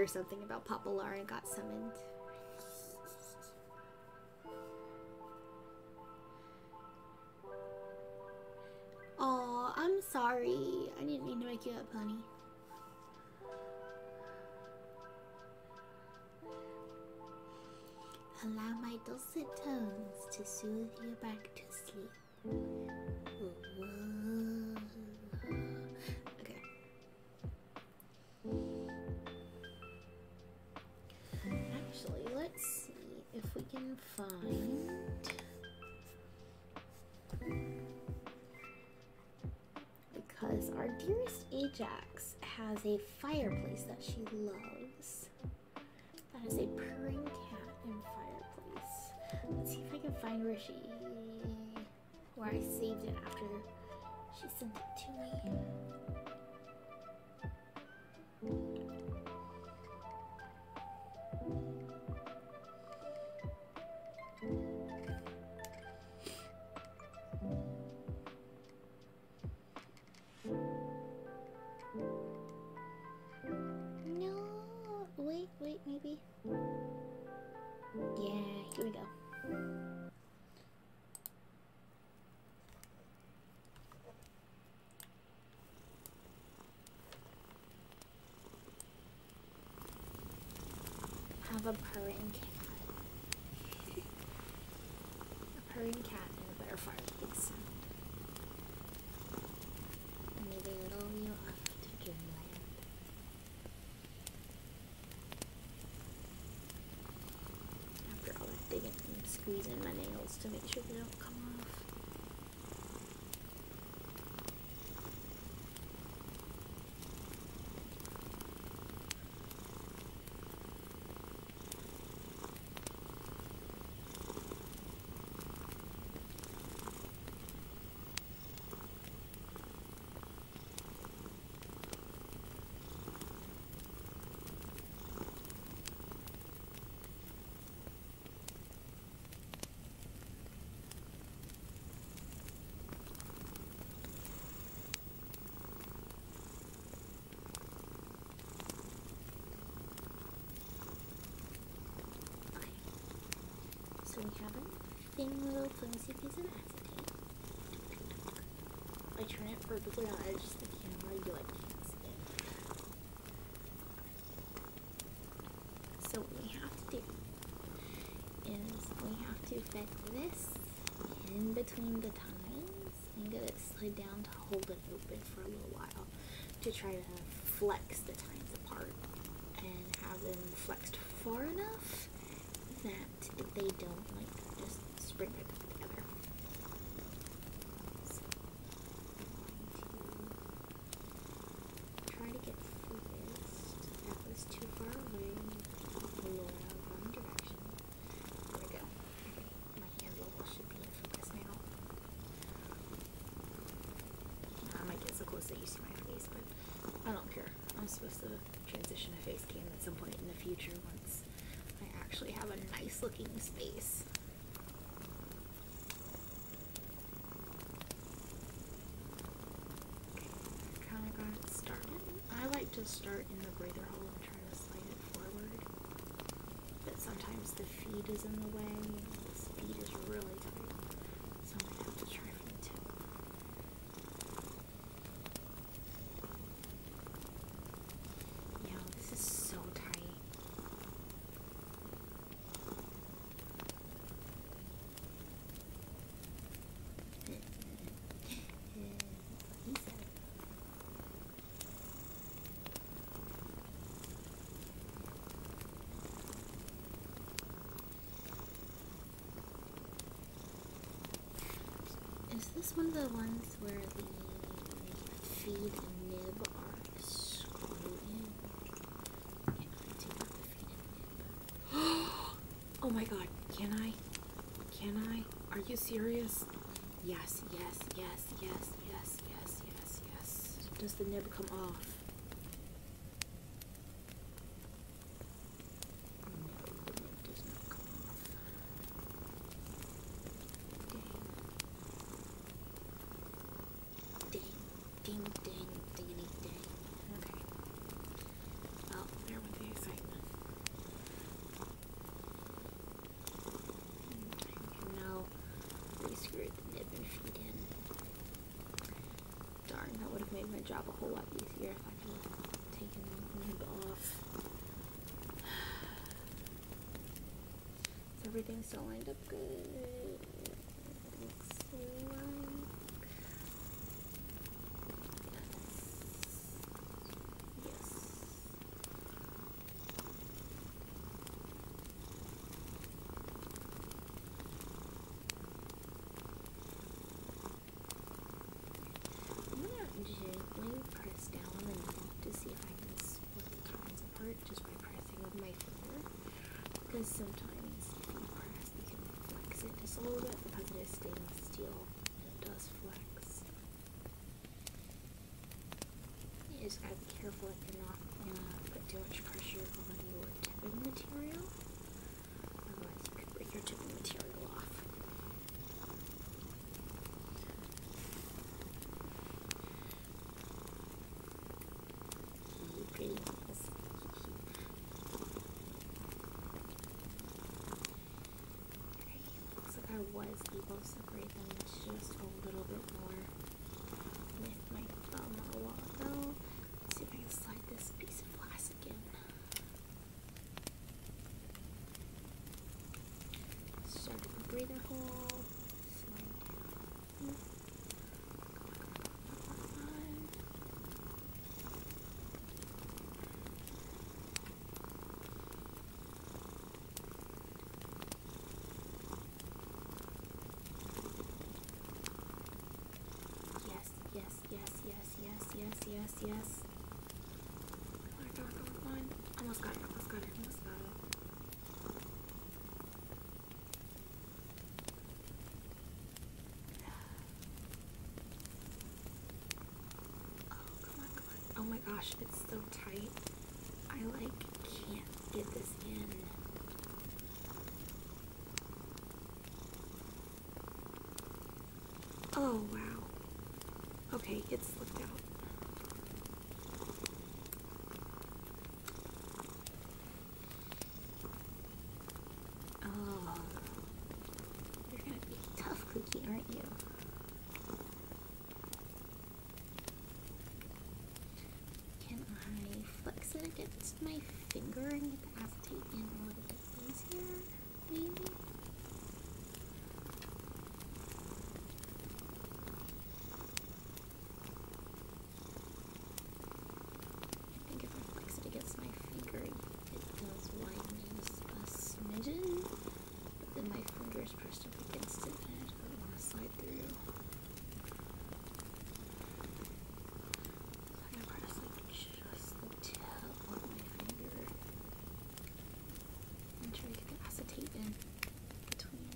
Something about Papa Lara got summoned. Oh, I'm sorry. I didn't mean to wake you up, honey. Allow my dulcet tones to soothe you back to sleep. Can find. Because our dearest Ajax has a fireplace that she loves. That is a purring cat and fireplace. Let's see if I can find where she. where I saved it after she sent it to me. have a purring cat. a purring cat and a better fart big sound. Maybe a little you off to dreamland. After all that digging, and squeezing my nails to make sure they don't So we have a thin little flimsy piece of acetate. I turn it perfectly on edge of the camera, you like can't see it. So what we have to do is we have to fit this in between the tines and get it slid down to hold it open for a little while to try to flex the tines apart and have them flexed far enough that they don't like just spring right back together. So I'm going to try to get focused. That was too far away. Laura, wrong direction. There we go. My hand level should be in focus now. I might get so close that you see my face, but I don't care. I'm supposed to transition to face cam at some point in the future actually have a nice looking space. Kind of got it started. I like to start in the breather hole and try to slide it forward. But sometimes the feed is in the way. This feed is really tight. So I might have to try from the tip. Yeah, this is so tight. He said. Is this one of the ones where the feed and nib are screwed in? I *gasps* the feed and nib. oh my god, can I? Can I? Are you serious? Yes, yes, yes, yes, yes, yes, yes, yes. Does the nib come off? No, the nib does not come off. Dang. Ding, ding, diggity, dang. Okay. Well, there went the excitement. And now they screwed the nib and feed in. Darn, that would have made my job a whole lot easier if I could have taken the nib off. Is everything still lined up good? Looks like Yes. I'm gonna gently press down on the to see if I can split the apart just by pressing with my finger. Because sometimes if you press, you can flex it just a little bit because it is stainless steel and it does flex. You just gotta be careful that you're not gonna put too much pressure on your tipping material. Otherwise, you could break your tipping material off. Hee, Pretty nails. Okay, looks like I was able to separate them just a little bit more with my thumb a while ago. Let's see if I can slide this piece of glass again. Start at the breather hole, slide down. Gosh, it's so tight. I like can't get this in. Oh wow. Okay, it's slipped out. Oh. You're gonna be a tough cookie, aren't you? Can I flex it against my finger and get the acetate in a little bit easier? Maybe? I think if I flex it against my finger, it does widen just a smidgen. But then my finger is pressed up against it and it doesn't want to slide through. So I press like just the tip of my finger and try to get the acetate in between.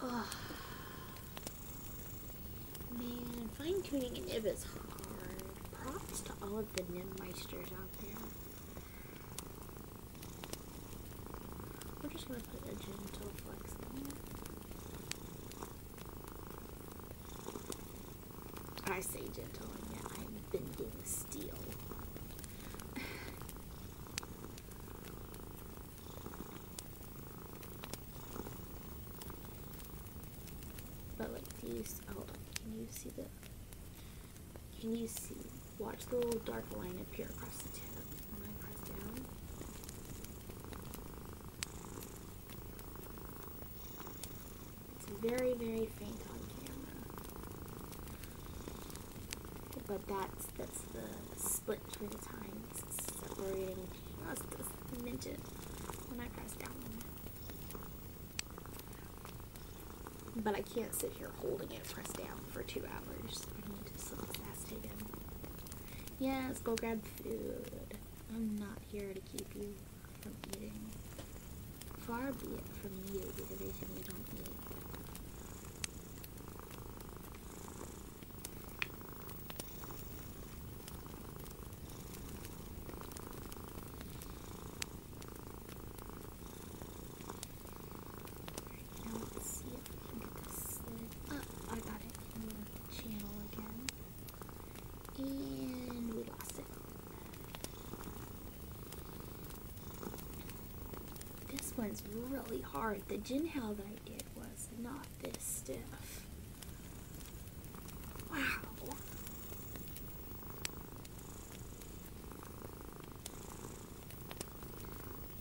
Ugh. Man, fine tuning a nib is hard. Props to all of the nib meisters out there. We're just gonna put a gentle flex in there. I say gentle, and yet I'm bending steel. *laughs* But like, do you? s- Oh, can you see the? Can you see? Watch the little dark line appear across the tip when I press down. It's very, very faint on camera. But that's that's the split between the tines separating oh, just a midget when I press down on it. But I can't sit here holding it pressed down for two hours. I need to slip this acetate in. Yes, go grab food. I'm not here to keep you from eating. Far be it from you to eat everything you don't eat. Alright, now let's see if we can get this slid up. I got it in the channel again. And we lost it. This one's really hard. The Jinhao that I did was not this stiff. Wow.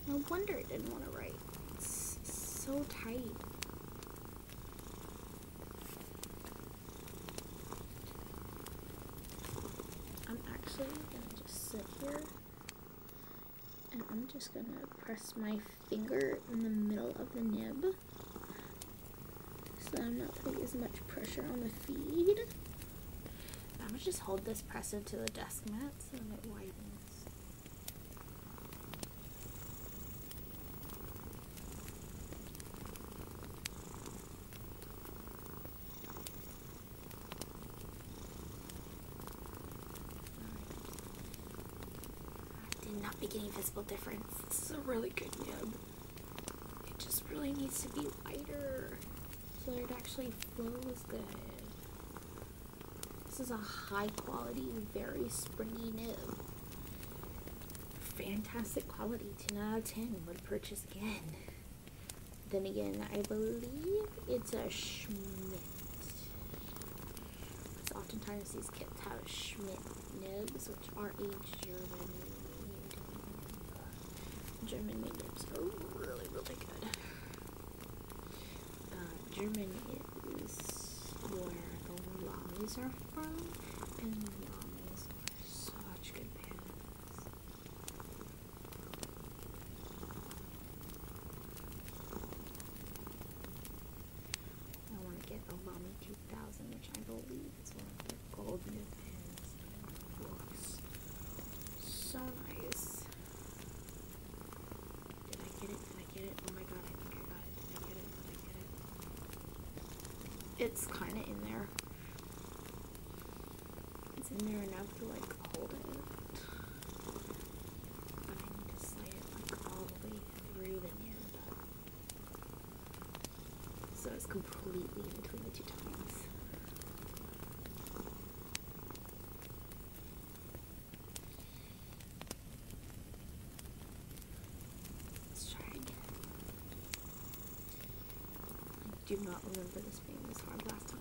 No wonder it didn't want to write. It's so tight. I'm actually gonna just sit here and I'm just gonna press my finger in the middle of the nib so that I'm not putting as much pressure on the feed. I'm gonna just hold this press into the desk mat so that it widens. Ah, did not make any visible difference. This is a really good nib. It just really needs to be lighter so it actually flows good. This is a high quality, very springy nib. Fantastic quality, 10 out of 10. Would purchase again. Then again, I believe it's a Schmidt. Because oftentimes these kits have Schmidt nibs, which are a German. German nibs are really, really good. Uh, German is where the Lamys are from, and Lamys are such good pens. I want to get a Lamy 2000, which I believe is one of their gold nib pens. It looks so nice. Did I get it? Did I get it? Oh my god, I think I got it. Did I get it? Did I get it? It's kind of in there. It's in there enough to like hold it. But I need to slide it like all the way through the nib. So it's completely in between the two tines. Let's try again. I do not remember this being this hard last time.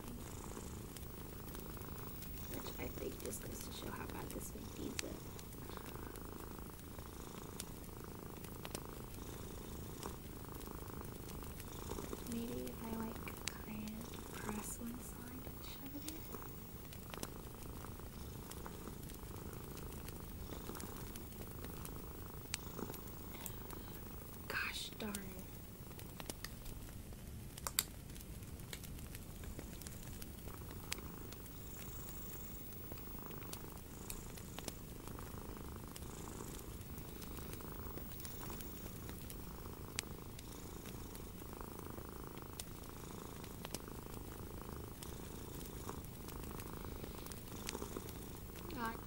Which I think just goes to show how bad this one needs it. Maybe if I like kind of press one side and shove it in. Gosh darn.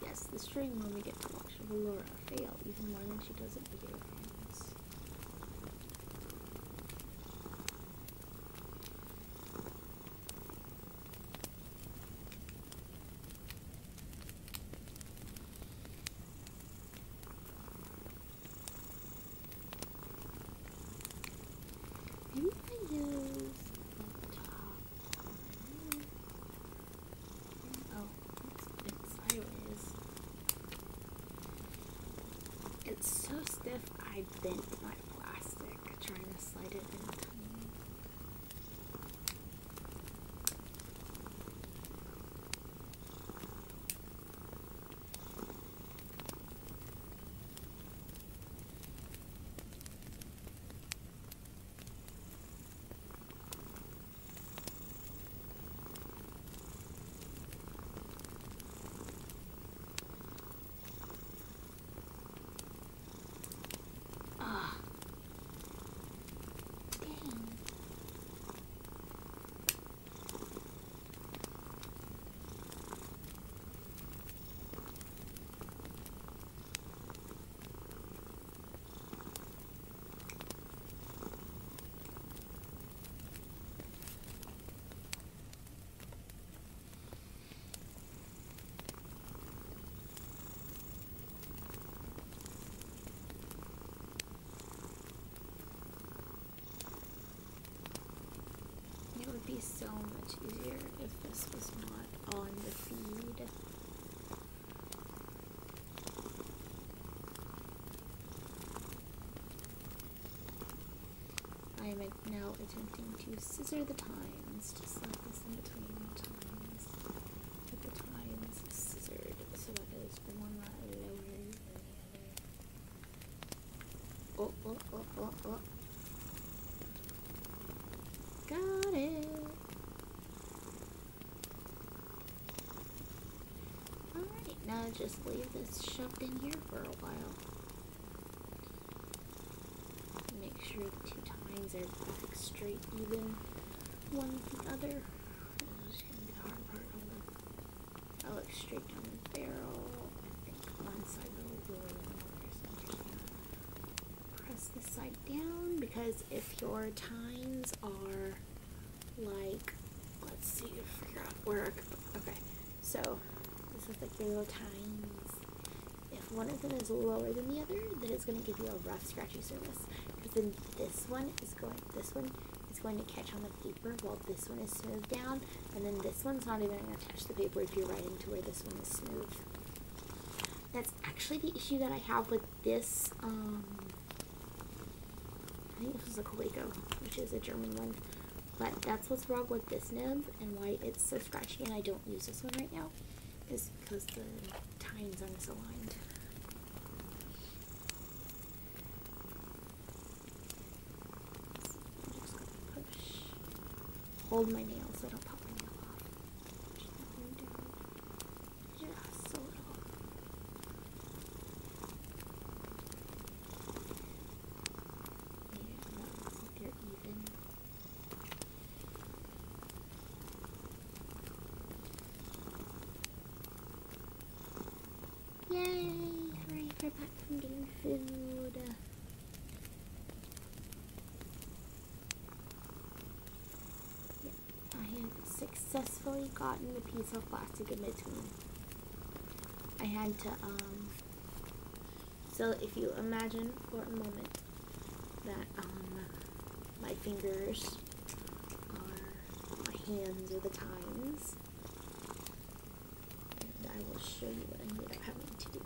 Yes, the string when we get to watch Valora fail even more than she does at video games. Maybe if I use the top one. Oh, it's bent sideways. It's so stiff, I bent my plastic trying to slide it in between. Ah. Dang. It would so much easier if this was not on the feed. I am now attempting to scissor the tines to slide this in between the tines. With the tines scissored so that it is one lower than the other. Oh, oh, oh, oh, oh. Got it. Now just leave this shoved in here for a while. Make sure the two tines are perfect straight even one with the other. This is gonna be the hard part. On. I look straight down the barrel. I think one side will the other, so gonna press this side down because if your tines are like let's see figure out where okay so is like your little tines if one of them is lower than the other then it's going to give you a rough scratchy surface. Because then this one is going this one is going to catch on the paper while this one is smooth down and then this one's not even going to touch the paper if you're writing to where this one is smooth. That's actually the issue that I have with this um, I think this is a Kaweco, which is a German one. But that's what's wrong with this nib and why it's so scratchy and I don't use this one right now is because the tines are misaligned. I'm just gonna push, hold my nail so I don't pop my nail off. Push that one down just a little. Yeah, that looks like they're even. Successfully gotten the piece of plastic in between. I had to, um, so if you imagine for a moment that, um, my fingers are my hands are the tines, and I will show you what I ended up having to do.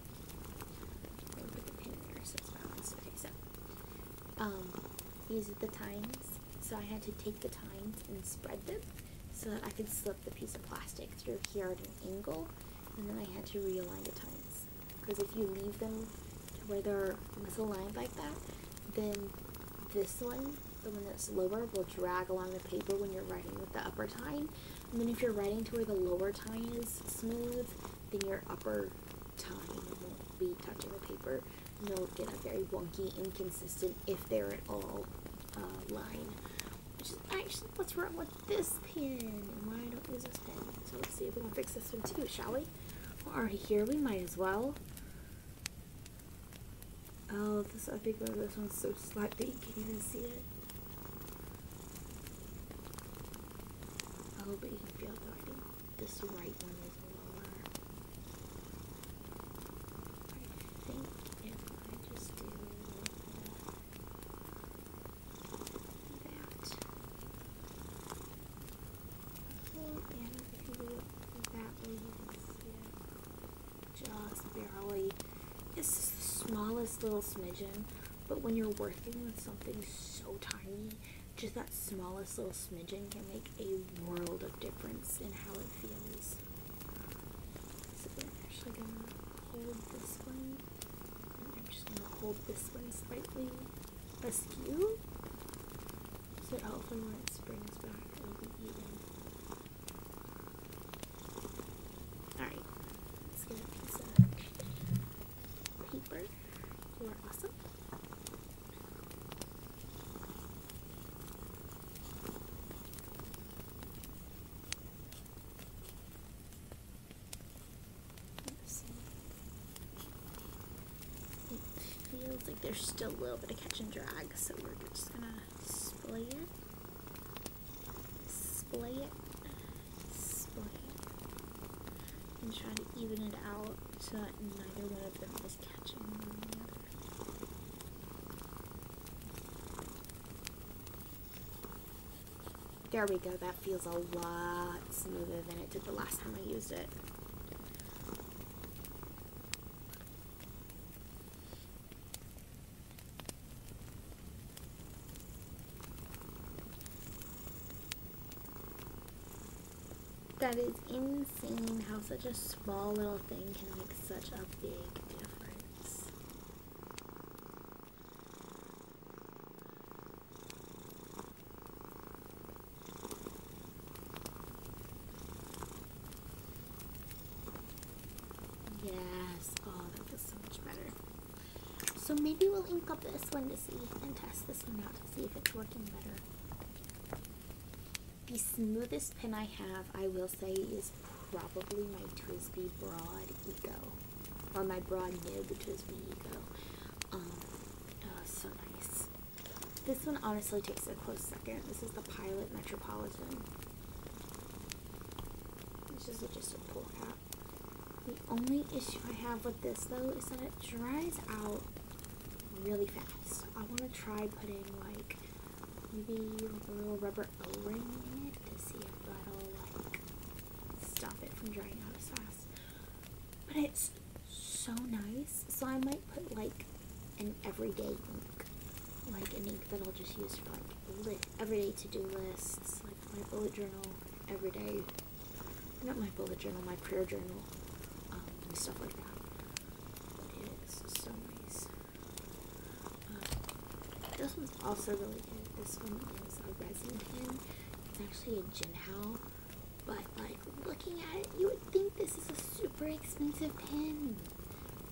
I'll put the pin there so it's balanced. Okay, so, um, these are the tines. So I had to take the tines and spread them so that I could slip the piece of plastic through here at an angle, and then I had to realign the tines. Because if you leave them to where they're misaligned like that, then this one, the one that's lower, will drag along the paper when you're writing with the upper tine. And then if you're writing to where the lower tine is smooth, then your upper tine won't be touching the paper. And you'll get a very wonky, inconsistent, if they're at all, uh, line. Actually what's wrong with this pen and why don't use this pen. So let's see if we can fix this one too, shall we? We're already here, we might as well. Oh, this I think this one's so slight that you can't even see it. Oh, but you can feel though. I think this right one is lower. I think if I just do that. Oh, and if you do it that way, you can see it just barely. It's just the smallest little smidgen, but when you're working with something so tiny, just that smallest little smidgen can make a world of difference in how it feels. So we're actually gonna hold this one, I'm just gonna hold this one slightly askew, so hopefully when it springs back, it'll be even. Alright, let's get a piece of paper. You are awesome. Let's see. It feels like there's still a little bit of catch and drag, so we're just gonna splay it, splay it, splay it, and try to even it out so that neither one of them is catching the other. There we go, that feels a lot smoother than it did the last time I used it. That is insane how such a small little thing can make such a big difference. Yes, oh, that feels so much better. So maybe we'll ink up this one to see and test this one out to see if it's working better. The smoothest pen I have, I will say, is probably my TWSBI Broad Eco. Or my Broad Nib TWSBI Eco. Um, uh, so nice. This one honestly takes a close second. This is the Pilot Metropolitan. This is just a pull cap. The only issue I have with this though is that it dries out really fast. I want to try putting like maybe a little rubber O-ring in it to see if that'll like stop it from drying out as fast. But it's so nice, so I might put like an everyday ink, like an ink that I'll just use for like li- everyday to-do lists, like my bullet journal, everyday, not my bullet journal, my prayer journal, um, and stuff like that. But it is so nice. Um, this one's also really good. This one is a resin pin. It's actually a Jinhao, but like looking at it, you would think this is a super expensive pen.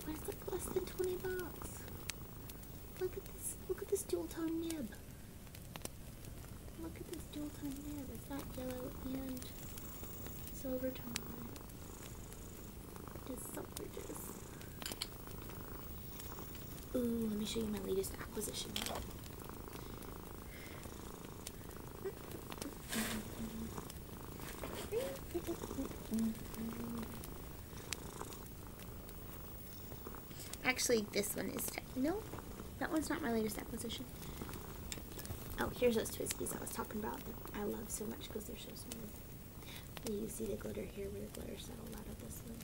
but it's like less than twenty bucks. Look at this! Look at this dual tone nib. Look at this dual tone nib. It's got yellow and silver tone on it. Is so gorgeous. Ooh, let me show you my latest acquisition. *laughs* actually, this one is. No, that one's not my latest acquisition. Oh, here's those TWSBIs I was talking about that I love so much because they're so smooth. You see the glitter here where the glitter settled out of this one.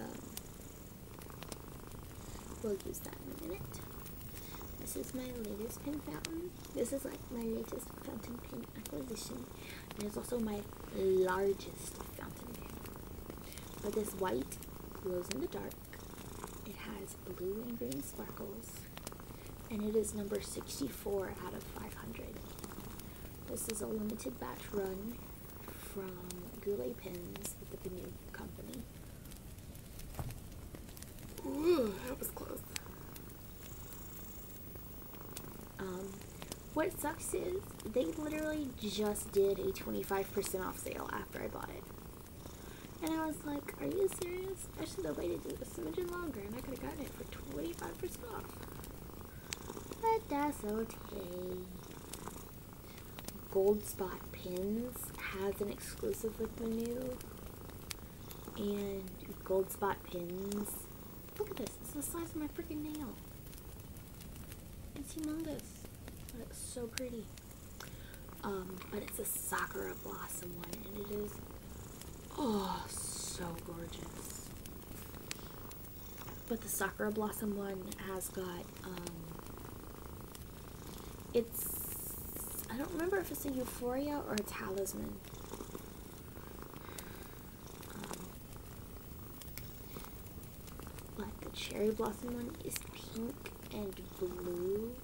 Um, we'll use that in a minute. This is my latest pen fountain. This is like my latest fountain pen acquisition. And it's also my largest. But this white glows in the dark. It has blue and green sparkles. And it is number 64 out of 500. This is a limited batch run from Goulet Pins with the Benu company. Ooh, that was close. Um, what sucks is they literally just did a 25% off sale after I bought it. And I was like, are you serious? I should have waited a smidgen longer and I could have gotten it for 25% off. But that's okay. Gold Spot Pins has an exclusive with Benu. And Gold Spot Pins. Look at this. It's the size of my freaking nail. It's humongous. But it's so pretty. Um, but it's a Sakura Blossom one, and it is oh so gorgeous. But the Sakura Blossom one has got um, it's I don't remember if it's a Euphoria or a Talisman. Um, but the Cherry Blossom one is pink and blue.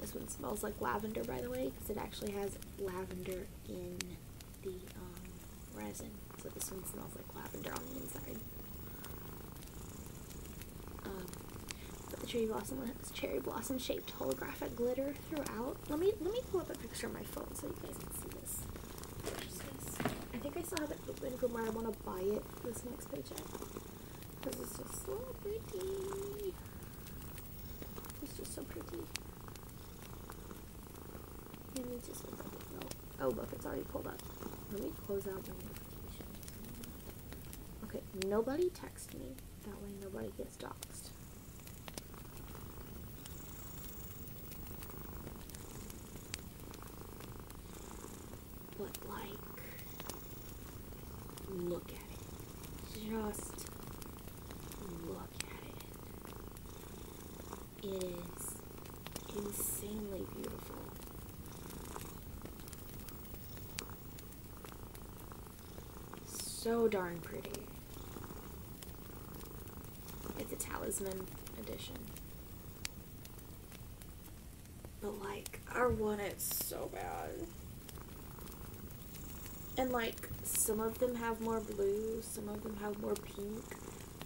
This one smells like lavender, by the way, because it actually has lavender in So this one smells like lavender on the inside. Um, but the cherry blossom has cherry blossom shaped holographic glitter throughout. Let me let me pull up a picture on my phone so you guys can see this. I think I still have it open from where I want to buy it this next paycheck. Because it's just so pretty. It's just so pretty. Let me just. Oh, look, it's already pulled up. Let me close out my nobody text me. That way nobody gets doxxed. But, like, look at it. Just look at it. It is insanely beautiful. So darn pretty. A talisman edition. But like, I want it so bad. And like, some of them have more blue, some of them have more pink.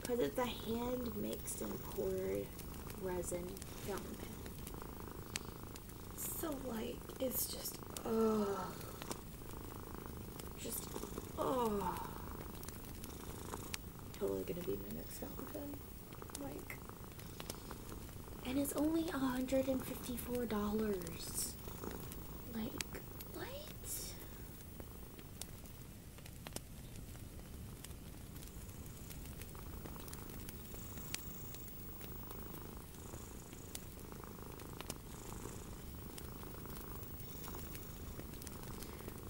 Because it's a hand mixed and poured resin fountain pen. So like, it's just, oh. Just, oh. Totally gonna be my next fountain pen. And it's only $154. Like, what?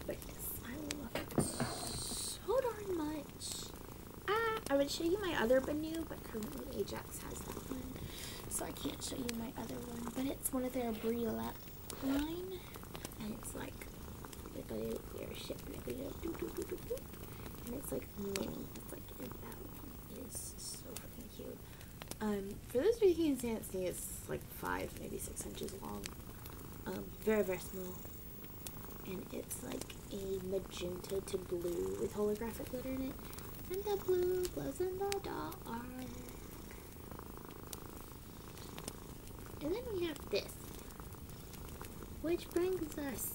But yes, I love it so darn much. Ah, I would show you my other Benu, but currently Ajax has so I can't show you my other one. But it's one of their Brie line, and it's like and it's like. It's like that one is so freaking cute. Um, for those of you who can't see, it's like five, maybe six inches long. Um, very very small and it's like a magenta to blue with holographic glitter in it. And the blue glows in the dark. And then we have this, which brings us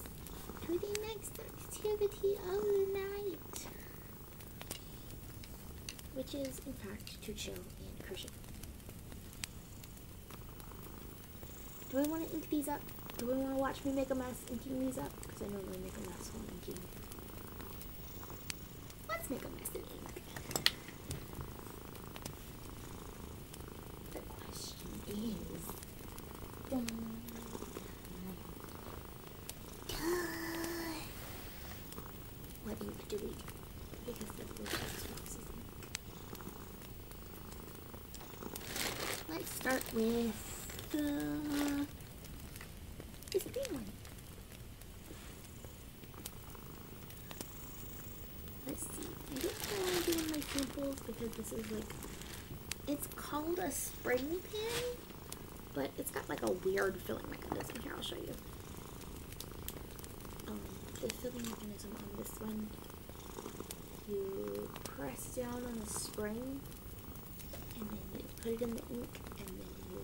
to the next activity of the night, which is in fact to chill and crochet. Do we want to ink these up? Do we want to watch me make a mess inking these up? Because I normally make a mess when inking. let's make a mess of ink. The question is, dun, dun, what ink do we do? Because the blue Xbox is ink. Let's start with the green one. Let's see. I don't know why I'm doing my samples because this is like it's called a spring pin, but it's got like a weird filling mechanism. Here, I'll show you. Um, the filling mechanism on this one, you press down on the spring, and then you put it in the ink, and then you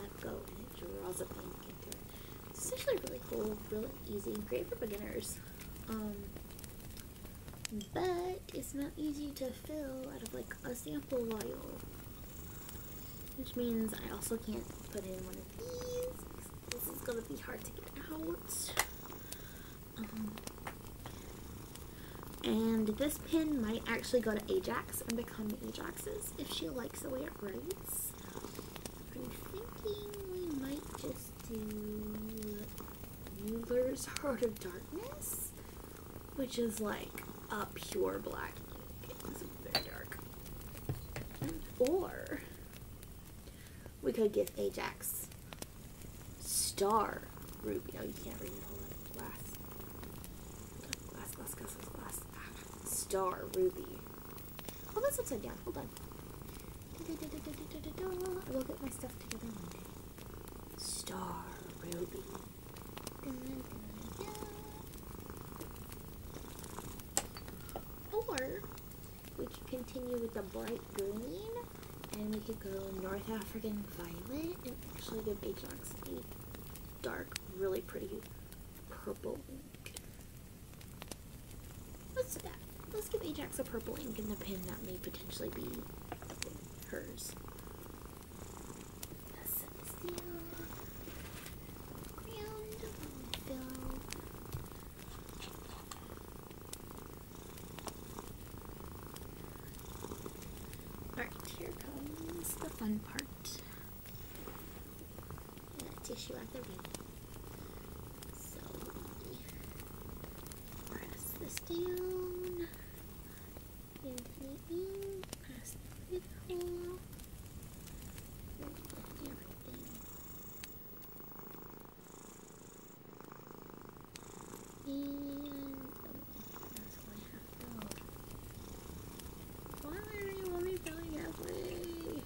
let go, and it draws up the ink into it. It's really easy, great for beginners. Um, but it's not easy to fill out of like a sample vial. Which means I also can't put in one of these. This is gonna be hard to get out. Um, and this pin might actually go to Ajax and become Ajax's if she likes the way it writes. I'm thinking we might just do Noodler's Heart of Darkness, which is like a pure black ink. It's very dark. Or we could give Ajax Star Ruby. Oh, you can't read it. Hold on. Glass. Glass, glass, glass, glass, glass. Ah, Star Ruby. Oh, that's upside down. Hold on. I will get my stuff together one day. Star Ruby. Or we could continue with the bright green and we could go North African violet and actually give Ajax a dark, really pretty purple ink. Let's do that. Let's give Ajax a purple ink in the pin that may potentially be hers. Celestial. Ground fill. Alright, here comes the fun part. Yeah, tissue at the ready. So we press this down into the ink, press the lid hole. Where's the everything? And oh, that's all I have filled. Why are you only filling halfway?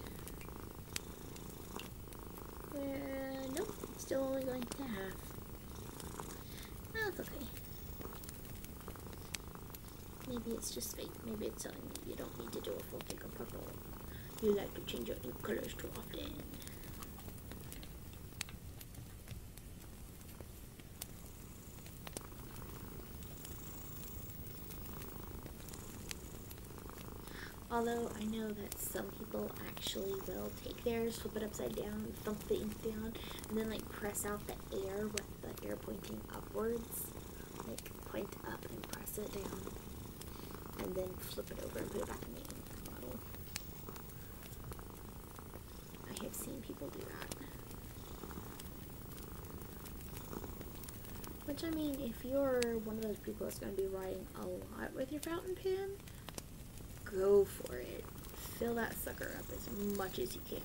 Uh, nope, still going to half. Oh, That's okay. Maybe it's just fake. Maybe it's telling me you don't need to do a full take of purple. You like to change your ink colors too often. Although I know that some people actually will take theirs, flip it upside down, thump the ink down, and then like press out the air with the air pointing upwards. Like point up and press it down. And then flip it over and put it back in the ink bottle. I have seen people do that. Which I mean, if you're one of those people that's going to be writing a lot with your fountain pen, go for it. Fill that sucker up as much as you can.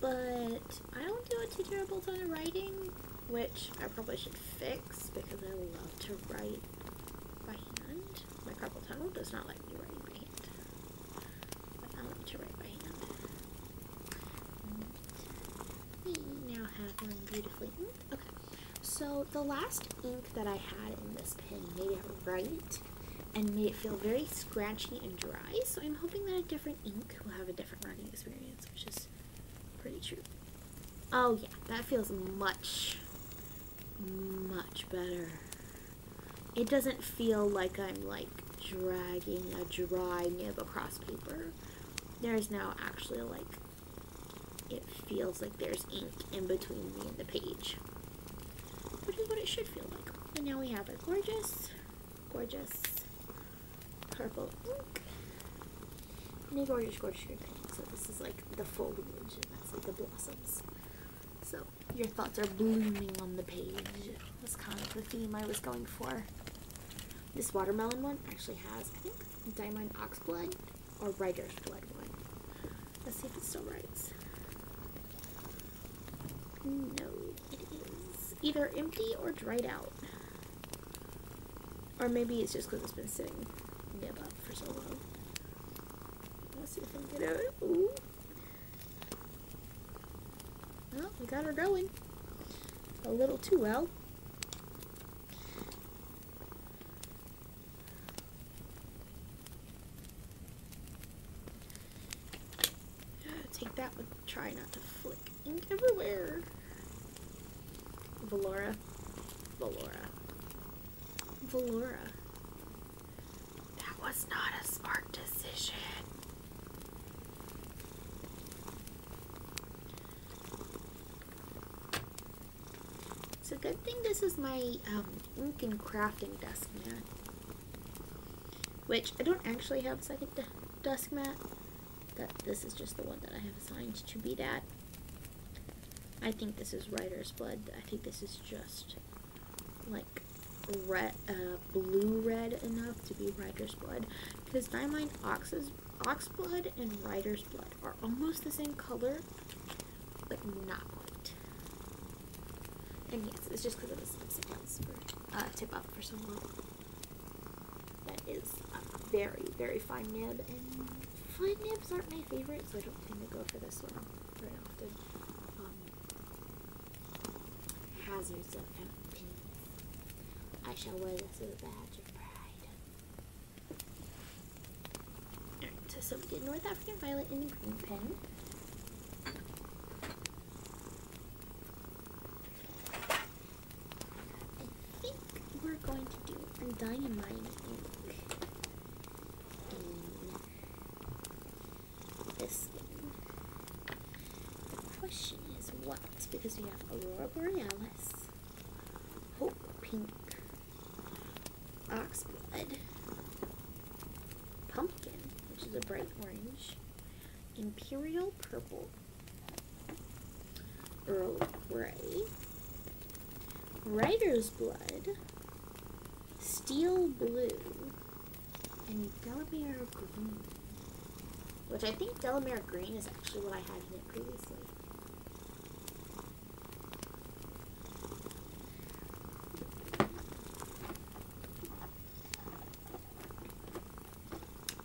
But I don't do a too terrible ton of writing, which I probably should fix because I love to write by hand. My carpal tunnel does not like me writing by hand. But I like to write by hand. And we now have one beautifully inked. Okay. So the last ink that I had in this pen made it right and made it feel very scratchy and dry. So I'm hoping that a different ink will have a different writing experience, which is pretty true. Oh yeah, that feels much, much better. It doesn't feel like I'm like dragging a dry nib across paper. There's now actually like, it feels like there's ink in between me and the page. Which is what it should feel like. And now we have a gorgeous, gorgeous purple ink. And a gorgeous, gorgeous green painting. So this is like the foliage, and that's like the blossoms. So your thoughts are blooming on the page. That's kind of the theme I was going for. This watermelon one actually has, I think, Diamine Oxblood or Writer's Blood one. Let's see if it still writes. No, it is either empty or dried out. Or maybe it's just because it's been sitting nib up for so long. Let's see if I can get it. Ooh. Well, we got her going. A little too well. Take that one. Try not to flick ink everywhere. Valora. Valora. Valora. That was not a smart decision. It's good thing this is my um, ink and crafting desk mat. Which I don't actually have a second de desk mat. That this is just the one that I have assigned to be that. I think this is writer's blood. I think this is just like red, uh, blue red enough to be writer's blood. Because Diamine Ox's ox blood and writer's blood are almost the same color, but not. And yes, it's just because it was upside down for uh, tip up for so long. That is a very, very fine nib, and fine nibs aren't my favorite, so I don't tend to go for this one very often. Um, hazards of fountain I shall wear this as a badge of pride. Alright, so, so we did North African Violet in the green pen. I think we're going to do a Diamine ink in this one. The question is Because we have Aurora Borealis, Hope Pink, Oxblood, Pumpkin, which is a bright orange, Imperial Purple, Earl Grey, Writer's Blood, Steel Blue, and Delamere Green. Which I think Delamere Green is actually what I had in it previously.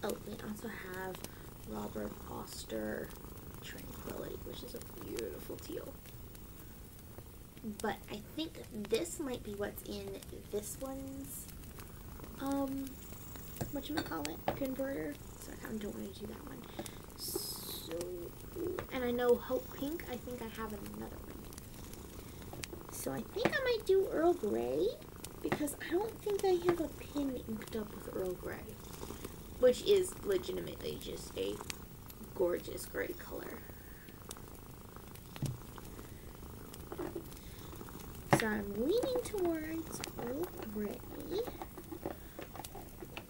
Oh, we also have Robert Oster Tranquility, which is a beautiful teal. But I think this might be what's in this one's, um, what you call it, converter. So I kind of don't want to do that one. So, and I know Hope Pink, I think I have another one. So I think I might do Earl Grey, because I don't think I have a pin inked up with Earl Grey which is legitimately just a gorgeous gray color. So I'm leaning towards Earl Grey,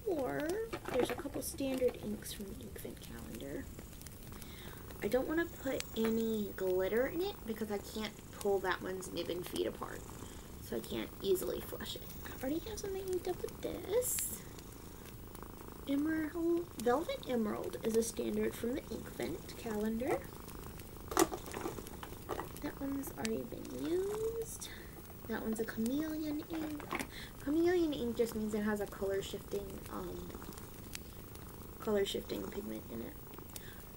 or there's a couple standard inks from the Inkvent calendar. I don't want to put any glitter in it because I can't pull that one's nib and feet apart, so I can't easily flush it. I already have something inked up with this. Emerald, Velvet Emerald is a standard from the Inkvent calendar. That one's already been used. That one's a chameleon ink. Chameleon ink just means it has a color shifting, um, color shifting pigment in it.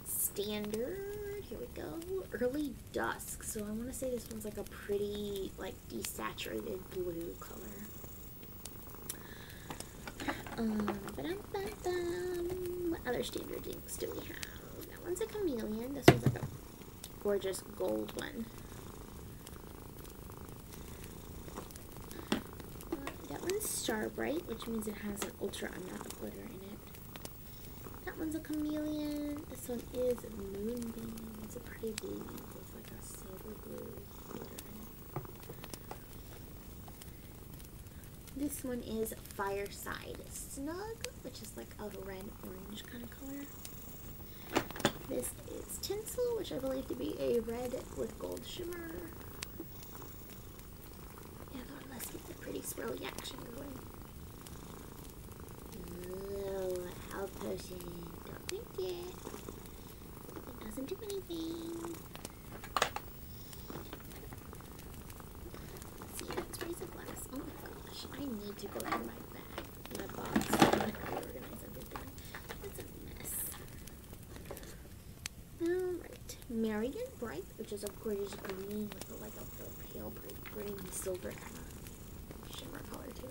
Standard, here we go. Early Dusk. So I want to say this one's like a pretty, like, desaturated blue color. Um, what other standard inks do we have? That one's a chameleon. This one's like a gorgeous gold one. Uh, that one's Star Bright, which means it has an ultra amount of glitter in it. That one's a chameleon. This one is a Moonbeam. It's a pretty blue with like a silver blue glitter in it. This one is Fireside Snug, which is like a red orange kind of color. This is Tinsel, which I believe to be a red with gold shimmer. Yeah, let's get the pretty swirly action going. Oh, health potion. Don't drink it. It doesn't do anything. Let's see, let's raise a glass. Oh my gosh, I need to go in my bag, my box, and organize everything. It's a mess. Alright, Marion Bright, which is a gorgeous green with a, like a, a pale bright green silver kind of shimmer color to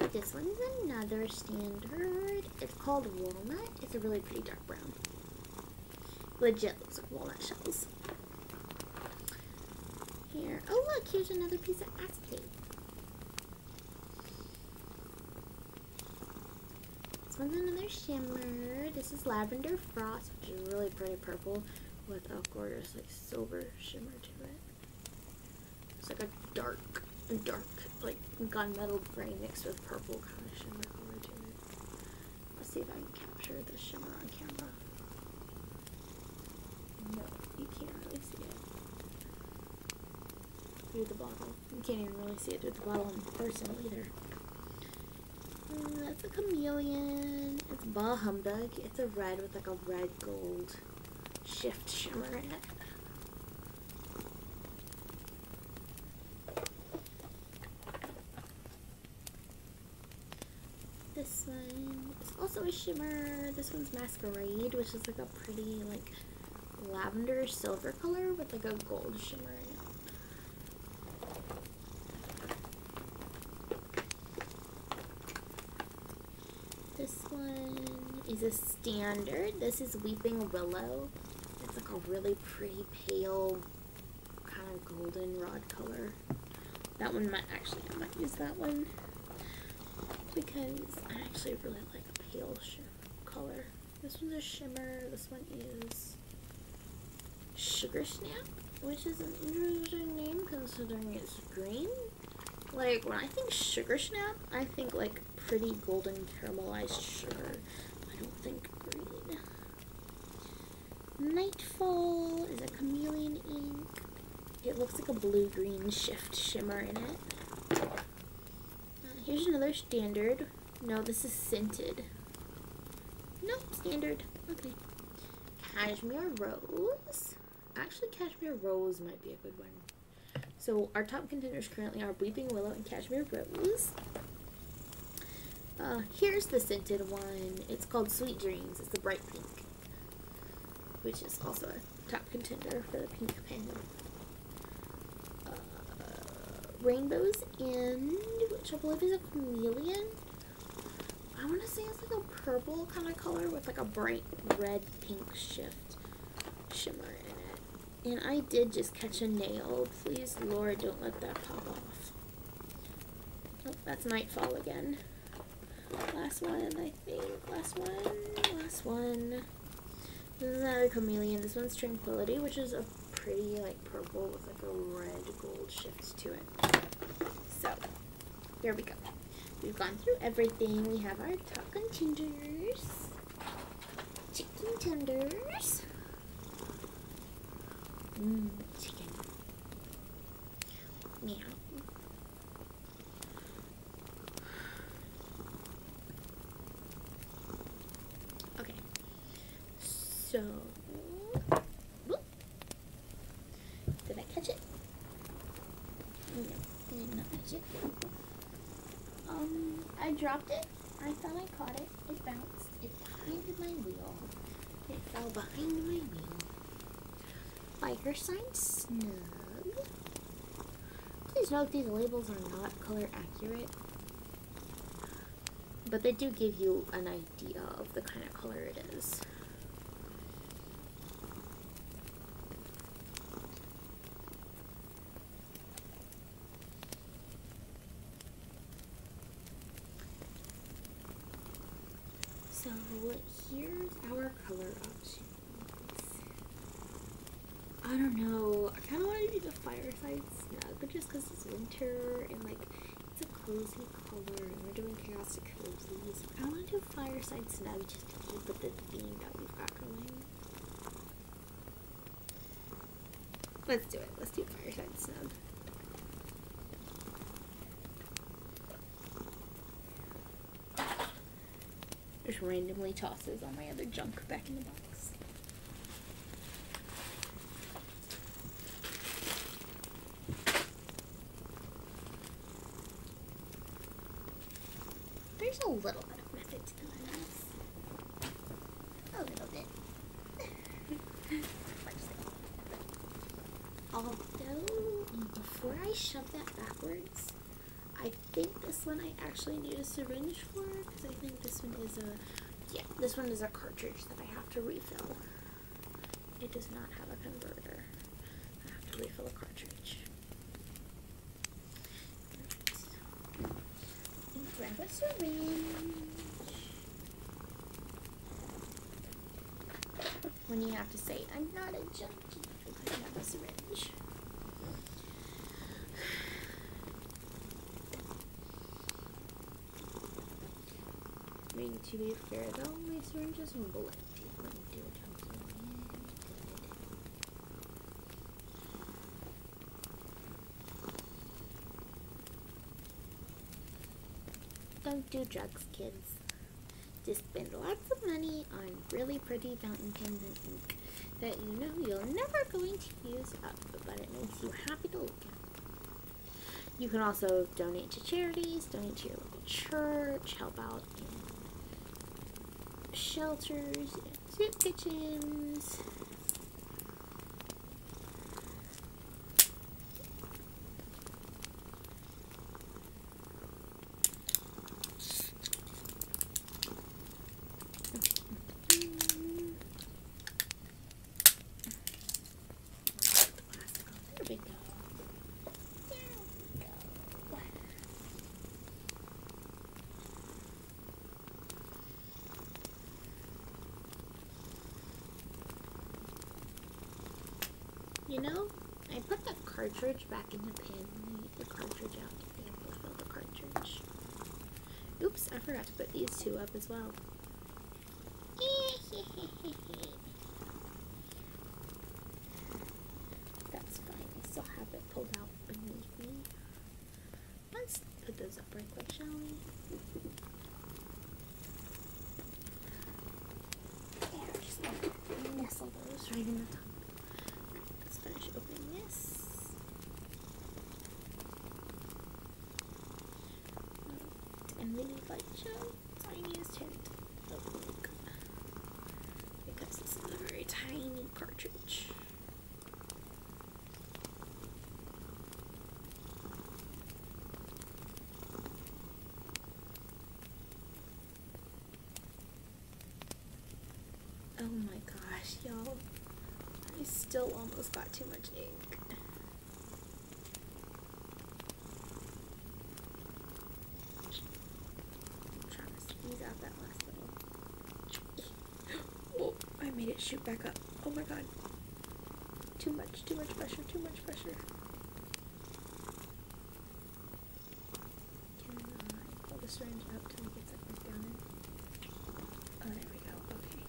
it. This one's another standard. It's called Walnut. It's a really pretty dark brown. Legit looks like walnut shells. Here. Oh look, here's another piece of acetate. This one's another shimmer. This is Lavender Frost, which is really pretty purple with a gorgeous like silver shimmer to it. It's like a dark, dark like gunmetal gray mixed with purple kind of shimmer color to it. Let's see if I can capture the shimmer on camera. No, you can't really see it through the bottle. You can't even really see it through the bottle in person either. Uh, that's a chameleon. It's Bah Humbug. It's a red with like a red gold shift shimmer in it. This one is also a shimmer. This one's Masquerade, which is like a pretty like lavender silver color with like a gold shimmer in it. This one is a standard. This is Weeping Willow. It's like a really pretty pale kind of goldenrod color. That one might actually, I might use that one because I actually really like a pale color. This one's a shimmer. This one is Sugar Snap, which is an interesting name considering it's green. Like, when I think Sugar Snap, I think like pretty golden caramelized sugar. Think green. Nightfall is a chameleon ink. It looks like a blue-green shift shimmer in it. Uh, here's another standard. No, this is scented. Nope, standard. Okay. Cashmere Rose. Actually, Cashmere Rose might be a good one. So our top contenders currently are Weeping Willow and Cashmere Rose. Uh, here's the scented one. It's called Sweet Dreams. It's the bright pink, which is also a top contender for the pink pen. Uh, Rainbow's End, which I believe is a chameleon. I want to say it's like a purple kind of color with like a bright red pink shift shimmer in it. And I did just catch a nail. Please, Lord, don't let that pop off. Oh, that's Nightfall again. Last one, I think. Last one. Last one. This is another chameleon. This one's Tranquility, which is a pretty, like, purple with, like, a red gold shift to it. So, here we go. We've gone through everything. We have our top tenders. Chicken tenders. Mmm, chicken. Meow. Okay. So, whoop. did I catch it? No, I did not catch it. Um, I dropped it. I thought I caught it. It bounced. It behind my wheel. It fell behind my wheel. Fireside snug. Please note these labels are not color accurate. But they do give you an idea of the kind of color it is. So here's our color options. I don't know. I kind of want to do the fireside snug, but just because it's winter and like it's a cozy color and we're doing chaotic cozies. I want to do fireside snug just to keep with the theme that we've got going. Let's do it. Let's do fireside snug. Just randomly tosses all my other junk back in the box. There's a little bit of method to the madness. A little bit. *laughs* Although, before I shove that backwards, I think this one I actually need a syringe for this one is a yeah this one is a cartridge that I have to refill. It does not have a converter. I have to refill a cartridge. And grab a syringe. When you have to say, I'm not a junkie, have a syringe. I mean, to be fair though, my syringes are bullet. Let me do. Good. Don't do drugs, kids. Just spend lots of money on really pretty fountain pens and ink that you know you're never going to use up, but it makes you happy to look at. You can also donate to charities, donate to your local church, help out in shelters, and soup kitchens. There we go. There we go. You know, I put the cartridge back in the pen. Leave the cartridge out the amplifier the cartridge. Oops, I forgot to put these two up as well. *laughs* That's fine. I still have it pulled out beneath me. Let's put those up right quick, shall we? Just nestle those right in the top. Let's finish oh, this. And need like just tiniest hint of ink because this is a very tiny cartridge. Oh my gosh, y'all. I still almost got too much ink. I'm trying to squeeze out that last little. *gasps* Oh, I made it shoot back up. Oh my god. Too much, too much pressure, too much pressure. Can I pull the syringe up to make it suck back down in? Oh, there we go. Okay.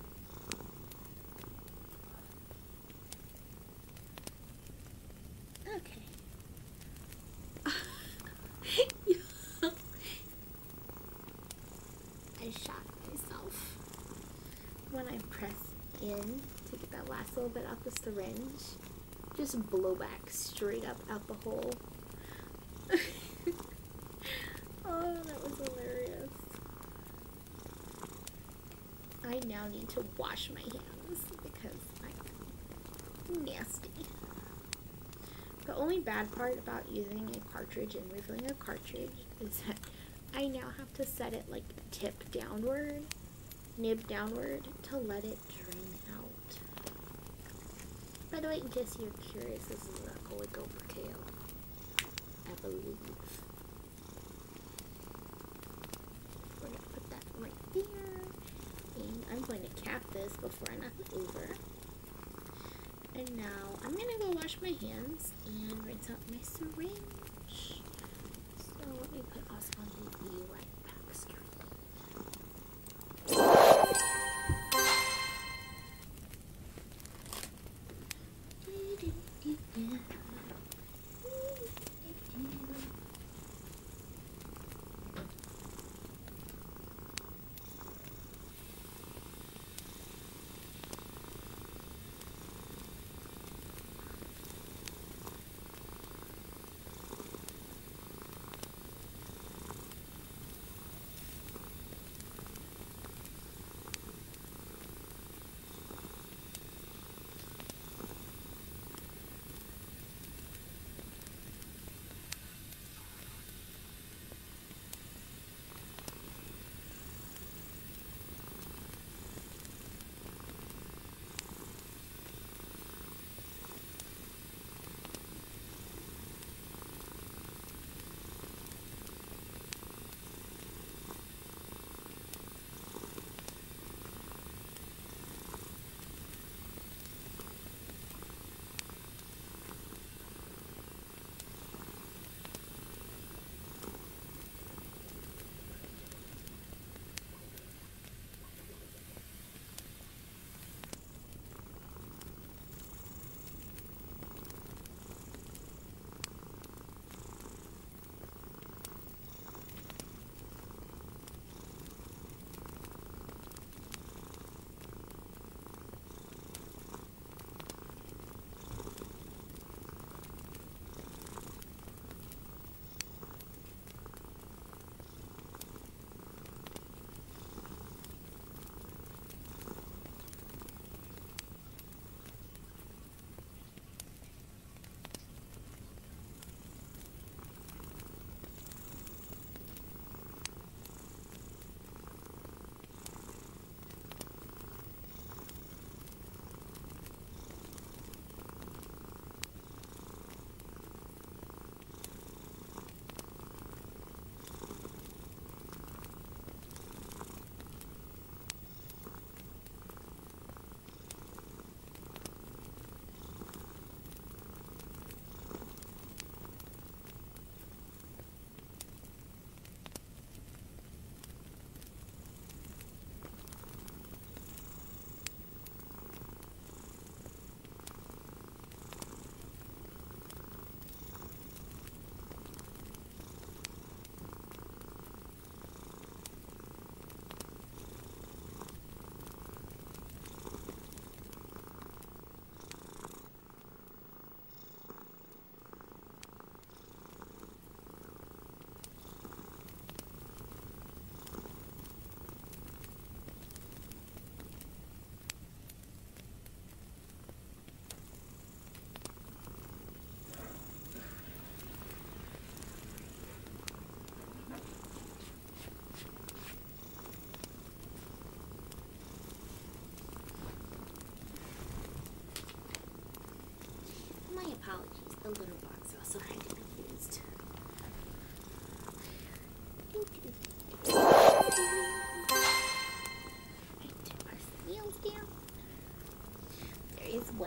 Okay. I shot myself when I press in to last little bit out the syringe. Just blow back straight up out the hole. *laughs* oh, that was hilarious. I now need to wash my hands because I'm nasty. The only bad part about using a cartridge and refilling a cartridge is that I now have to set it like tip downward, nib downward to let it. By the way, in case you're curious, this is a Holy tail. I believe. We're gonna put that right there. And I'm going to cap this before I knock it over. And now I'm gonna go wash my hands and rinse out my syringe. So let me put the E right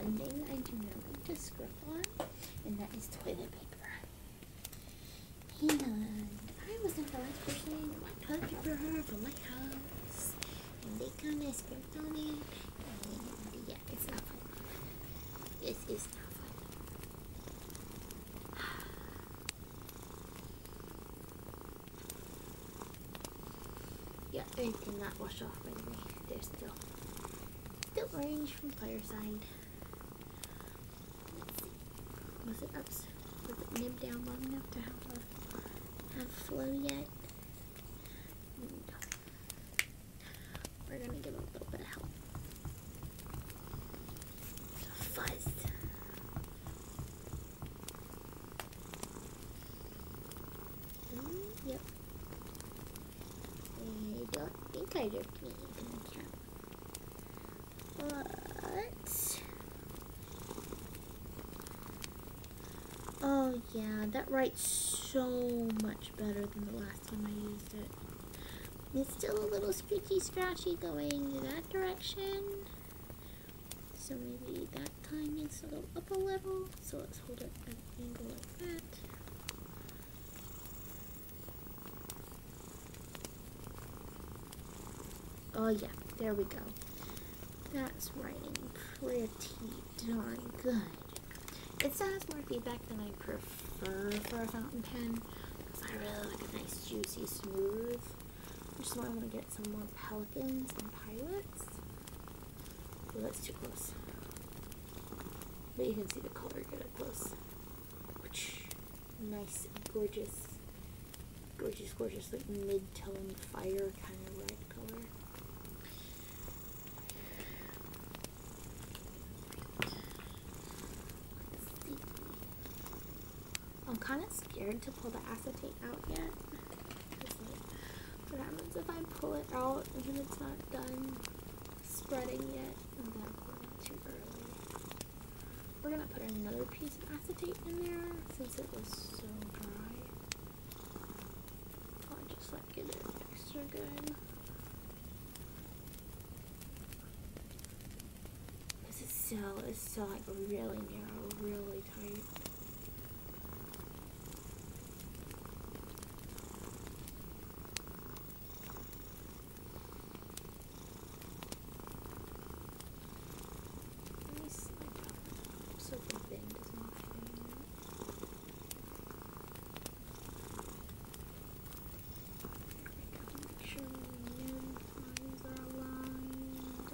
one thing I do not like to scribble on, and that is toilet paper. And I wasn't the last person to buy toilet paper for my house, and they kind of scribbled on it, and yeah, it's not fun. This is not. *sighs* Yeah, it did not wash off the way. They're still still orange from fireside. Was it up? Was it nibbed down long enough to have a have flow yet? No. We're gonna give it a little bit of help. Fuzz. Mm, yep. I don't think I just need an account. But Oh yeah, that writes so much better than the last time I used it. It's still a little scratchy scratchy going in that direction. So maybe that time needs to go up a little. So let's hold it at an angle like that. Oh yeah, there we go. That's writing pretty darn good. It still has more feedback than I prefer for a fountain pen. Because I really like a nice, juicy, smooth. Which is why I want to get some more Pelikans and pilots. Ooh, that's too close. But you can see the color good up close. Which nice, gorgeous, gorgeous, gorgeous, like mid-tone fire kind of red color. Let's see. I'm kind to pull the acetate out yet. what happens if I pull it out and then it's not done spreading yet? Then too early. We're gonna put another piece of acetate in there since it was so dry. I'll just like get it extra good. This is so, it's so like really narrow, really tight. Let me slide down so the bend is not hanging out. Make sure my end lines are aligned.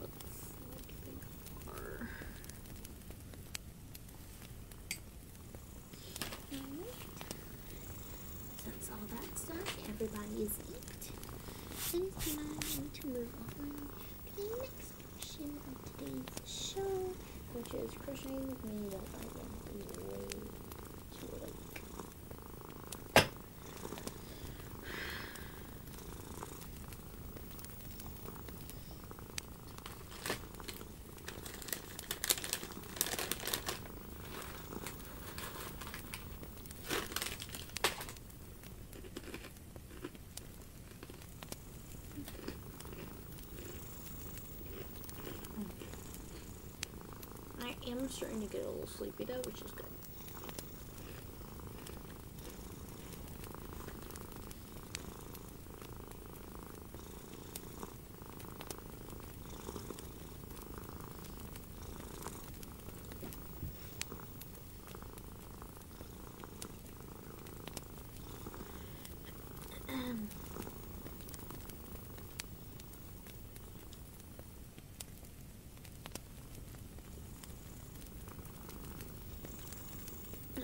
Looks like they are. Alright. All that stuff. everybody is inked. And it's time to move on to the next portion of today's show, which is crocheting with me while I am way too late. I am starting to get a little sleepy though, which is good.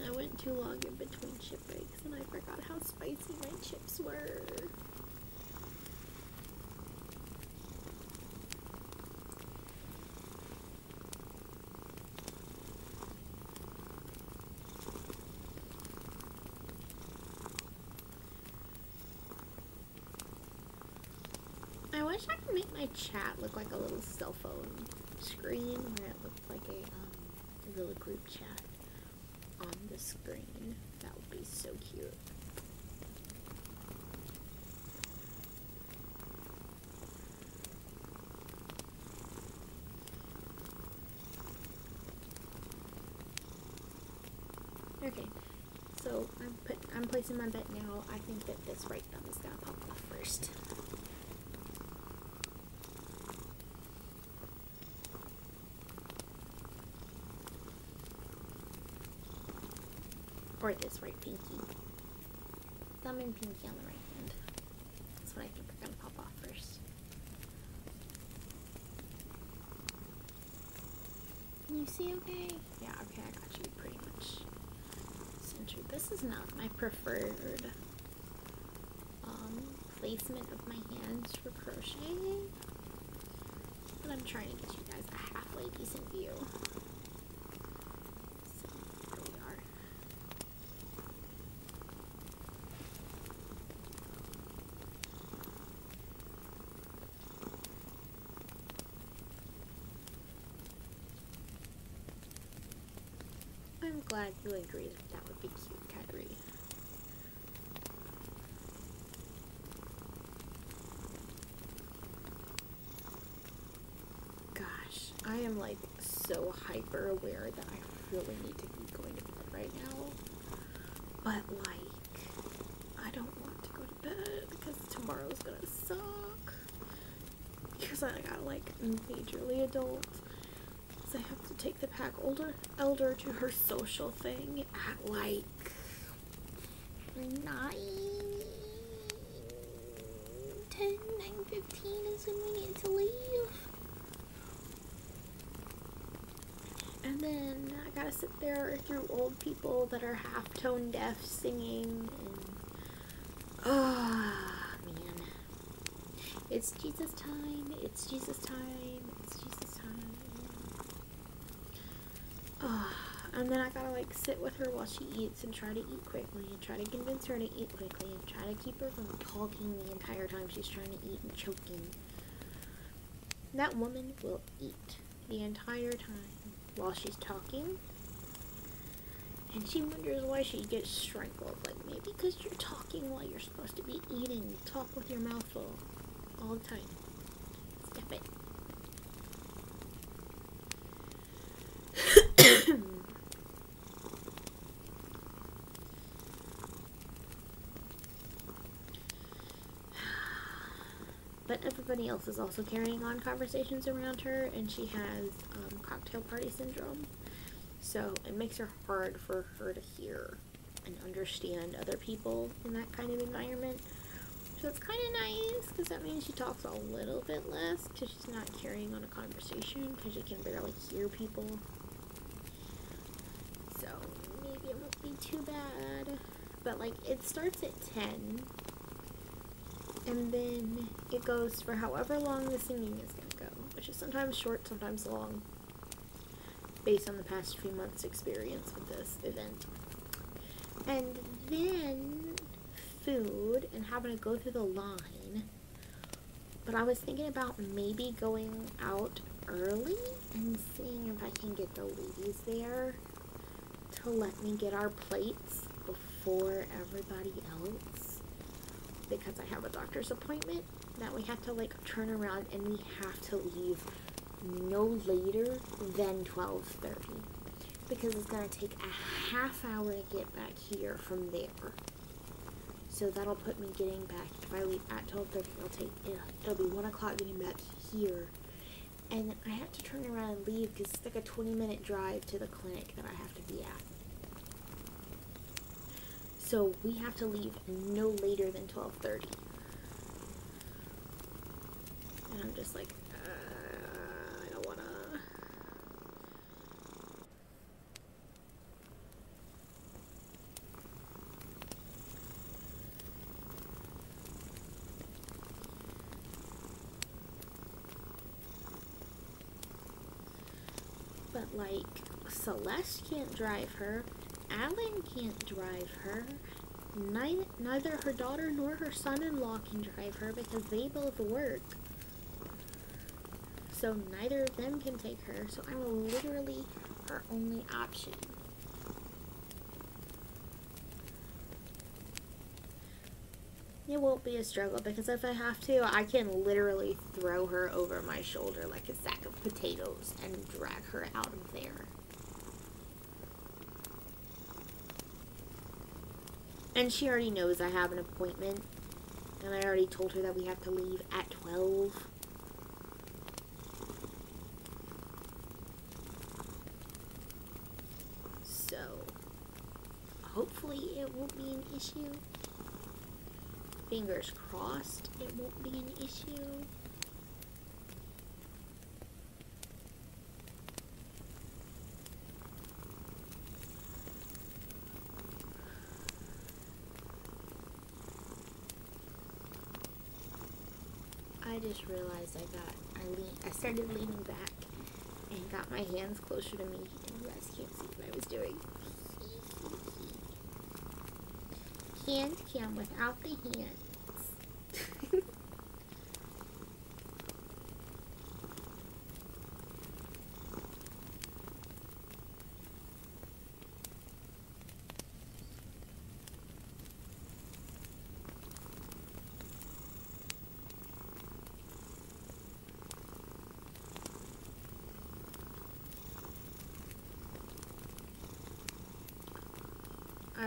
I went too long in between chip breaks and I forgot how spicy my chips were. I wish I could make my chat look like a little cell phone screen where it looked like a um, a little group chat screen. That would be so cute. Okay, so I'm put I'm placing my bet now. I think that this right thumb is gonna pop off first. Or this right pinky. Thumb and pinky on the right hand. That's what I think are gonna pop off first. Can you see okay? Yeah, okay, I got you pretty much centered. This is not my preferred um, placement of my hands for crocheting. But I'm trying to get you guys a halfway decent view. So, here we are. I'm glad you agree that that would be cute, Kyrie. Gosh, I am like so hyper aware that I really need to be going to bed right now. But like, I don't want to go to bed because tomorrow's gonna suck. Because I got like majorly adult. I have to take the pack older elder to her social thing at like nine. 10, 9, 15 is when we need to leave. And then I gotta sit there through old people that are half tone deaf singing and ah man. It's Jesus time, it's Jesus time, it's Jesus time. Ah, and then I gotta like sit with her while she eats and try to eat quickly and try to convince her to eat quickly and try to keep her from talking the entire time she's trying to eat and choking. That woman will eat the entire time while she's talking. And she wonders why she gets strangled. Like, maybe because you're talking while you're supposed to be eating. Talk with your mouth full all the time. Stop it. But everybody else is also carrying on conversations around her, and she has um, cocktail party syndrome. So it makes her hard for her to hear and understand other people in that kind of environment. So it's kind of nice because that means she talks a little bit less because she's not carrying on a conversation because she can barely hear people. So maybe it won't be too bad. But like it starts at 10 and then it goes for however long the singing is going to go, which is sometimes short, sometimes long, based on the past few months' experience with this event. And then food and having to go through the line. But I was thinking about maybe going out early and seeing if I can get the ladies there to let me get our plates before everybody else because I have a doctor's appointment that we have to like turn around and we have to leave no later than 12:30 because it's going to take a half hour to get back here from there. So that'll put me getting back. If I leave at 12:30, it'll take it'll be one o'clock getting back here, and I have to turn around and leave because it's like a 20 minute drive to the clinic that I have to be at. So we have to leave no later than 12:30. And I'm just like, uh, I don't wanna. But like, Celeste can't drive her. Alan can't drive her. Neither, neither her daughter nor her son-in-law can drive her because they both work. So neither of them can take her. So I'm literally her only option. It won't be a struggle because if I have to, I can literally throw her over my shoulder like a sack of potatoes and drag her out of there. And she already knows I have an appointment. And I already told her that we have to leave at 12. So, hopefully it won't be an issue. Fingers crossed it won't be an issue. I just realized I got I lean I started leaning back and got my hands closer to me and you guys can't see what I was doing. Hand cam without the hands.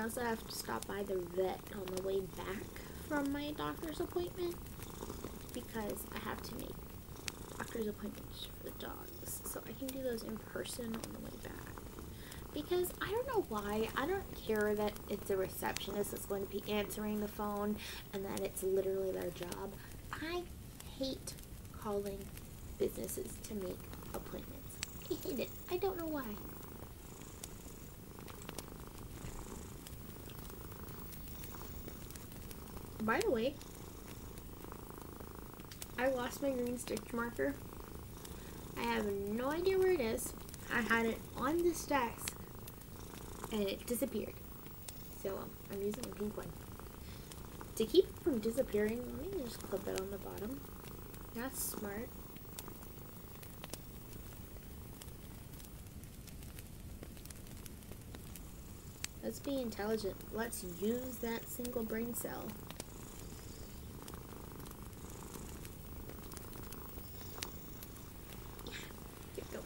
I also have to stop by the vet on the way back from my doctor's appointment because I have to make doctor's appointments for the dogs. So I can do those in person on the way back. Because I don't know why, I don't care that it's a receptionist that's going to be answering the phone and that it's literally their job. I hate calling businesses to make appointments. I hate it. I don't know why. By the way, I lost my green stitch marker. I have no idea where it is. I had it on this desk and it disappeared. So um, I'm using a pink one. To keep it from disappearing, let me just clip it on the bottom. That's smart. Let's be intelligent. Let's use that single brain cell. Yeah, here we go.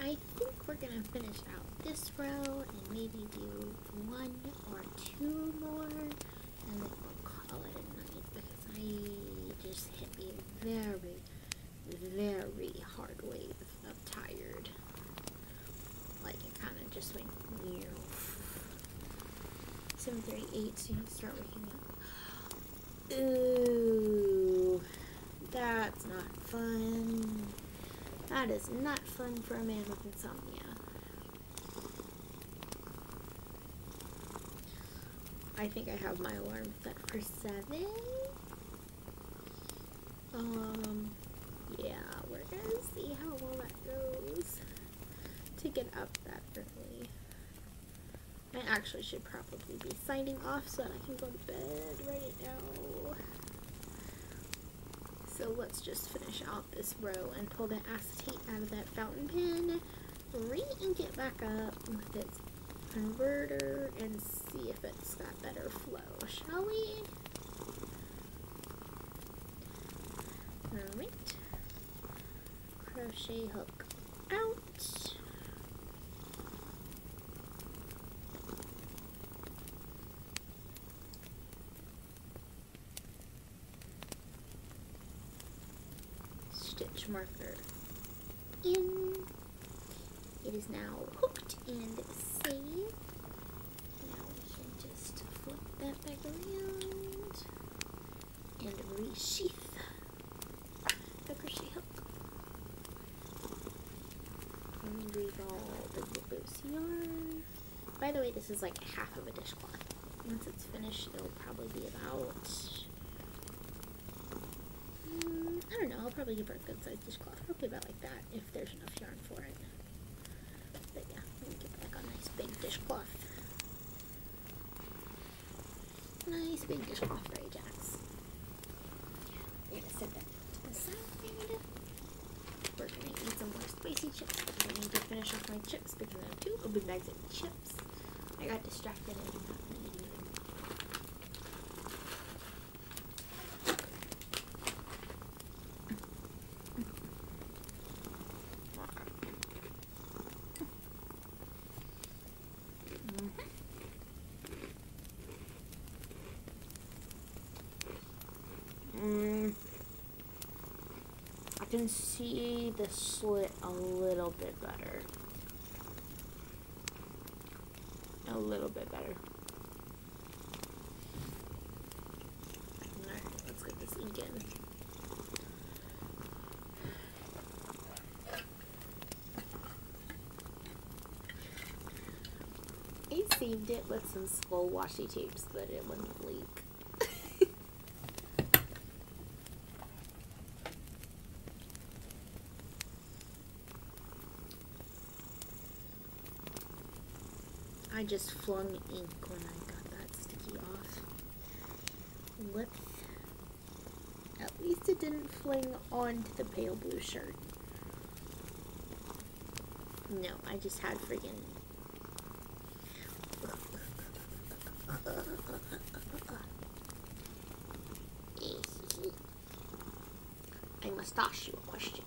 I think we're gonna finish out this row and maybe do one or two more and then we'll call it a night because I just hit a very, very hard wave of tired. Like it kind of just went near 738 so you start waking up. Ooh, that's not fun. That is not fun for a man with insomnia. I think I have my alarm set for seven. Um, yeah, we're gonna see how well that goes to get up that early. I actually should probably be signing off so that I can go to bed right now. So let's just finish out this row and pull the acetate out of that fountain pen, re-ink it back up with its converter and see if it's got better flow, shall we? Alright. Crochet hook out. stitch marker in. It is now hooked and safe. Now we can just flip that back around and resheath the crochet hook. And revolve the loose yarn. By the way, this is like half of a dishcloth. Once it's finished, it'll probably be about Mm, I don't know. I'll probably give her a good sized dishcloth. Probably about like that if there's enough yarn for it. But yeah, I'm gonna give it like a nice big dishcloth. Nice big dishcloth for Ajax. We're gonna set that to the side. We're gonna eat some more spicy chips. I need to finish off my chips because I have two open bags of chips. I got distracted and did not eat even. Mm, I can see the slit a little bit better. A little bit better. Alright, let's get this ink in. I seamed it with some skull washi tapes, that it wouldn't leak. I just flung ink when I got that sticky off. Whoops. At least it didn't fling onto the pale blue shirt. No, I just had friggin' *laughs* I must ask you a question.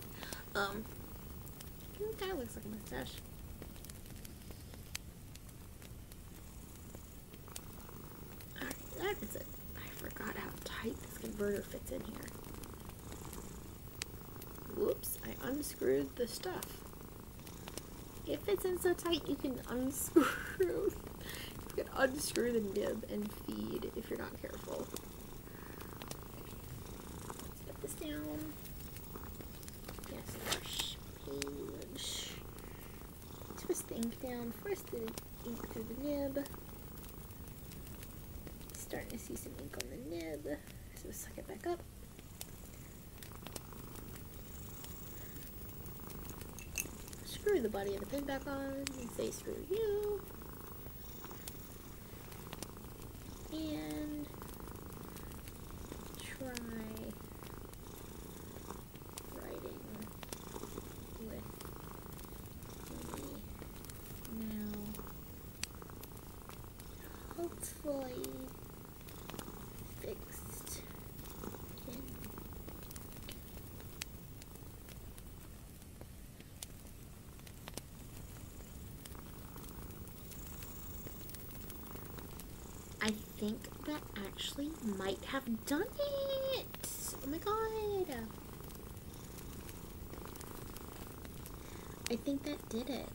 Um, kind of looks like a mustache. Alright, that is it. I forgot how tight this converter fits in here. Whoops, I unscrewed the stuff. It fits in so tight you can unscrew. *laughs* you can unscrew the nib and feed if you're not careful. Let's put this down. Yes, brush page. Twist the ink down. Force the ink through the nib. Starting to see some ink on the nib. Suck it back up. screw the body of the pin back on and say screw you. And try writing with the now hopefully fixed pin. I think that actually might have done it. Oh my god. I think that did it.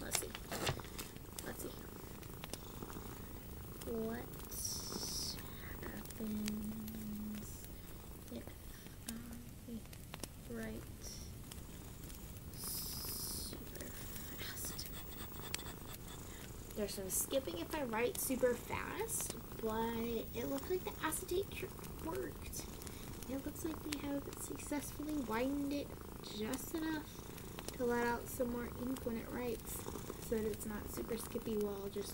Let's see. Let's see. What happens if I write super fast? Some skipping if I write super fast, but it looks like the acetate trick worked. It looks like we have successfully widened it just enough to let out some more ink when it writes so that it's not super skippy while just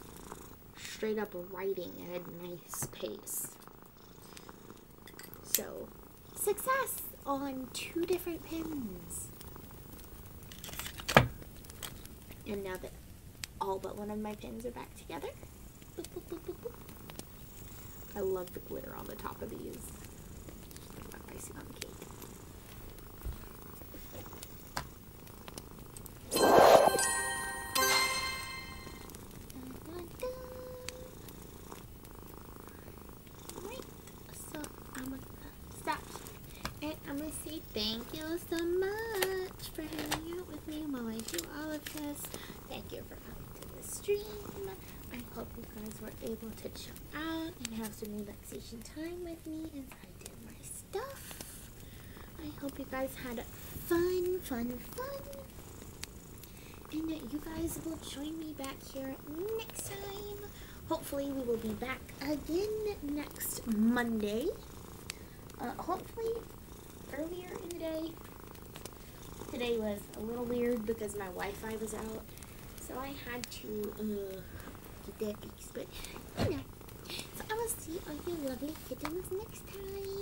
straight up writing at a nice pace. So, success on two different pins. And now that all but one of my pins are back together, boop, boop, boop, boop, boop. I love the glitter on the top of these. Just put icing on the cake. Say thank you so much for hanging out with me while I do all of this. Thank you for coming stream. I hope you guys were able to chill out and have some relaxation time with me as I did my stuff. I hope you guys had fun, fun, fun. And that you guys will join me back here next time. Hopefully, we will be back again next Monday. Uh, hopefully, earlier in the day. Today was a little weird because my Wi-Fi was out, I had to uh, get that fixed. But you know, so I will see all you lovely kittens next time.